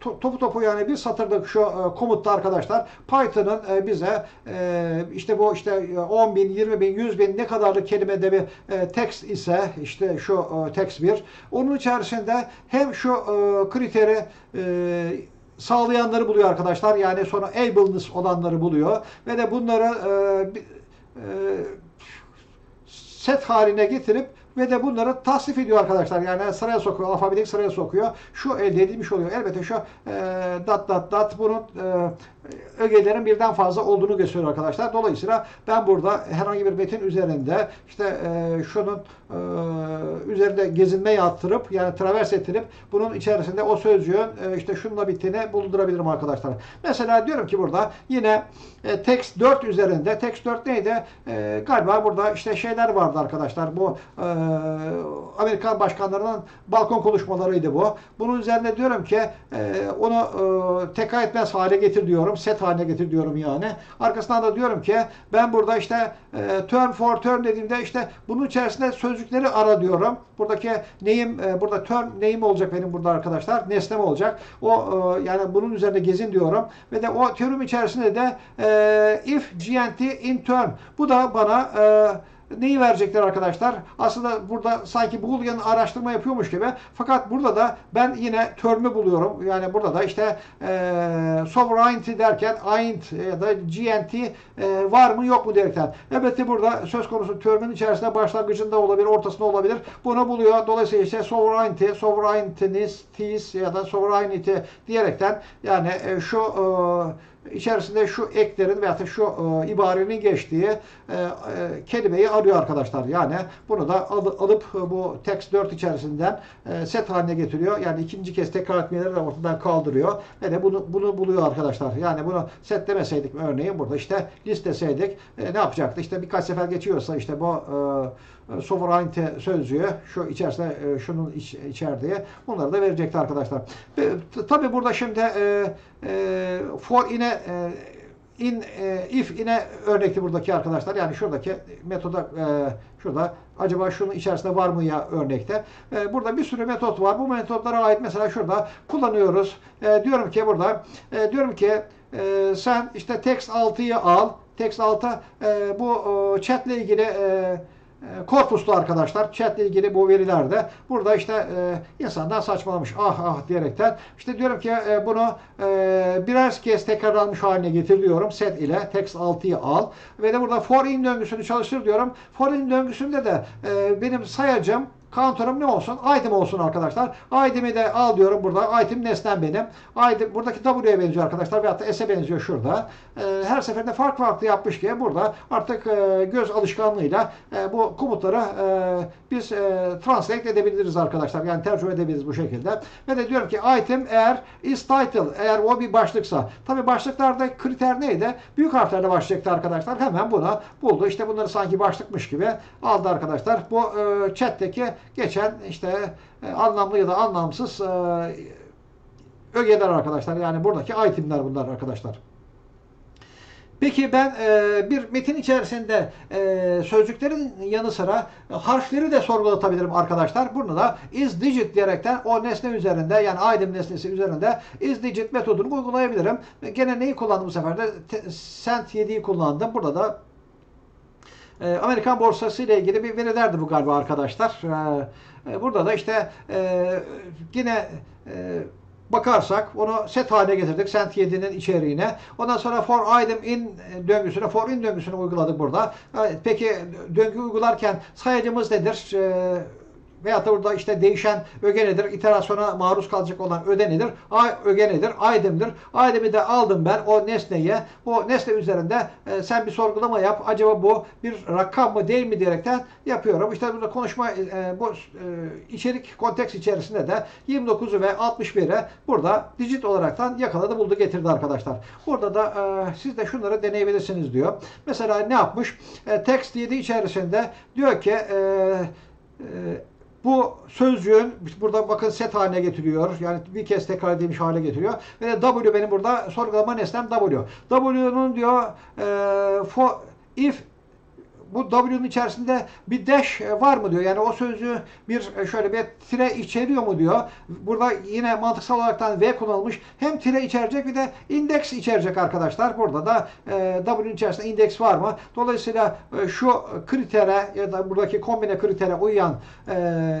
to, topu topu yani bir satırlık şu e, komutta arkadaşlar Python'ın e, bize e, işte bu işte 10 bin, 20 bin, 100 bin ne kadarlık kelimede bir e, text ise işte şu e, text bir onun içerisinde hem şu e, kriteri e, sağlayanları buluyor arkadaşlar. Yani sonra ableness olanları buluyor ve de bunları e, e, set haline getirip ve de bunları tasnif ediyor arkadaşlar. Yani sıraya sokuyor, alfabetik sıraya sokuyor. Şu elde edilmiş oluyor. Elbette şu e, dat dat dat bunun e, ögelerin birden fazla olduğunu gösteriyor arkadaşlar. Dolayısıyla ben burada herhangi bir metin üzerinde işte e, şunun e, üzerinde gezinme yaptırıp yani travers ettirip bunun içerisinde o sözcüğün e, işte şununla bittiğini bulundurabilirim arkadaşlar. Mesela diyorum ki burada yine e, text 4 üzerinde text 4 neydi? E, galiba burada işte şeyler vardı arkadaşlar. Bu e, Amerikan başkanlarının balkon konuşmalarıydı bu. Bunun üzerine diyorum ki e, onu e, tekrar etmez hale getir diyorum. Set haline getir diyorum yani. Arkasından da diyorum ki ben burada işte e, turn for turn dediğimde işte bunun içerisinde sözcükleri ara diyorum. Buradaki neyim e, burada turn neyim olacak benim burada arkadaşlar? Nesnem olacak. O e, yani bunun üzerinde gezin diyorum. Ve de o terim içerisinde de e, if GNT in turn. Bu da bana e, neyi verecekler arkadaşlar? Aslında burada sanki Boolean araştırma yapıyormuş gibi. Fakat burada da ben yine term'ü buluyorum. Yani burada da işte e, sovereignty derken int ya da GNT e, var mı yok mu diyerekten. Elbette burada söz konusu term'ün içerisinde başlangıcında olabilir, ortasında olabilir. Bunu buluyor. Dolayısıyla işte sovereignty, sovereignties ya da sovereignty diyerekten yani e, şu e, içerisinde şu eklerin veya şu e, ibarenin geçtiği e, e, kelimeyi arıyor arkadaşlar. Yani bunu da al, alıp e, bu text 4 içerisinden set haline getiriyor. Yani ikinci kez tekrar etmeleri de ortadan kaldırıyor. Ve de bunu bunu buluyor arkadaşlar. Yani bunu set demeseydik örneğin burada işte listeseydik e, ne yapacaktı? İşte birkaç sefer geçiyorsa işte bu e, sovereignty sözcüğü şu içerisinde e, şunun iç, içerdiği bunları da verecekti arkadaşlar. Tabi burada şimdi e, e, for in'e e, in e, if in'e örnekti buradaki arkadaşlar. Yani şuradaki metoda e, şurada acaba şunun içerisinde var mı ya örnekte. E, burada bir sürü metot var. Bu metotlara ait mesela şurada kullanıyoruz. E, diyorum ki burada e, diyorum ki e, sen işte text 6'yı al. Text 6 e, bu e, chat ile ilgili e, korpuslu arkadaşlar chatle ilgili bu verilerde burada işte e, insanlar saçmalamış ah ah diyerekten. İşte diyorum ki e, bunu e, birer kez tekrarlanmış haline getir diyorum set ile text 6'yı al. Ve de burada for in döngüsünü çalıştır diyorum. For in döngüsünde de e, benim sayacım Counter'ım ne olsun? Item olsun arkadaşlar. Item'i de al diyorum burada. Item nesnem benim. Item buradaki W'ye benziyor arkadaşlar. Veyahut da S'e benziyor şurada. Ee, her seferinde farklı farklı yapmış ki burada artık e, göz alışkanlığıyla e, bu komutları e, biz e, translate edebiliriz arkadaşlar. Yani tercüme edebiliriz bu şekilde. Ve de diyorum ki item eğer is title eğer o bir başlıksa. Tabi başlıklarda kriter neydi? Büyük harflerle başlayacaktı arkadaşlar. Hemen buna buldu. İşte bunları sanki başlıkmış gibi aldı arkadaşlar. Bu chat'teki geçen işte e, anlamlı ya da anlamsız e, ögeler arkadaşlar. Yani buradaki itemler bunlar arkadaşlar. Peki ben e, bir metin içerisinde e, sözcüklerin yanı sıra harfleri de sorgulatabilirim arkadaşlar. Bunu da is digit diyerekten o nesne üzerinde yani item nesnesi üzerinde is digit metodunu uygulayabilirim. Gene neyi kullandım bu sefer de? Sent 7'yi kullandım. Burada da e, Amerikan borsası ile ilgili bir verilerdi bu galiba arkadaşlar. E, e, burada da işte e, yine e, bakarsak onu set haline getirdik. Sent 7'nin içeriğine. Ondan sonra for item in döngüsüne, for in döngüsünü uyguladık burada. Peki döngü uygularken sayacımız nedir? E, Veyahut da burada işte değişen öge nedir? İterasyona maruz kalacak olan öde nedir? A, öge nedir? Item'dir. Item'i de aldım ben o nesneye. Bu nesne üzerinde e, sen bir sorgulama yap. Acaba bu bir rakam mı değil mi diyerekten yapıyorum. İşte burada konuşma e, bu e, içerik konteks içerisinde de 29'u ve 61'e burada digit olaraktan yakaladı buldu getirdi arkadaşlar. Burada da e, siz de şunları deneyebilirsiniz diyor. Mesela ne yapmış? E, text 7 içerisinde diyor ki e, e, bu sözcüğün burada bakın set haline getiriyor. Yani bir kez tekrar edilmiş hale getiriyor. Ve W benim burada sorgulama nesnem W. W'nun diyor e, for, if bu W'nun içerisinde bir dash var mı diyor. Yani o sözcüğü bir e, şöyle bir tire içeriyor mu diyor. Burada yine mantıksal olaraktan V kullanılmış. Hem tire içerecek bir de indeks içerecek arkadaşlar. Burada da e, W'nun içerisinde indeks var mı? Dolayısıyla e, şu kritere ya da buradaki kombine kritere uyan e,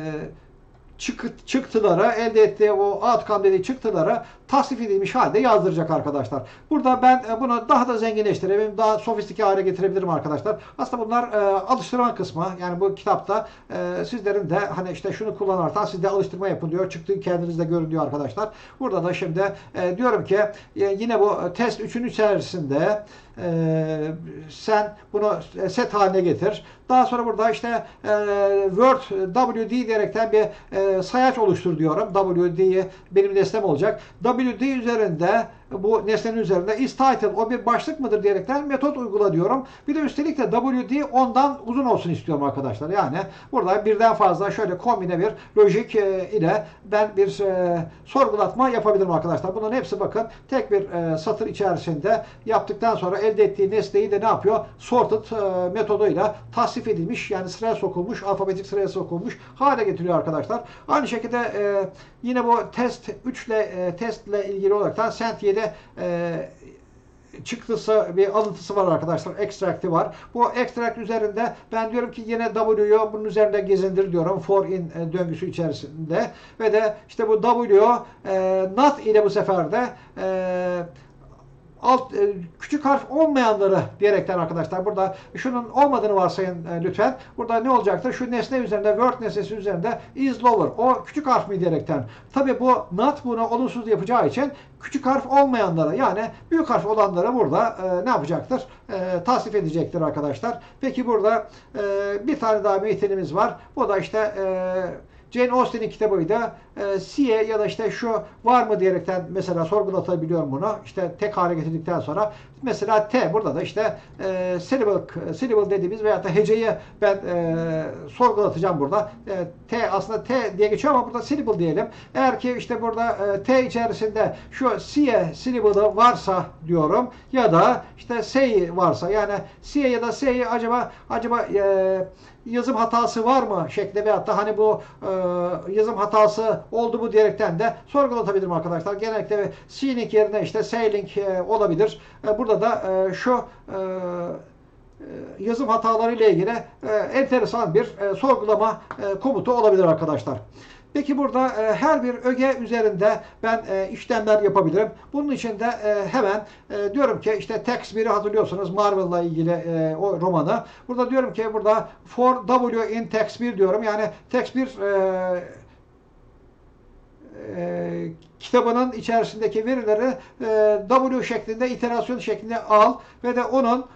çıktıları, elde ettiği o outcome dediği çıktıları tasnif edilmiş halde yazdıracak arkadaşlar. Burada ben e, bunu daha da zenginleştirebilirim, daha sofistike hale getirebilirim arkadaşlar. Aslında bunlar e, alıştırma kısmı. Yani bu kitapta e, sizlerin de hani işte şunu kullanarsan siz de alıştırma yapın diyor. Çıktığı kendinizde görün diyor arkadaşlar. Burada da şimdi e, diyorum ki e, yine bu test 3'ün içerisinde e, sen bunu set haline getir. Daha sonra burada işte e, Word WD diyerekten bir e, sayaç oluştur diyorum. WD'yi benim nesnem olacak. WD üzerinde bu nesnenin üzerinde is title o bir başlık mıdır diyerekten metot uygula diyorum. Bir de üstelik de WD ondan uzun olsun istiyorum arkadaşlar. Yani burada birden fazla şöyle kombine bir lojik e, ile ben bir e, sorgulatma yapabilirim arkadaşlar. Bunların hepsi bakın tek bir e, satır içerisinde yaptıktan sonra elde ettiği nesneyi de ne yapıyor? Sorted metoduyla tasnif edilmiş yani sıraya sokulmuş, alfabetik sıraya sokulmuş hale getiriyor arkadaşlar. Aynı şekilde yine bu test 3 ile testle ilgili olarak Sentiye'de e, çıktısı bir alıntısı var arkadaşlar. Extract'i var. Bu extract üzerinde ben diyorum ki yine W'yu bunun üzerinde gezindir diyorum. For in e, döngüsü içerisinde. Ve de işte bu W e, not ile bu sefer de e, alt e, küçük harf olmayanları diyerekten arkadaşlar burada şunun olmadığını varsayın e, lütfen. Burada ne olacaktır? Şu nesne üzerinde word nesnesi üzerinde is lower. O küçük harf mi diyerekten. Tabi bu not bunu olumsuz yapacağı için küçük harf olmayanları yani büyük harf olanları burada e, ne yapacaktır? E, tasnif edecektir arkadaşlar. Peki burada e, bir tane daha metinimiz var. Bu da işte e, Jane Austen'in kitabıydı. E, Siye ya da işte şu var mı diyerekten mesela sorgulatabiliyorum bunu. İşte tek hale getirdikten sonra mesela T burada da işte e, syllable, syllable dediğimiz veyahut da heceyi ben e, sorgulatacağım burada. E, T aslında T diye geçiyor ama burada syllable diyelim. Eğer ki işte burada e, T içerisinde şu Siye syllable'ı varsa diyorum ya da işte S'yi varsa yani Siye ya da S'yi acaba acaba e, yazım hatası var mı şeklinde veyahut da hani bu e, yazım hatası oldu mu diyerekten de sorgulatabilirim arkadaşlar. Genellikle C-link yerine işte S-link e, olabilir. E, burada da e, şu e, e, yazım hataları ile ilgili e, enteresan bir e, sorgulama e, komutu olabilir arkadaşlar. Peki burada e, her bir öge üzerinde ben e, işlemler yapabilirim. Bunun için de e, hemen e, diyorum ki işte Text 1'i hatırlıyorsunuz Marvel'la ilgili e, o romanı. Burada diyorum ki burada for W in Text 1 diyorum. Yani Text 1 e, e, kitabının içerisindeki verileri e, W şeklinde, iterasyon şeklinde al ve de onun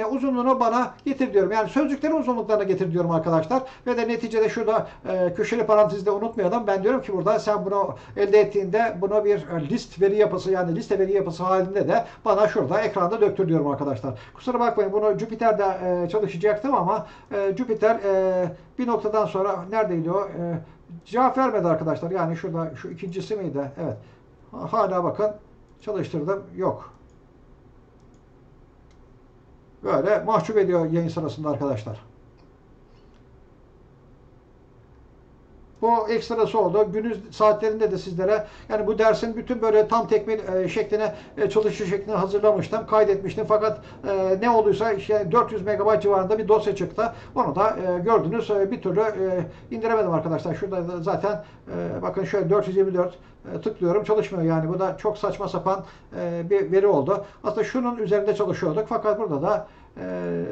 e, uzunluğunu bana getir diyorum. Yani sözcüklerin uzunluklarını getir diyorum arkadaşlar. Ve de neticede şurada e, köşeli parantezde unutmayalım. Ben diyorum ki burada sen bunu elde ettiğinde bunu bir e, list veri yapısı yani liste veri yapısı halinde de bana şurada ekranda döktür diyorum arkadaşlar. Kusura bakmayın bunu Jupyter'de çalışacaktım ama e, Jupyter e, bir noktadan sonra neredeydi o? E, cevap vermedi arkadaşlar. Yani şurada şu ikincisi miydi? Evet. Hala bakın çalıştırdım. Yok. Böyle mahcup ediyor yayın sırasında arkadaşlar. Bu ekstrası oldu. Günüz saatlerinde de sizlere yani bu dersin bütün böyle tam tekmil e, şekline e, çalışı şeklini hazırlamıştım. Kaydetmiştim. Fakat e, ne olduysa işte 400 MB civarında bir dosya çıktı. Onu da e, gördünüz. E, bir türlü e, indiremedim arkadaşlar. Şurada da zaten e, bakın şöyle 424 e, tıklıyorum. Çalışmıyor yani. Bu da çok saçma sapan e, bir veri oldu. Aslında şunun üzerinde çalışıyorduk. Fakat burada da e,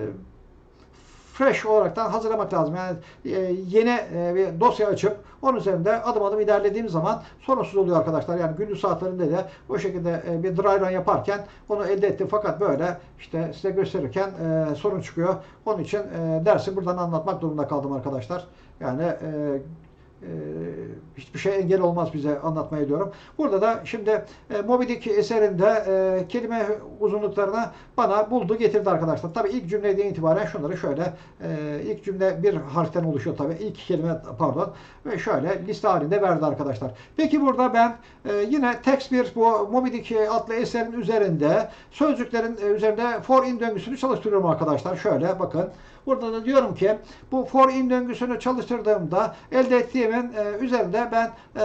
fresh olaraktan hazırlamak lazım. Yani e, yeni e, bir dosya açıp onun üzerinde adım adım ilerlediğim zaman sorunsuz oluyor arkadaşlar. Yani gündüz saatlerinde de bu şekilde e, bir dry run yaparken onu elde ettim. Fakat böyle işte size gösterirken sorun çıkıyor. Onun için dersi buradan anlatmak durumunda kaldım arkadaşlar. Yani e, e, hiçbir şey engel olmaz bize anlatmaya diyorum. Burada da şimdi e, Moby Dick eserinde e, kelime uzunluklarını bana buldu getirdi arkadaşlar. Tabi ilk cümleden itibaren şunları şöyle e, ilk cümle bir harften oluşuyor tabi. ilk kelime pardon ve şöyle liste halinde verdi arkadaşlar. Peki burada ben e, yine text bir bu Moby Dick adlı eserin üzerinde sözcüklerin e, üzerinde for in döngüsünü çalıştırıyorum arkadaşlar. Şöyle bakın. Burada da diyorum ki bu for in döngüsünü çalıştırdığımda elde ettiğimin e, üzerinde ben e,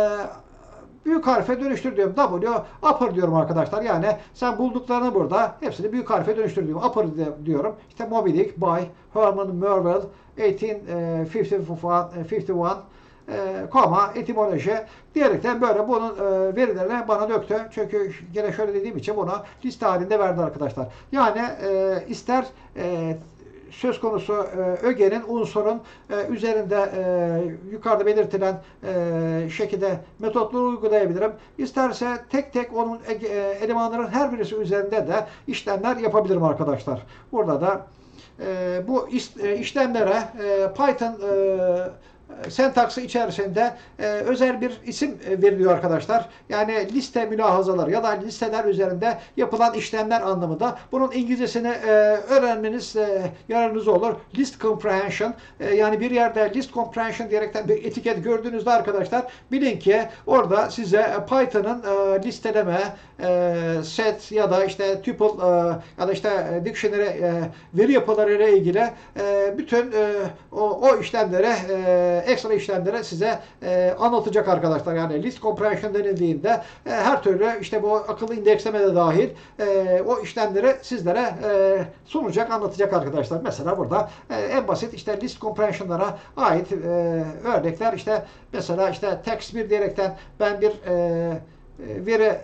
büyük harfe dönüştür diyorum. W upper diyorum arkadaşlar. Yani sen bulduklarını burada hepsini büyük harfe dönüştür diyorum. Upper diyorum. İşte Moby Dick by Herman Melville 1851 e, koma etimoloji diyerekten böyle bunun e, verilerini bana döktü. Çünkü gene şöyle dediğim için bunu liste halinde verdi arkadaşlar. Yani e, ister e, söz konusu e, ögenin, unsurun e, üzerinde e, yukarıda belirtilen e, şekilde metotları uygulayabilirim. İsterse tek tek onun e, elemanların her birisi üzerinde de işlemler yapabilirim arkadaşlar. Burada da e, bu iş, e, işlemlere e, Python e, sentaksı içerisinde e, özel bir isim e, veriliyor arkadaşlar. Yani liste mülahazaları ya da listeler üzerinde yapılan işlemler anlamında. Bunun İngilizcesini e, öğrenmeniz yararınız olur. List comprehension yani bir yerde list comprehension diyerekten bir etiket gördüğünüzde arkadaşlar bilin ki orada size Python'ın listeleme, set ya da işte tuple e, ya da işte dictionary veri yapıları ile ilgili bütün o, o işlemlere e, ekstra işlemleri size e, anlatacak arkadaşlar. Yani list comprehension denildiğinde e, her türlü işte bu akıllı indeksleme de dahil e, o işlemleri sizlere e, sunacak, anlatacak arkadaşlar. Mesela burada e, en basit işte list comprehension'lara ait e, örnekler işte mesela işte text 1 diyerekten ben bir e, e, veri e,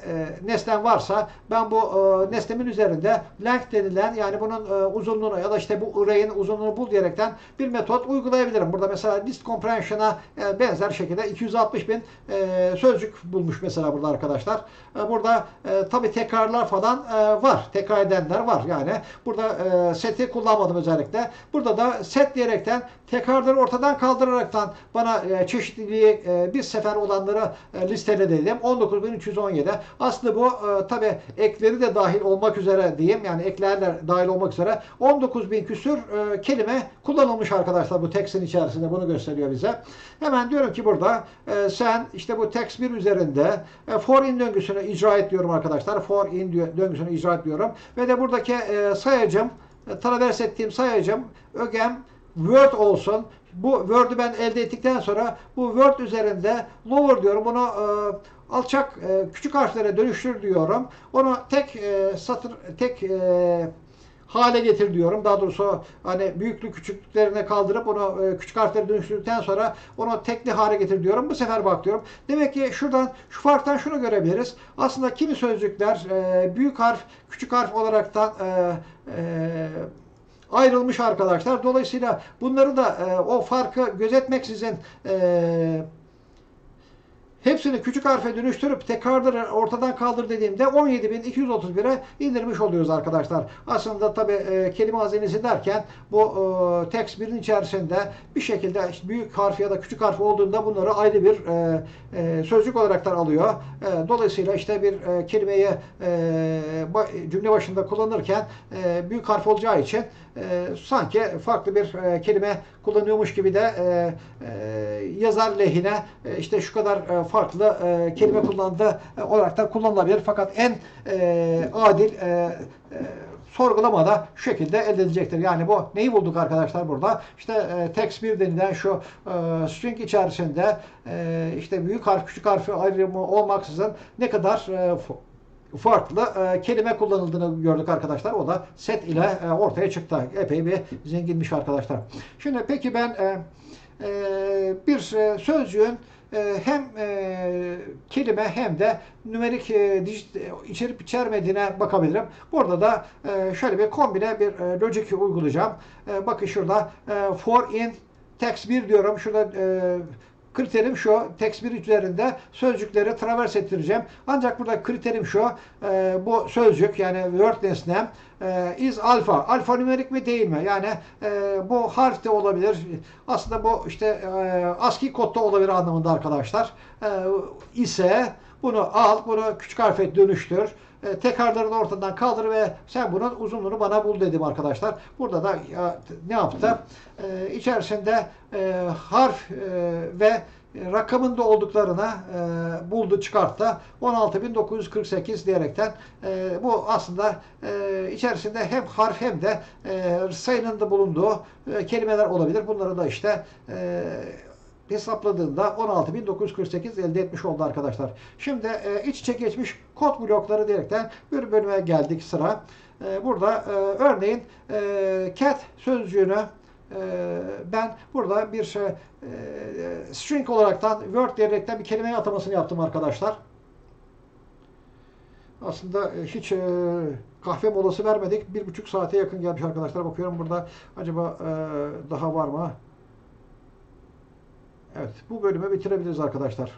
nesnem varsa ben bu e, nesnemin üzerinde length denilen yani bunun e, uzunluğunu ya da işte bu array'in uzunluğunu bul diyerekten bir metot uygulayabilirim. Burada mesela list comprehension'a e, benzer şekilde 260 bin e, sözcük bulmuş mesela burada arkadaşlar. E, burada e, tabi tekrarlar falan e, var. Tekrar edenler var. Yani burada e, seti kullanmadım özellikle. Burada da set diyerekten tekrarları ortadan kaldıraraktan bana e, çeşitliliği e, bir sefer olanları e, listele dedim. 19.317. Aslında bu e, tabi ekleri de dahil olmak üzere diyeyim. Yani eklerler dahil olmak üzere 19.000 küsür e, kelime kullanılmış arkadaşlar bu text'in içerisinde. Bunu gösteriyor bize. Hemen diyorum ki burada e, sen işte bu text 1 üzerinde e, for in döngüsünü icra et diyorum arkadaşlar. For in döngüsünü icra et diyorum. Ve de buradaki e, sayacım, e, travers ettiğim sayacım, ögem Word olsun. Bu Word'ü ben elde ettikten sonra bu Word üzerinde lower diyorum. Bunu e, alçak e, küçük harflere dönüştür diyorum. Onu tek e, satır tek e, hale getir diyorum. Daha doğrusu hani büyüklük küçüklüklerine kaldırıp onu e, küçük harflere dönüştürdükten sonra onu tekli hale getir diyorum. Bu sefer bak diyorum. Demek ki şuradan şu farktan şunu görebiliriz. Aslında kimi sözcükler e, büyük harf küçük harf olaraktan e, e, ayrılmış arkadaşlar. Dolayısıyla bunları da e, o farkı gözetmeksizin e, hepsini küçük harfe dönüştürüp tekrarları ortadan kaldır dediğimde 17.231'e indirmiş oluyoruz arkadaşlar. Aslında tabi e, kelime hazinesi derken bu e, text birin içerisinde bir şekilde işte büyük harf ya da küçük harf olduğunda bunları ayrı bir e, e, sözcük olaraktan alıyor. E, dolayısıyla işte bir e, kelimeyi e, cümle başında kullanırken e, büyük harf olacağı için e, sanki farklı bir e, kelime kullanıyormuş gibi de e, e, yazar lehine e, işte şu kadar e, farklı e, kelime kullandığı e, olarak da kullanılabilir. Fakat en e, adil e, e, sorgulamada şu şekilde elde edilecektir. Yani bu neyi bulduk arkadaşlar burada? İşte e, text 1 denilen şu e, string içerisinde e, işte büyük harf küçük harfi ayrımı olmaksızın ne kadar e, farklı e, kelime kullanıldığını gördük arkadaşlar. O da set ile e, ortaya çıktı. Epey bir zenginmiş arkadaşlar. Şimdi peki ben e, e, bir e, sözcüğün e, hem e, kelime hem de nümerik e, dijit e, içerip içermediğine bakabilirim. Burada da e, şöyle bir kombine bir e, logic uygulayacağım. E, bakın şurada e, for in text 1 diyorum. Şurada e, Kriterim şu, text 1 üzerinde sözcükleri travers ettireceğim. Ancak burada kriterim şu, e, bu sözcük yani word nesnem e, is alfa. Alfa nümerik mi değil mi? Yani e, bu harf de olabilir. Aslında bu işte e, ASCII kodda olabilir anlamında arkadaşlar. E, ise bunu al, bunu küçük harfe dönüştür e, tekrarlarını ortadan kaldır ve sen bunun uzunluğunu bana bul dedim arkadaşlar. Burada da ya, ne yaptı? E, içerisinde e, harf e, ve rakamında olduklarına e, buldu çıkarttı. 16.948 diyerekten e, bu aslında e, içerisinde hem harf hem de e, sayının da bulunduğu e, kelimeler olabilir. Bunları da işte e, hesapladığında 16.948 elde etmiş oldu arkadaşlar. Şimdi e, iç içe geçmiş kod blokları diyerekten bir bölüme geldik sıra. E, burada e, örneğin e, cat sözcüğünü e, ben burada bir şey, e, string olaraktan word diyerekten bir kelimeye atamasını yaptım arkadaşlar. Aslında e, hiç e, kahve molası vermedik. Bir buçuk saate yakın gelmiş arkadaşlar. Bakıyorum burada acaba e, daha var mı? Evet, bu bölümü bitirebiliriz arkadaşlar.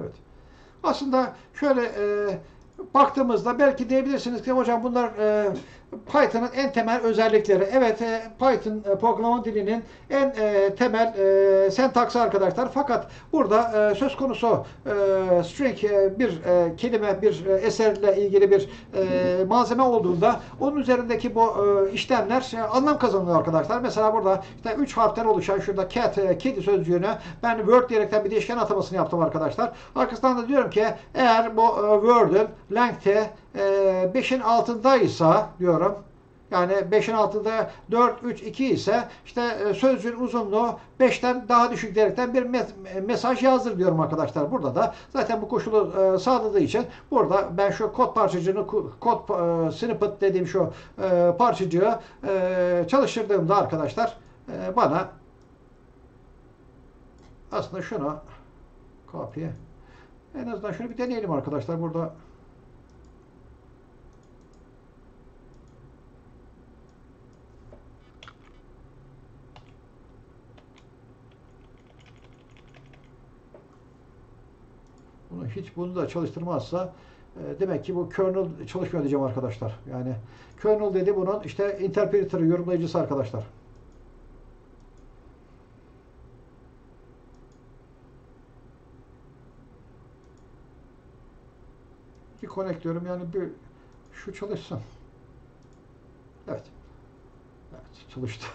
Evet. Aslında şöyle e, baktığımızda belki diyebilirsiniz ki hocam bunlar e, Python'ın en temel özellikleri. Evet e, Python e, programlama dilinin en e, temel sentaksı arkadaşlar. Fakat burada söz konusu string bir kelime, bir eserle ilgili bir malzeme olduğunda onun üzerindeki bu işlemler anlam kazanıyor arkadaşlar. Mesela burada işte 3 harften oluşan şurada cat, kedi sözcüğünü ben word diyerekten bir değişken atamasını yaptım arkadaşlar. Arkasından da diyorum ki eğer bu word'ün length'i 5'in altındaysa diyorum. Yani 5'in altında 4, 3, 2 ise işte e, sözcüğün uzunluğu 5'ten daha düşük diyerekten bir mes- mesaj yazdır diyorum arkadaşlar. Burada da zaten bu koşulu e, sağladığı için burada ben şu kod parçacığını kod e, snippet dediğim şu parçacığı çalıştırdığımda arkadaşlar bana aslında şunu kopya en azından şunu bir deneyelim arkadaşlar burada Bunu hiç bunu da çalıştırmazsa e, demek ki bu kernel çalışmıyor diyeceğim arkadaşlar. Yani kernel dedi bunun işte interpreter'ı, yorumlayıcısı arkadaşlar. Bir connect yani bir şu çalışsın. Evet. Evet çalıştı.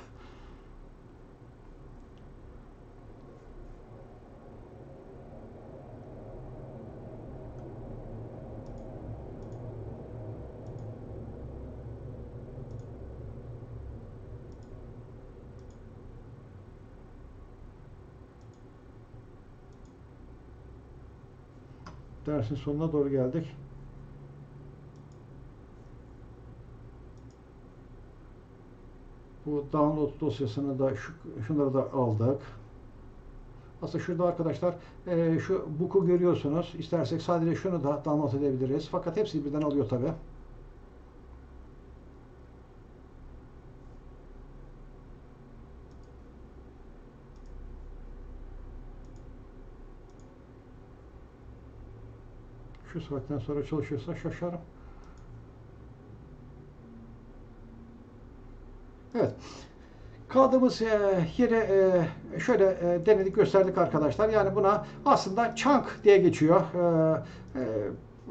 Dersin sonuna doğru geldik. Bu download dosyasını da şu, şunları da aldık. Aslında şurada arkadaşlar e, şu book'u görüyorsunuz. İstersek sadece şunu da download edebiliriz. Fakat hepsi birden alıyor tabi. Şu saatten sonra çalışıyorsa şaşarım. Evet. Kaldığımız e, yere e, şöyle e, denedik gösterdik arkadaşlar. Yani buna aslında chunk diye geçiyor. E, e,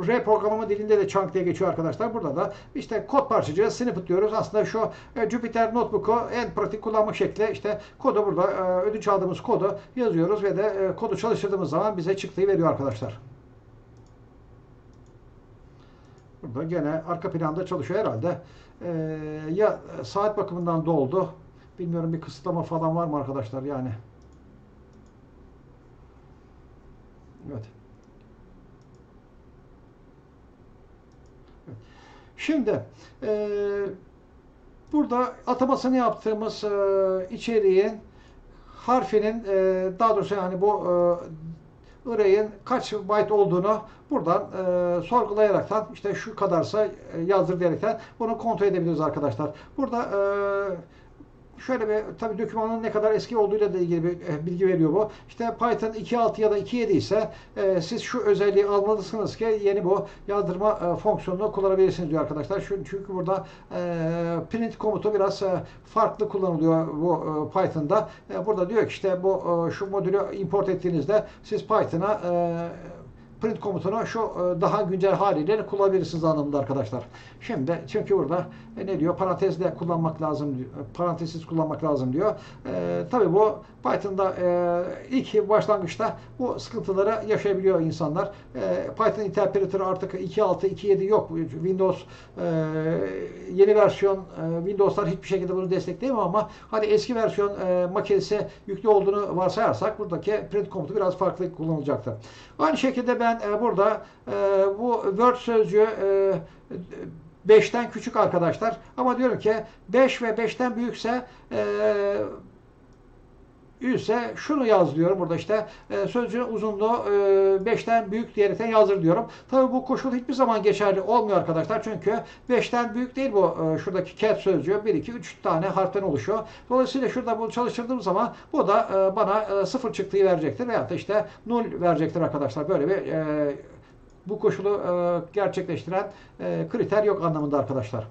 R programlama dilinde de chunk diye geçiyor arkadaşlar. Burada da işte kod parçacığı snippet diyoruz. Aslında şu e, Jupyter Notebook'u en pratik kullanmak şekli işte kodu burada e, ödünç aldığımız kodu yazıyoruz ve de e, kodu çalıştırdığımız zaman bize çıktığı veriyor arkadaşlar. Burada gene arka planda çalışıyor herhalde. Ee, ya saat bakımından doldu. Bilmiyorum bir kısıtlama falan var mı arkadaşlar yani. Evet. Evet. Şimdi e, burada atamasını yaptığımız e, içeriğin harfinin e, daha doğrusu yani bu e, array'in kaç byte olduğunu buradan e, sorgulayaraktan işte şu kadarsa e, yazdır diyerekten bunu kontrol edebiliriz arkadaşlar. Burada e, şöyle bir tabii dokümanın ne kadar eski olduğuyla da ilgili bir e, bilgi veriyor bu. İşte Python 2.6 ya da 2.7 ise e, siz şu özelliği almalısınız ki yeni bu yazdırma e, fonksiyonunu kullanabilirsiniz diyor arkadaşlar. Çünkü burada e, print komutu biraz e, farklı kullanılıyor bu e, Python'da. E, burada diyor ki işte bu e, şu modülü import ettiğinizde siz Python'a e, print komutunu şu e, daha güncel haliyle kullanabilirsiniz anlamında arkadaşlar. Şimdi çünkü burada e, ne diyor? Parantezle kullanmak lazım diyor. e, Parantezsiz kullanmak lazım diyor. E, tabii bu Python'da e, ilk başlangıçta bu sıkıntıları yaşayabiliyor insanlar. E, Python interpreter artık 2.6, 2.7 yok. Windows e, yeni versiyon e, Windows'lar hiçbir şekilde bunu desteklemiyor ama hadi eski versiyon e, makinesi yüklü olduğunu varsayarsak buradaki print komutu biraz farklı kullanılacaktır. Aynı şekilde ben e, burada e, bu Word sözcüğü e, 5'ten küçük arkadaşlar. Ama diyorum ki 5 ve 5'ten büyükse e, ise şunu yaz diyorum burada işte e, sözcüğün uzunluğu e, 5'ten büyük diyerekten yazdır diyorum. Tabii bu koşul hiçbir zaman geçerli olmuyor arkadaşlar. Çünkü 5'ten büyük değil bu e, şuradaki cat sözcüğü. 1, 2, 3 tane harften oluşuyor. Dolayısıyla şurada bunu çalıştırdığım zaman bu da e, bana e, sıfır çıktığı verecektir. Veyahut da işte null verecektir arkadaşlar. Böyle bir e, bu koşulu e, gerçekleştiren e, kriter yok anlamında arkadaşlar.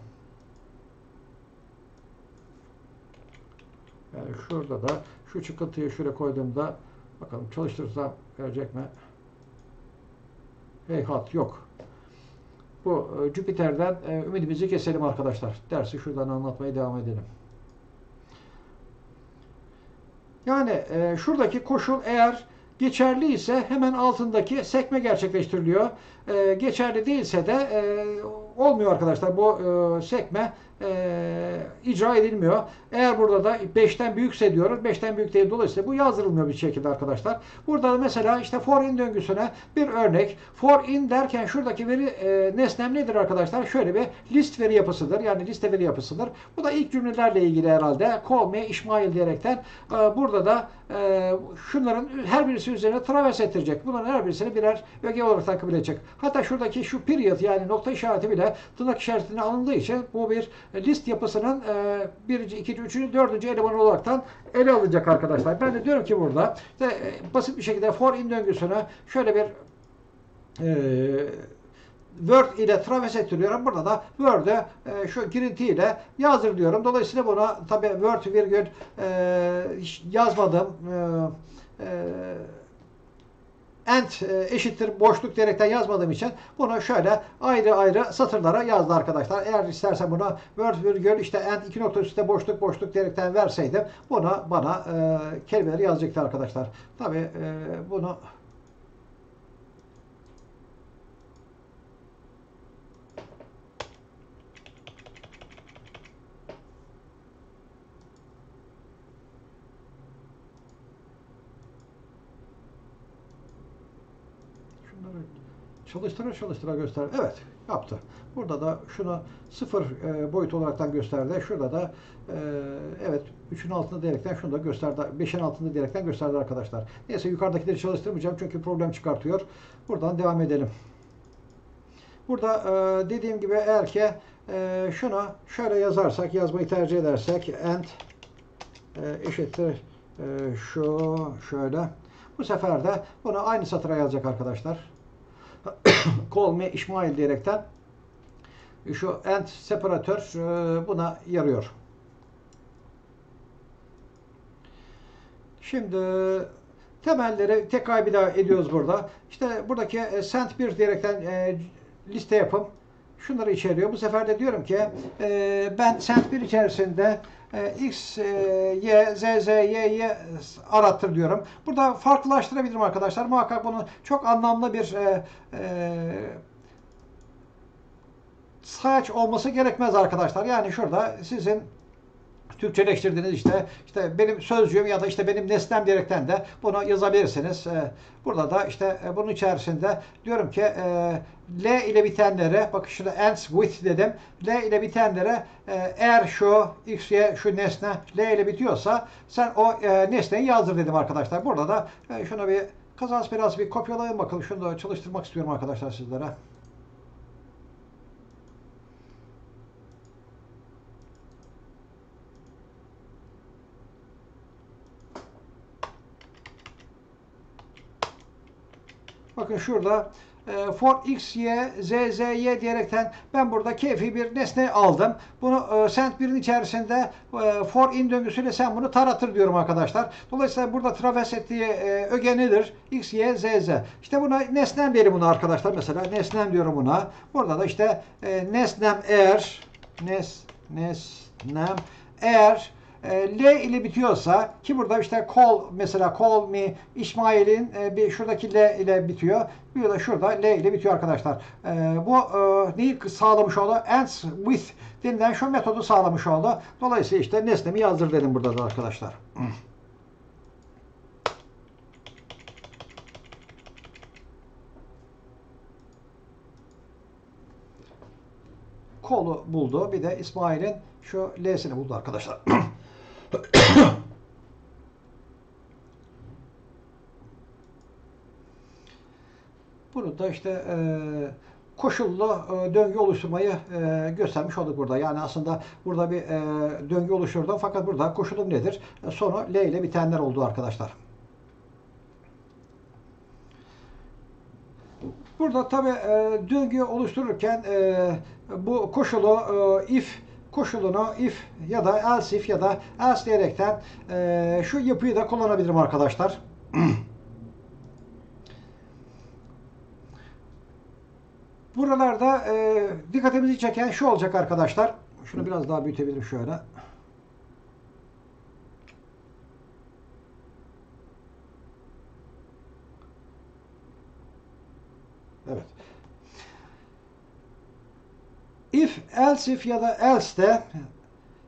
Yani şurada da şu çıkıntıyı şuraya koyduğumda bakalım çalıştırırsam verecek mi? Heyhat yok. Bu e, Jüpiter'den e, ümidimizi keselim arkadaşlar. Dersi şuradan anlatmaya devam edelim. Yani e, şuradaki koşul eğer geçerli ise hemen altındaki sekme gerçekleştiriliyor. E, geçerli değilse de e, olmuyor arkadaşlar. Bu e, sekme e, icra edilmiyor. Eğer burada da 5'ten büyükse diyoruz. 5'ten büyük değil. Dolayısıyla bu yazdırılmıyor bir şekilde arkadaşlar. Burada da mesela işte for in döngüsüne bir örnek. For in derken şuradaki veri e, nesnem nedir arkadaşlar? Şöyle bir list veri yapısıdır. Yani liste veri yapısıdır. Bu da ilk cümlelerle ilgili herhalde. Call me İsmail diyerekten e, burada da e, şunların her birisi üzerine travers ettirecek. Bunların her birisini birer öge olarak takip edecek. Hatta şuradaki şu period yani nokta işareti bile tırnak işaretine alındığı için bu bir list yapısının e, birinci, ikinci, üçüncü, dördüncü eleman olaraktan ele alınacak arkadaşlar. Ben de diyorum ki burada işte, e, basit bir şekilde for in döngüsünü şöyle bir e, Word ile travers ettiriyorum. Burada da Word'ü e, şu girinti ile yazdır diyorum. Dolayısıyla buna tabi Word virgül e, yazmadım. E, e, end e, eşittir boşluk diyerekten yazmadığım için bunu şöyle ayrı ayrı satırlara yazdı arkadaşlar. Eğer istersen bunu Word virgül işte end iki nokta üstte boşluk boşluk diyerekten verseydim bunu bana e, kelimeleri yazacaktı arkadaşlar. Tabi e, bunu Şunları çalıştıra çalıştıra göster. Evet yaptı. Burada da şunu sıfır e, boyut olaraktan gösterdi. Şurada da e, evet 3'ün altında diyerekten şunu da gösterdi. 5'in altında diyerekten gösterdi arkadaşlar. Neyse yukarıdakileri çalıştırmayacağım çünkü problem çıkartıyor. Buradan devam edelim. Burada e, dediğim gibi eğer ki e, şunu şöyle yazarsak, yazmayı tercih edersek and e, eşittir e, şu şöyle. Bu sefer de bunu aynı satıra yazacak arkadaşlar. Call me İsmail diyerekten şu end separatör e, buna yarıyor. Şimdi temelleri tekrar bir daha ediyoruz burada. İşte buradaki e, send 1 diyerekten e, liste yapım şunları içeriyor. Bu sefer de diyorum ki ben send 1 içerisinde e, x, e, y, z, z, y, y arattır diyorum. Burada farklılaştırabilirim arkadaşlar. Muhakkak bunun çok anlamlı bir e, e, sayaç olması gerekmez arkadaşlar. Yani şurada sizin Türkçeleştirdiğiniz işte işte benim sözcüğüm ya da işte benim nesnem diyerekten de bunu yazabilirsiniz. Ee, burada da işte e, bunun içerisinde diyorum ki e, L ile bitenlere bakın şurada ends with dedim. L ile bitenlere e, eğer şu x, y şu nesne L ile bitiyorsa sen o nesneyi yazdır dedim arkadaşlar. Burada da şuna bir kazas biraz bir kopyalayın bakalım. Şunu da çalıştırmak istiyorum arkadaşlar sizlere. Bakın şurada e, for x, y, z, z, y diyerekten ben burada keyfi bir nesne aldım. Bunu e, send 1'in içerisinde e, for in döngüsüyle sen bunu taratır diyorum arkadaşlar. Dolayısıyla burada travers ettiği e, öge nedir? x, y, z, z. İşte buna nesnem diyelim bunu arkadaşlar. Mesela nesnem diyorum buna. Burada da işte e, nesnem eğer nes, nesnem eğer e, L ile bitiyorsa ki burada işte call mesela call me İsmail'in e, bir şuradaki L ile bitiyor. Bir de şurada L ile bitiyor arkadaşlar. E, bu neyi sağlamış oldu? Ends with denilen şu metodu sağlamış oldu. Dolayısıyla işte nesnemi yazdır dedim burada da arkadaşlar. Kolu buldu. Bir de İsmail'in şu L'sini buldu arkadaşlar. [CLEARS THROAT] [COUGHS] Bunu da işte e, koşullu e, döngü oluşturmayı e, göstermiş olduk burada. Yani aslında burada bir e, döngü oluşturdum fakat burada koşulum nedir? E, sonu L ile bitenler oldu arkadaşlar. Burada tabi e, döngü oluştururken e, bu koşulu e, if koşulunu if ya da else if ya da else diyerekten e, şu yapıyı da kullanabilirim arkadaşlar. [CLEARS THROAT] Buralarda e, dikkatimizi çeken şu olacak arkadaşlar. Şunu biraz daha büyütebilirim şöyle. Evet. If, else if ya da else de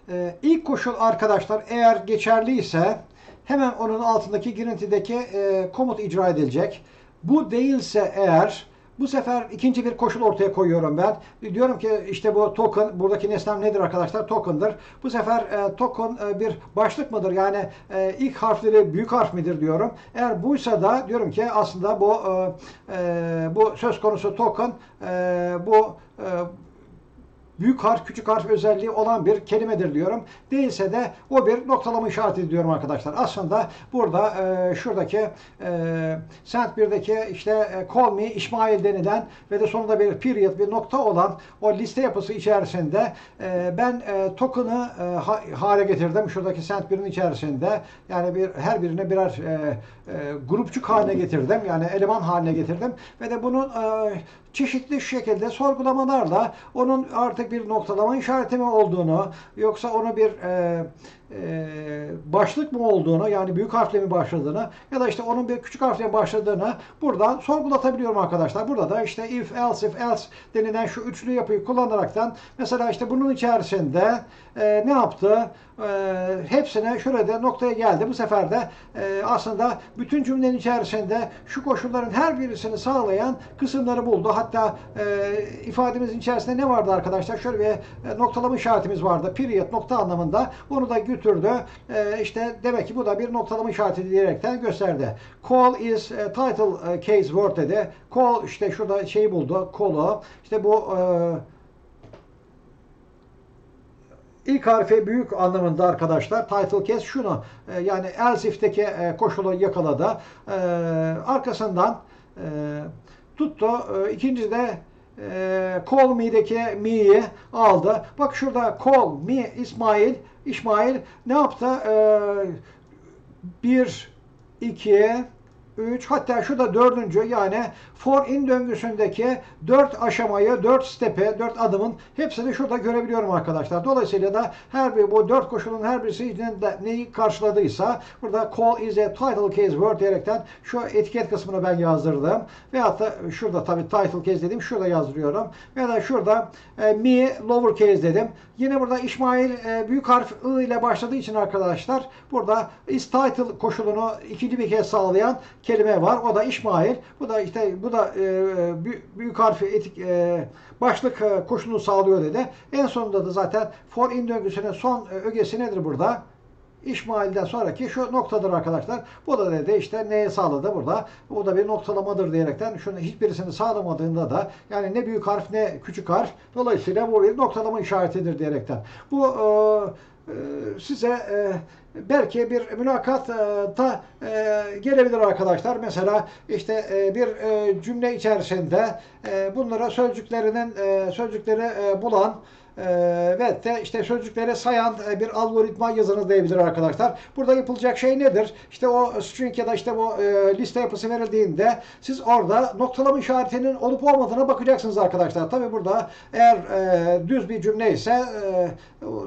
e, ilk koşul arkadaşlar eğer geçerliyse hemen onun altındaki girintideki e, komut icra edilecek. Bu değilse eğer bu sefer ikinci bir koşul ortaya koyuyorum ben. Diyorum ki işte bu token, buradaki nesnem nedir arkadaşlar? Token'dır. Bu sefer e, token e, bir başlık mıdır? Yani e, ilk harfleri büyük harf midir diyorum. Eğer buysa da diyorum ki aslında bu e, e, bu söz konusu token e, bu e, büyük harf, küçük harf özelliği olan bir kelimedir diyorum. Değilse de o bir noktalama işareti diyorum arkadaşlar. Aslında burada e, şuradaki e, Sent 1'deki işte e, call me İsmail denilen ve de sonunda bir period bir nokta olan o liste yapısı içerisinde e, ben e, token'ı e, ha, hale getirdim. Şuradaki Sent 1'in içerisinde yani bir her birine birer e, e, grupçuk haline getirdim. Yani eleman haline getirdim ve de bunun e, çeşitli şekilde sorgulamalarla onun artık bir noktalama işareti mi olduğunu yoksa onu bir e, e, başlık mı olduğunu yani büyük harfle mi başladığını ya da işte onun bir küçük harfle başladığını buradan sorgulatabiliyorum arkadaşlar. Burada da işte if, else, if, else denilen şu üçlü yapıyı kullanaraktan mesela işte bunun içerisinde e, ne yaptı? E, hepsine şurada noktaya geldi. Bu sefer de e, aslında bütün cümlenin içerisinde şu koşulların her birisini sağlayan kısımları buldu. Hatta e, ifademizin içerisinde ne vardı arkadaşlar? Şöyle bir e, noktalama işaretimiz vardı. Period nokta anlamında. Onu da götürdü. E, işte demek ki bu da bir noktalama işareti diyerekten gösterdi. Call is e, title e, case word dedi. Call işte şurada şeyi buldu. Call'u. İşte bu e, İlk harfi büyük anlamında arkadaşlar title case şunu e, yani else if'teki e, koşulu yakaladı. Arkasından tuttu. E, ikinci de e, call me'deki me'yi aldı. Bak şurada call me İsmail. İsmail ne yaptı? E, bir, iki, 3 hatta şu da dördüncü yani for in döngüsündeki 4 aşamayı, 4 stepe, 4 adımın hepsini şurada görebiliyorum arkadaşlar. Dolayısıyla da her bir bu 4 koşulun her birisi neyi karşıladıysa burada call is a title case word diyerekten şu etiket kısmını ben yazdırdım. Veyahut da şurada tabi title case dedim. Şurada yazdırıyorum. Veya da şurada e, me lower case dedim. Yine burada İsmail e, büyük harf I ile başladığı için arkadaşlar burada is title koşulunu ikinci bir kez sağlayan kelime var. O da İsmail. Bu da işte bu da e, büyük harfi etik e, başlık e, koşulunu sağlıyor dedi. En sonunda da zaten for in döngüsünün son e, ögesi nedir burada? İsmail'den sonraki şu noktadır arkadaşlar. Bu da dedi işte neye sağladı burada? O da bir noktalamadır diyerekten şunu hiçbirisini sağlamadığında da yani ne büyük harf ne küçük harf dolayısıyla bu bir noktalama işaretidir diyerekten. Bu e, e, size e, belki bir mülakatta e, gelebilir arkadaşlar. Mesela işte e, bir e, cümle içerisinde e, bunlara sözcüklerinin e, sözcükleri e, bulan ve de işte sözcükleri sayan e, bir algoritma yazınız diyebilir arkadaşlar. Burada yapılacak şey nedir? İşte o string ya da işte bu e, liste yapısı verildiğinde siz orada noktalama işaretinin olup olmadığına bakacaksınız arkadaşlar. Tabi burada eğer e, düz bir cümle ise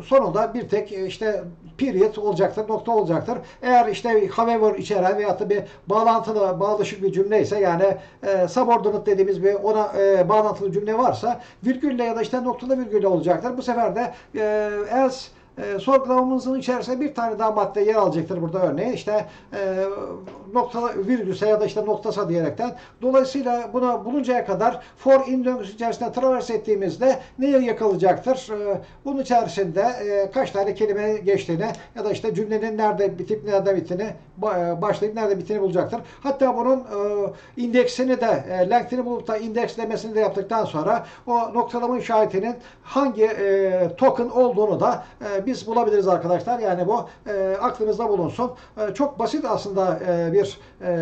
sonunda bir tek işte period olacaktır, nokta olacaktır. Eğer işte however içeren veyahut da bir bağlantılı, bağdaşık bir cümle ise yani e, subordinate dediğimiz bir ona e, bağlantılı cümle varsa virgülle ya da işte noktalı virgülle olacaktır. Bu sefer de e, else e, sorgulamamızın içerisinde bir tane daha madde yer alacaktır burada örneğin. İşte e, nokta virgülse ya da işte noktasa diyerekten. Dolayısıyla buna buluncaya kadar for in döngüsü içerisinde travers ettiğimizde neye yakalayacaktır? E, bunun içerisinde e, kaç tane kelime geçtiğini ya da işte cümlenin nerede bitip nerede bittiğini e, başlayıp nerede bittiğini bulacaktır. Hatta bunun e, indeksini de e, length'ini bulup da indekslemesini de yaptıktan sonra o noktalama işaretinin hangi e, token olduğunu da e, biz bulabiliriz arkadaşlar. Yani bu e, aklınızda bulunsun. E, çok basit aslında e, bir e,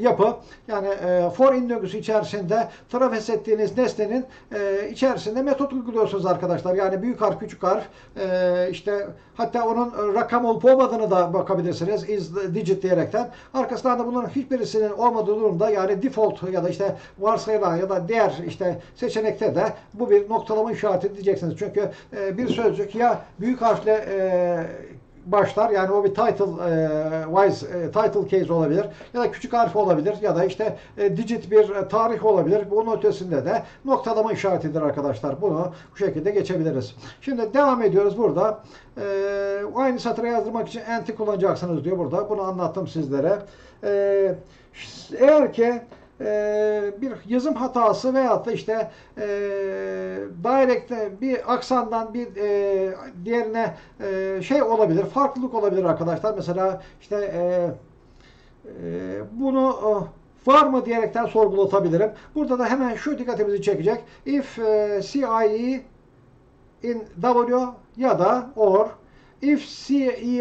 yapı. Yani e, for in döngüsü içerisinde traves ettiğiniz nesnenin e, içerisinde metot uyguluyorsunuz arkadaşlar. Yani büyük harf, küçük harf, e, işte hatta onun rakam olup olmadığını da bakabilirsiniz. Is digit diyerekten. Arkasından da bunların hiçbirisinin olmadığı durumda yani default ya da işte varsayılan ya da diğer işte seçenekte de bu bir noktalama işareti diyeceksiniz. Çünkü e, bir sözcük ya büyük harfle e, başlar. Yani o bir title e, wise e, title case olabilir ya da küçük harf olabilir ya da işte e, digit bir e, tarih olabilir. Bunun ötesinde de noktalama işaretidir arkadaşlar. Bunu bu şekilde geçebiliriz. Şimdi devam ediyoruz burada. E, aynı satıra yazdırmak için ent'i kullanacaksınız diyor burada. Bunu anlattım sizlere. E, eğer ki e, bir yazım hatası veyahut da işte e, direct bir aksandan bir e, diğerine e, şey olabilir, farklılık olabilir arkadaşlar. Mesela işte e, e, bunu e, var mı diyerekten sorgulatabilirim. Burada da hemen şu dikkatimizi çekecek. If e, CIE in W ya da or if CEI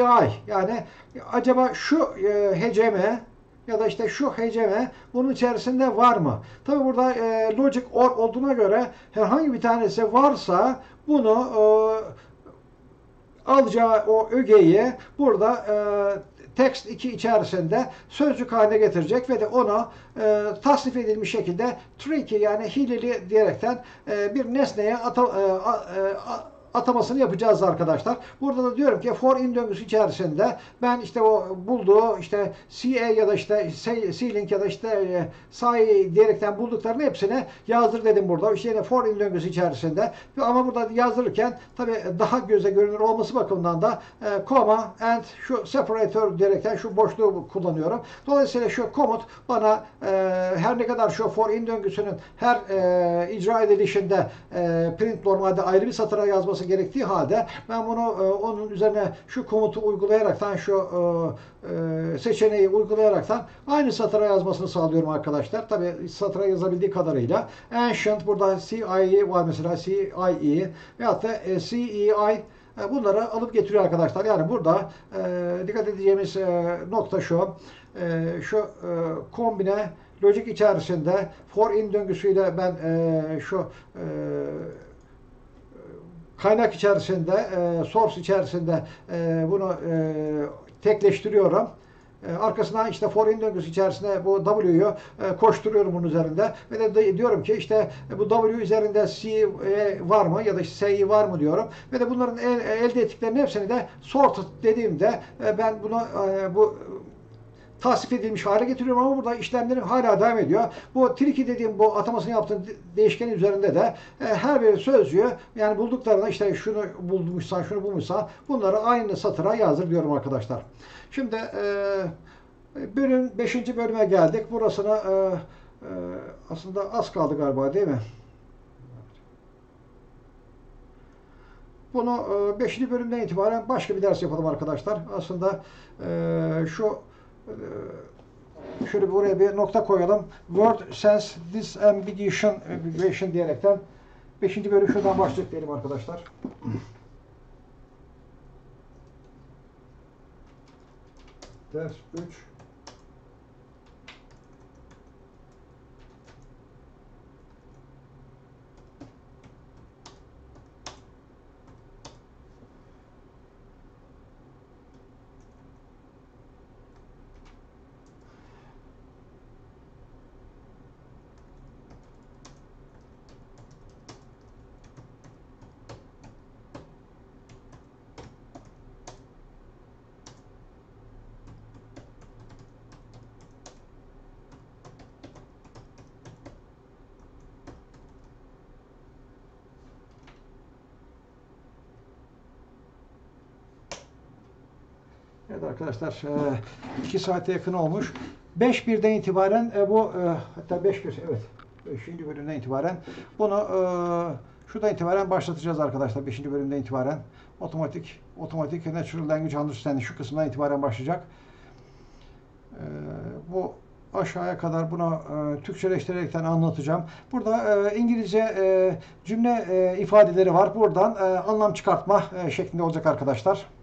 yani acaba şu e, heceme ya da işte şu heceme bunun içerisinde var mı? Tabi burada e, logic or olduğuna göre herhangi bir tanesi varsa bunu e, alacağı o ögeyi burada e, text 2 içerisinde sözcük haline getirecek ve de ona e, tasnif edilmiş şekilde tricky yani hileli diyerekten e, bir nesneye ata, e, a, e, atamasını yapacağız arkadaşlar. Burada da diyorum ki for in döngüsü içerisinde ben işte o bulduğu işte CA ya da işte C-Link ya da işte e, SAI diyerekten bulduklarını hepsini yazdır dedim burada. İşte yine for in döngüsü içerisinde. Ama burada yazdırırken tabi daha göze görünür olması bakımından da e, comma and şu separator diyerekten şu boşluğu kullanıyorum. Dolayısıyla şu komut bana e, her ne kadar şu for in döngüsünün her e, icra edilişinde e, print normalde ayrı bir satıra yazması gerektiği halde ben bunu e, onun üzerine şu komutu uygulayaraktan şu e, e, seçeneği uygulayaraktan aynı satıra yazmasını sağlıyorum arkadaşlar. Tabi satıra yazabildiği kadarıyla. Ancient burada CIE var mesela CIE veyahut da e, CEI e, bunları alıp getiriyor arkadaşlar. Yani burada e, dikkat edeceğimiz e, nokta şu. E, şu e, kombine lojik içerisinde for in döngüsüyle ben e, şu e, kaynak içerisinde, e, source içerisinde e, bunu e, tekleştiriyorum. E, arkasından işte for in döngüsü içerisinde bu W'yu e, koşturuyorum bunun üzerinde ve de, diyorum ki işte bu W üzerinde C e, var mı ya da işte S'yi var mı diyorum ve de bunların el, elde ettiklerinin hepsini de sort dediğimde e, ben bunu e, bu tasvip edilmiş hale getiriyorum ama burada işlemlerim hala devam ediyor. Bu triki dediğim bu atamasını yaptığım değişkenin üzerinde de e, her bir sözcüğü yani bulduklarına işte şunu bulmuşsan şunu bulmuşsan bunları aynı satıra yazdır diyorum arkadaşlar. Şimdi e, bölüm 5. bölüme geldik. Burasına e, e, aslında az kaldı galiba değil mi? Bunu 5. E, bölümden itibaren başka bir ders yapalım arkadaşlar. Aslında e, şu şöyle buraya bir nokta koyalım. Word sense disambiguation ambiguation diyerekten 5. bölüm şuradan başlayalım diyelim arkadaşlar. Ders 3 Evet arkadaşlar 2 e, saate yakın olmuş. 5 birden itibaren e, bu e, hatta 5 bir evet 5. bölümden itibaren bunu şuradan itibaren başlatacağız arkadaşlar 5. bölümden itibaren. Otomatik otomatik natural language understanding şu kısımdan itibaren başlayacak. Bu aşağıya kadar bunu e, Türkçeleştirerekten anlatacağım. Burada e, İngilizce e, cümle e, ifadeleri var. Buradan e, anlam çıkartma e, şeklinde olacak arkadaşlar.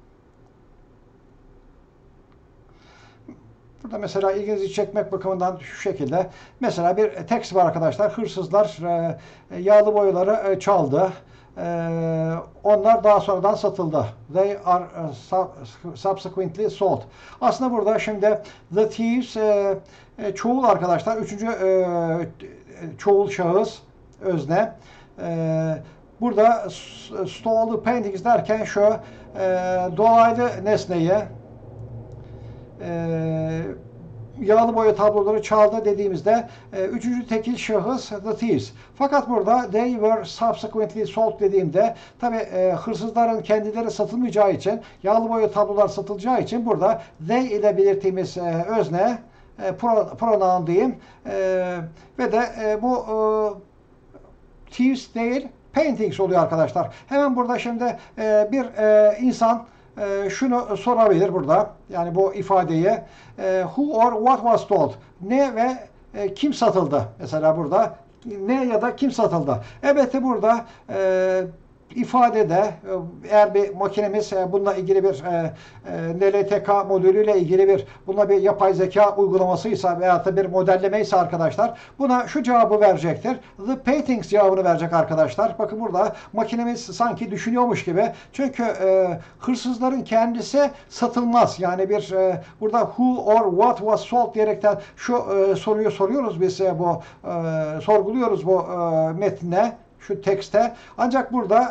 Burada mesela ilginizi çekmek bakımından şu şekilde. Mesela bir tekst var arkadaşlar. Hırsızlar e, yağlı boyaları e, çaldı. E, onlar daha sonradan satıldı. They are subsequently sold. Aslında burada şimdi the thieves e, e, çoğul arkadaşlar. Üçüncü e, çoğul şahıs özne. E, burada stole the paintings derken şu e, dolaylı nesneyi e, yağlı boya tabloları çaldı dediğimizde e, üçüncü tekil şahıs the thieves. Fakat burada they were subsequently sold dediğimde tabi e, hırsızların kendileri satılmayacağı için yağlı boya tablolar satılacağı için burada they ile belirttiğimiz e, özne e, pro, pronoun diyeyim e, ve de e, bu e, thieves değil paintings oluyor arkadaşlar. Hemen burada şimdi e, bir e, insan e, şunu sorabilir burada. Yani bu ifadeyi e, who or what was told? Ne ve e, kim satıldı? Mesela burada ne ya da kim satıldı? Elbette burada e, ifadede e, eğer bir makinemiz e, bununla ilgili bir e, NLTK modülüyle ilgili bir bununla bir yapay zeka uygulamasıysa veya da bir modelleme ise arkadaşlar buna şu cevabı verecektir. The paintings cevabını verecek arkadaşlar. Bakın burada makinemiz sanki düşünüyormuş gibi. Çünkü e, hırsızların kendisi satılmaz. Yani bir e, burada who or what was sold diyerekten şu e, soruyu soruyoruz biz e, bu e, sorguluyoruz bu e, metne şu tekste. Ancak burada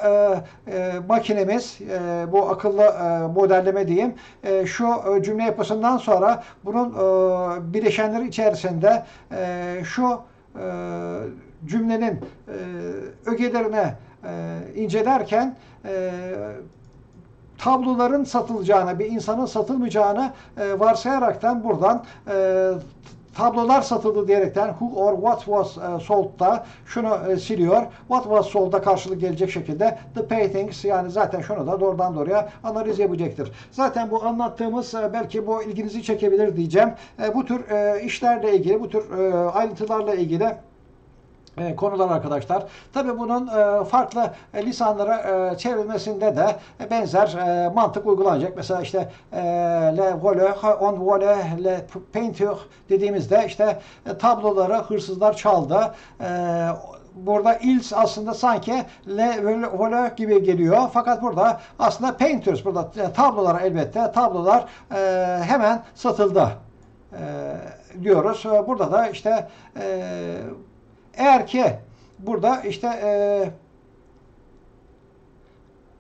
e, e, makinemiz, e, bu akıllı e, modelleme diyeyim, e, şu e, cümle yapısından sonra bunun e, bileşenleri içerisinde e, şu e, cümlenin e, ögelerini e, incelerken e, tabloların satılacağını, bir insanın satılmayacağını e, varsayaraktan buradan e, tablolar satıldı diyerekten who or what was uh, sold da şunu uh, siliyor. What was sold'a karşılık gelecek şekilde the paintings yani zaten şunu da doğrudan doğruya analiz yapacaktır. Zaten bu anlattığımız uh, belki bu ilginizi çekebilir diyeceğim. Bu tür işlerle ilgili, bu tür ayrıntılarla ilgili e, konular arkadaşlar. Tabi bunun e, farklı e, lisanlara e, çevrilmesinde de benzer mantık uygulanacak. Mesela işte le voleur, on vole, le peinture dediğimizde işte tabloları hırsızlar çaldı. Burada ils aslında sanki le voleur gibi geliyor. Fakat burada aslında painters, burada tablolar elbette tablolar hemen satıldı diyoruz. Burada da işte e, eğer ki burada işte e,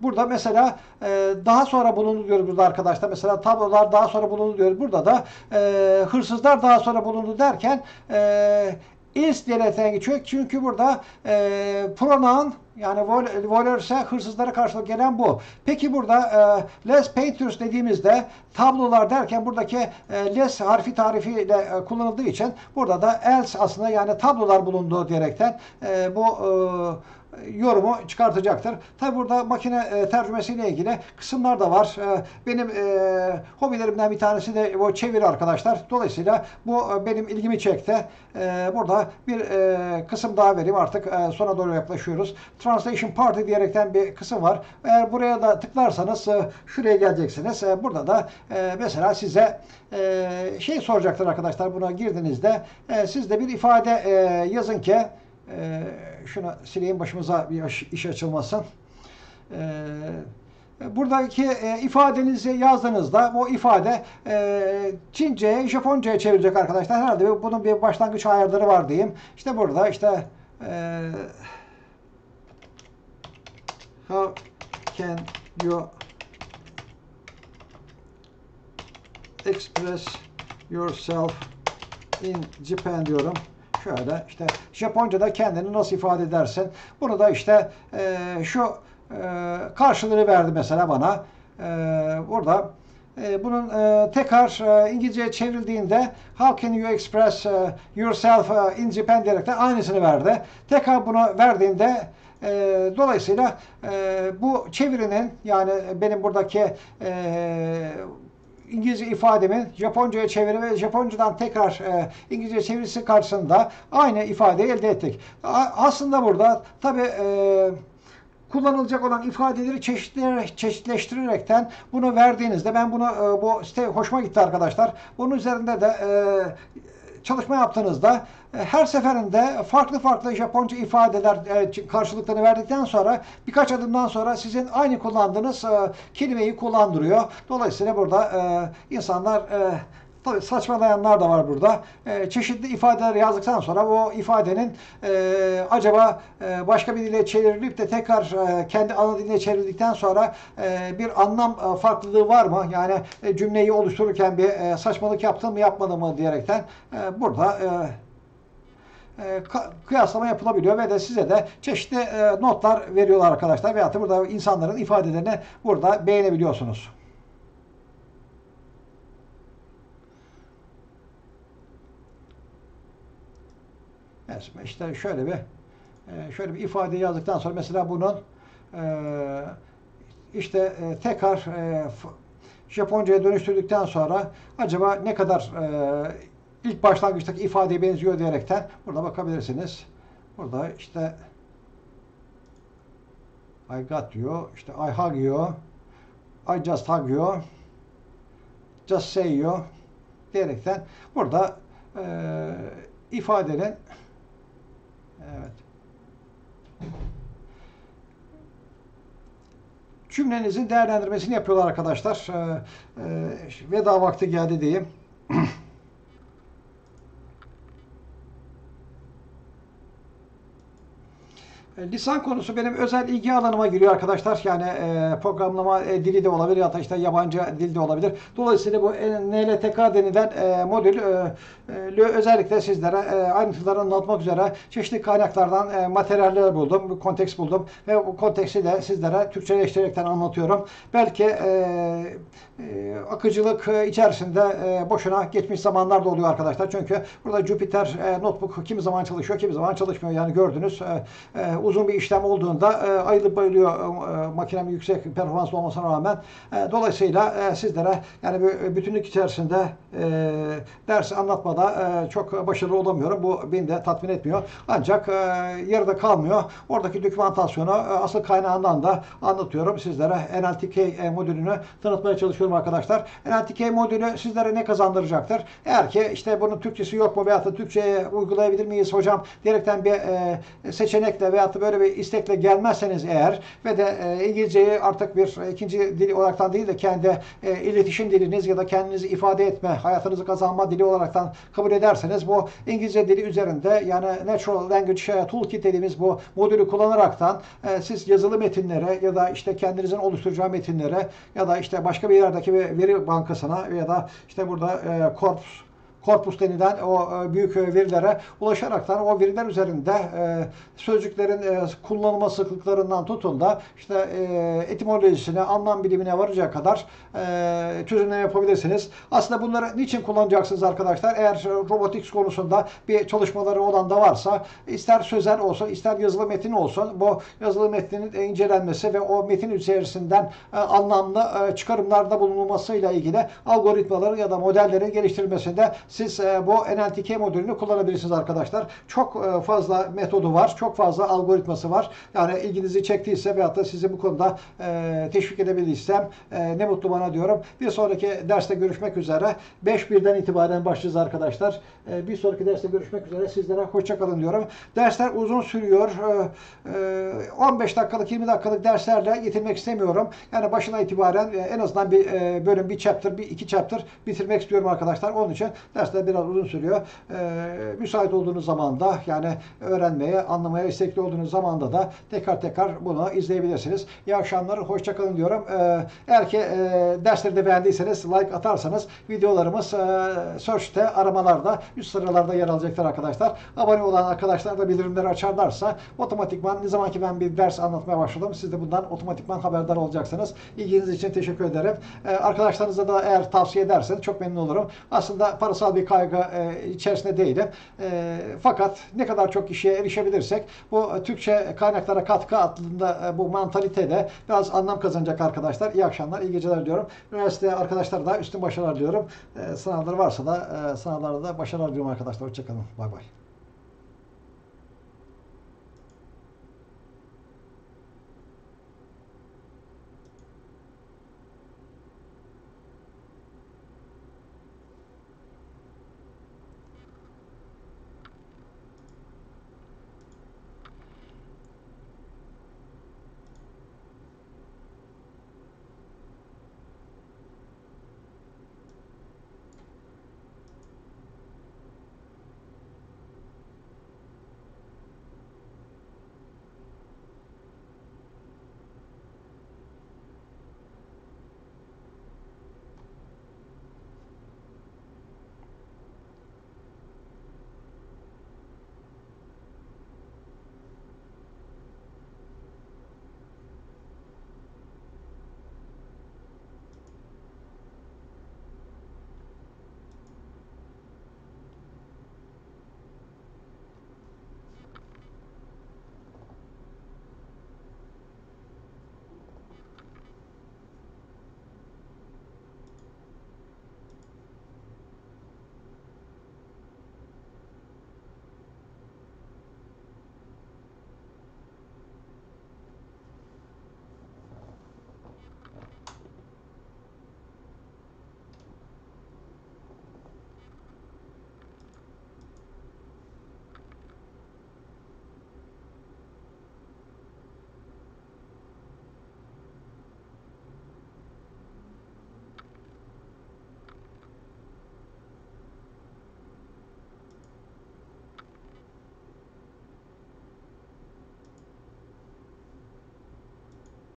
burada mesela e, daha sonra bulundu diyoruz burada arkadaşlar. Mesela tablolar daha sonra bulundu diyoruz. Burada da e, hırsızlar daha sonra bulundu derken e, is diye geçiyor. Çünkü burada e, pronoun yani voleur ise hırsızlara karşılık gelen bu. Peki burada e, les painters dediğimizde tablolar derken buradaki e, les harfi tarifiyle e, kullanıldığı için burada da else aslında yani tablolar bulunduğu diyerekten e, bu e, yorumu çıkartacaktır. Tabi burada makine e, tercümesiyle ilgili kısımlar da var. E, benim e, hobilerimden bir tanesi de bu çeviri arkadaşlar. Dolayısıyla bu e, benim ilgimi çekti. E, burada bir e, kısım daha vereyim artık e, sona doğru yaklaşıyoruz. Translation Party diyerekten bir kısım var. Eğer buraya da tıklarsanız e, şuraya geleceksiniz. E, burada da e, mesela size e, şey soracaktır arkadaşlar buna girdiğinizde e, siz de bir ifade e, yazın ki e, şuna sileyim başımıza bir iş açılmasın. E, buradaki e, ifadenizi yazdığınızda o ifade e, Çince'ye, Japonca'ya çevirecek arkadaşlar. Herhalde bunun bir başlangıç ayarları var diyeyim. İşte burada işte e, how can you express yourself in Japan diyorum. Şöyle işte Japonca'da kendini nasıl ifade edersin? Bunu da işte e, şu e, karşılığını verdi mesela bana. E, burada e, bunun e, tekrar e, İngilizceye çevrildiğinde How can you express yourself in Japan diyerek de aynısını verdi. Tekrar bunu verdiğinde e, dolayısıyla e, bu çevirinin yani benim buradaki e, İngilizce ifademin Japonca'ya çeviri ve Japoncadan tekrar e, İngilizce çevirisi karşısında aynı ifadeyi elde ettik. A- aslında burada tabii e, kullanılacak olan ifadeleri çeşitleştirerekten bunu verdiğinizde ben bunu e, bu site hoşuma gitti arkadaşlar. Bunun üzerinde de e, çalışma yaptığınızda e, her seferinde farklı farklı Japonca ifadeler e, karşılıklarını verdikten sonra birkaç adımdan sonra sizin aynı kullandığınız e, kelimeyi kullandırıyor. Dolayısıyla burada insanlar Tabii saçmalayanlar da var burada. E, çeşitli ifadeler yazdıktan sonra bu ifadenin e, acaba e, başka bir dile çevrilip de tekrar e, kendi ana diline çevrildikten sonra e, bir anlam e, farklılığı var mı? Yani e, cümleyi oluştururken bir e, saçmalık yaptım mı yapmadım mı diyerekten e, burada e, e, kıyaslama yapılabiliyor ve de size de çeşitli e, notlar veriyorlar arkadaşlar. Veyahut da burada insanların ifadelerini burada beğenebiliyorsunuz. Evet, işte şöyle bir e, şöyle bir ifade yazdıktan sonra mesela bunun e, işte e, tekrar Japonca'ya dönüştürdükten sonra acaba ne kadar ilk başlangıçtaki ifadeye benziyor diyerekten burada bakabilirsiniz. Burada işte I got you, işte I hug you, I just hug you, just say you diyerekten burada e, ifadenin Evet. Cümlenizin değerlendirmesini yapıyorlar arkadaşlar. Ee, e, veda vakti geldi diyeyim. [CLEARS THROAT] Lisan konusu benim özel ilgi alanıma giriyor arkadaşlar. Yani e, programlama e, dili de olabilir ya da işte yabancı dil de olabilir. Dolayısıyla bu e, NLTK denilen e, modül e, e, özellikle sizlere e, ayrıntıları anlatmak üzere çeşitli kaynaklardan e, materyaller buldum, konteks buldum ve bu konteksti de sizlere Türkçeleştirerekten anlatıyorum. Belki e, e, akıcılık e, içerisinde e, boşuna geçmiş zamanlar da oluyor arkadaşlar. Çünkü burada Jupyter e, Notebook kimi zaman çalışıyor, kimi zaman çalışmıyor. Yani gördünüz e, uzun bir işlem olduğunda e, ayılıp bayılıyor e, makinemin yüksek performanslı olmasına rağmen. Dolayısıyla sizlere yani bütünlük içerisinde ders anlatmada çok başarılı olamıyorum. Bu beni de tatmin etmiyor. Ancak e, yarıda kalmıyor. Oradaki dokümantasyonu asıl kaynağından da anlatıyorum sizlere. NLTK modülünü tanıtmaya çalışıyorum arkadaşlar. NLTK modülü sizlere ne kazandıracaktır? Eğer ki işte bunun Türkçesi yok mu veyahut da Türkçe'ye uygulayabilir miyiz hocam diyerekten bir e, seçenekle veyahut da böyle bir istekle gelmezseniz eğer ve de e, İngilizceyi artık bir ikinci dil olaraktan değil de kendi e, iletişim diliniz ya da kendinizi ifade etme, hayatınızı kazanma dili olaraktan kabul ederseniz bu İngilizce dili üzerinde yani Natural Language Toolkit dediğimiz bu modülü kullanaraktan e, siz yazılı metinlere ya da işte kendinizin oluşturacağı metinlere ya da işte başka bir yerdeki bir veri bankasına ya da işte burada e, Corpus korpus denilen o e, büyük e, verilere ulaşaraktan o veriler üzerinde e, sözcüklerin kullanılma sıklıklarından tutun da işte etimolojisine, anlam bilimine varacak kadar çözümleme yapabilirsiniz. Aslında bunları niçin kullanacaksınız arkadaşlar? Eğer robotics konusunda bir çalışmaları olan da varsa ister sözel olsun, ister yazılı metin olsun bu yazılı metnin incelenmesi ve o metin içerisinden anlamlı çıkarımlarda bulunulmasıyla ilgili algoritmaların ya da modellerin geliştirilmesinde siz e, bu NLTK modülünü kullanabilirsiniz arkadaşlar. Çok e, fazla metodu var, çok fazla algoritması var. Yani ilginizi çektiyse veyahut da sizi bu konuda e, teşvik edebilirsem e, ne mutlu bana diyorum. Bir sonraki derste görüşmek üzere. 5.1'den itibaren başlayacağız arkadaşlar. Bir sonraki derste görüşmek üzere. Sizlere hoşçakalın diyorum. Dersler uzun sürüyor. E, e, 15 dakikalık, 20 dakikalık derslerle yetinmek istemiyorum. Yani başına itibaren en azından bir bölüm, bir chapter, bir iki chapter bitirmek istiyorum arkadaşlar. Onun için dersler biraz uzun sürüyor. E, müsait olduğunuz zaman da yani öğrenmeye, anlamaya istekli olduğunuz zamanda da tekrar tekrar bunu izleyebilirsiniz. İyi akşamlar, hoşçakalın diyorum. E, eğer ki e, dersleri de beğendiyseniz like atarsanız videolarımız e, search'te aramalarda üst sıralarda yer alacaktır arkadaşlar. Abone olan arkadaşlar da bildirimleri açarlarsa otomatikman ne zaman ki ben bir ders anlatmaya başladım siz de bundan otomatikman haberdar olacaksınız. İlginiz için teşekkür ederim. E, arkadaşlarınıza da eğer tavsiye ederseniz çok memnun olurum. Aslında parasal parasal bir kaygı e, içerisinde değilim. E, fakat ne kadar çok kişiye erişebilirsek bu Türkçe kaynaklara katkı adında e, bu mantalitede biraz anlam kazanacak arkadaşlar. İyi akşamlar, iyi geceler diyorum. Üniversite arkadaşlara da üstün başarılar diliyorum. E, sınavları varsa da e, sınavlarda da başarılar diliyorum arkadaşlar. Hoşçakalın. Bay bay.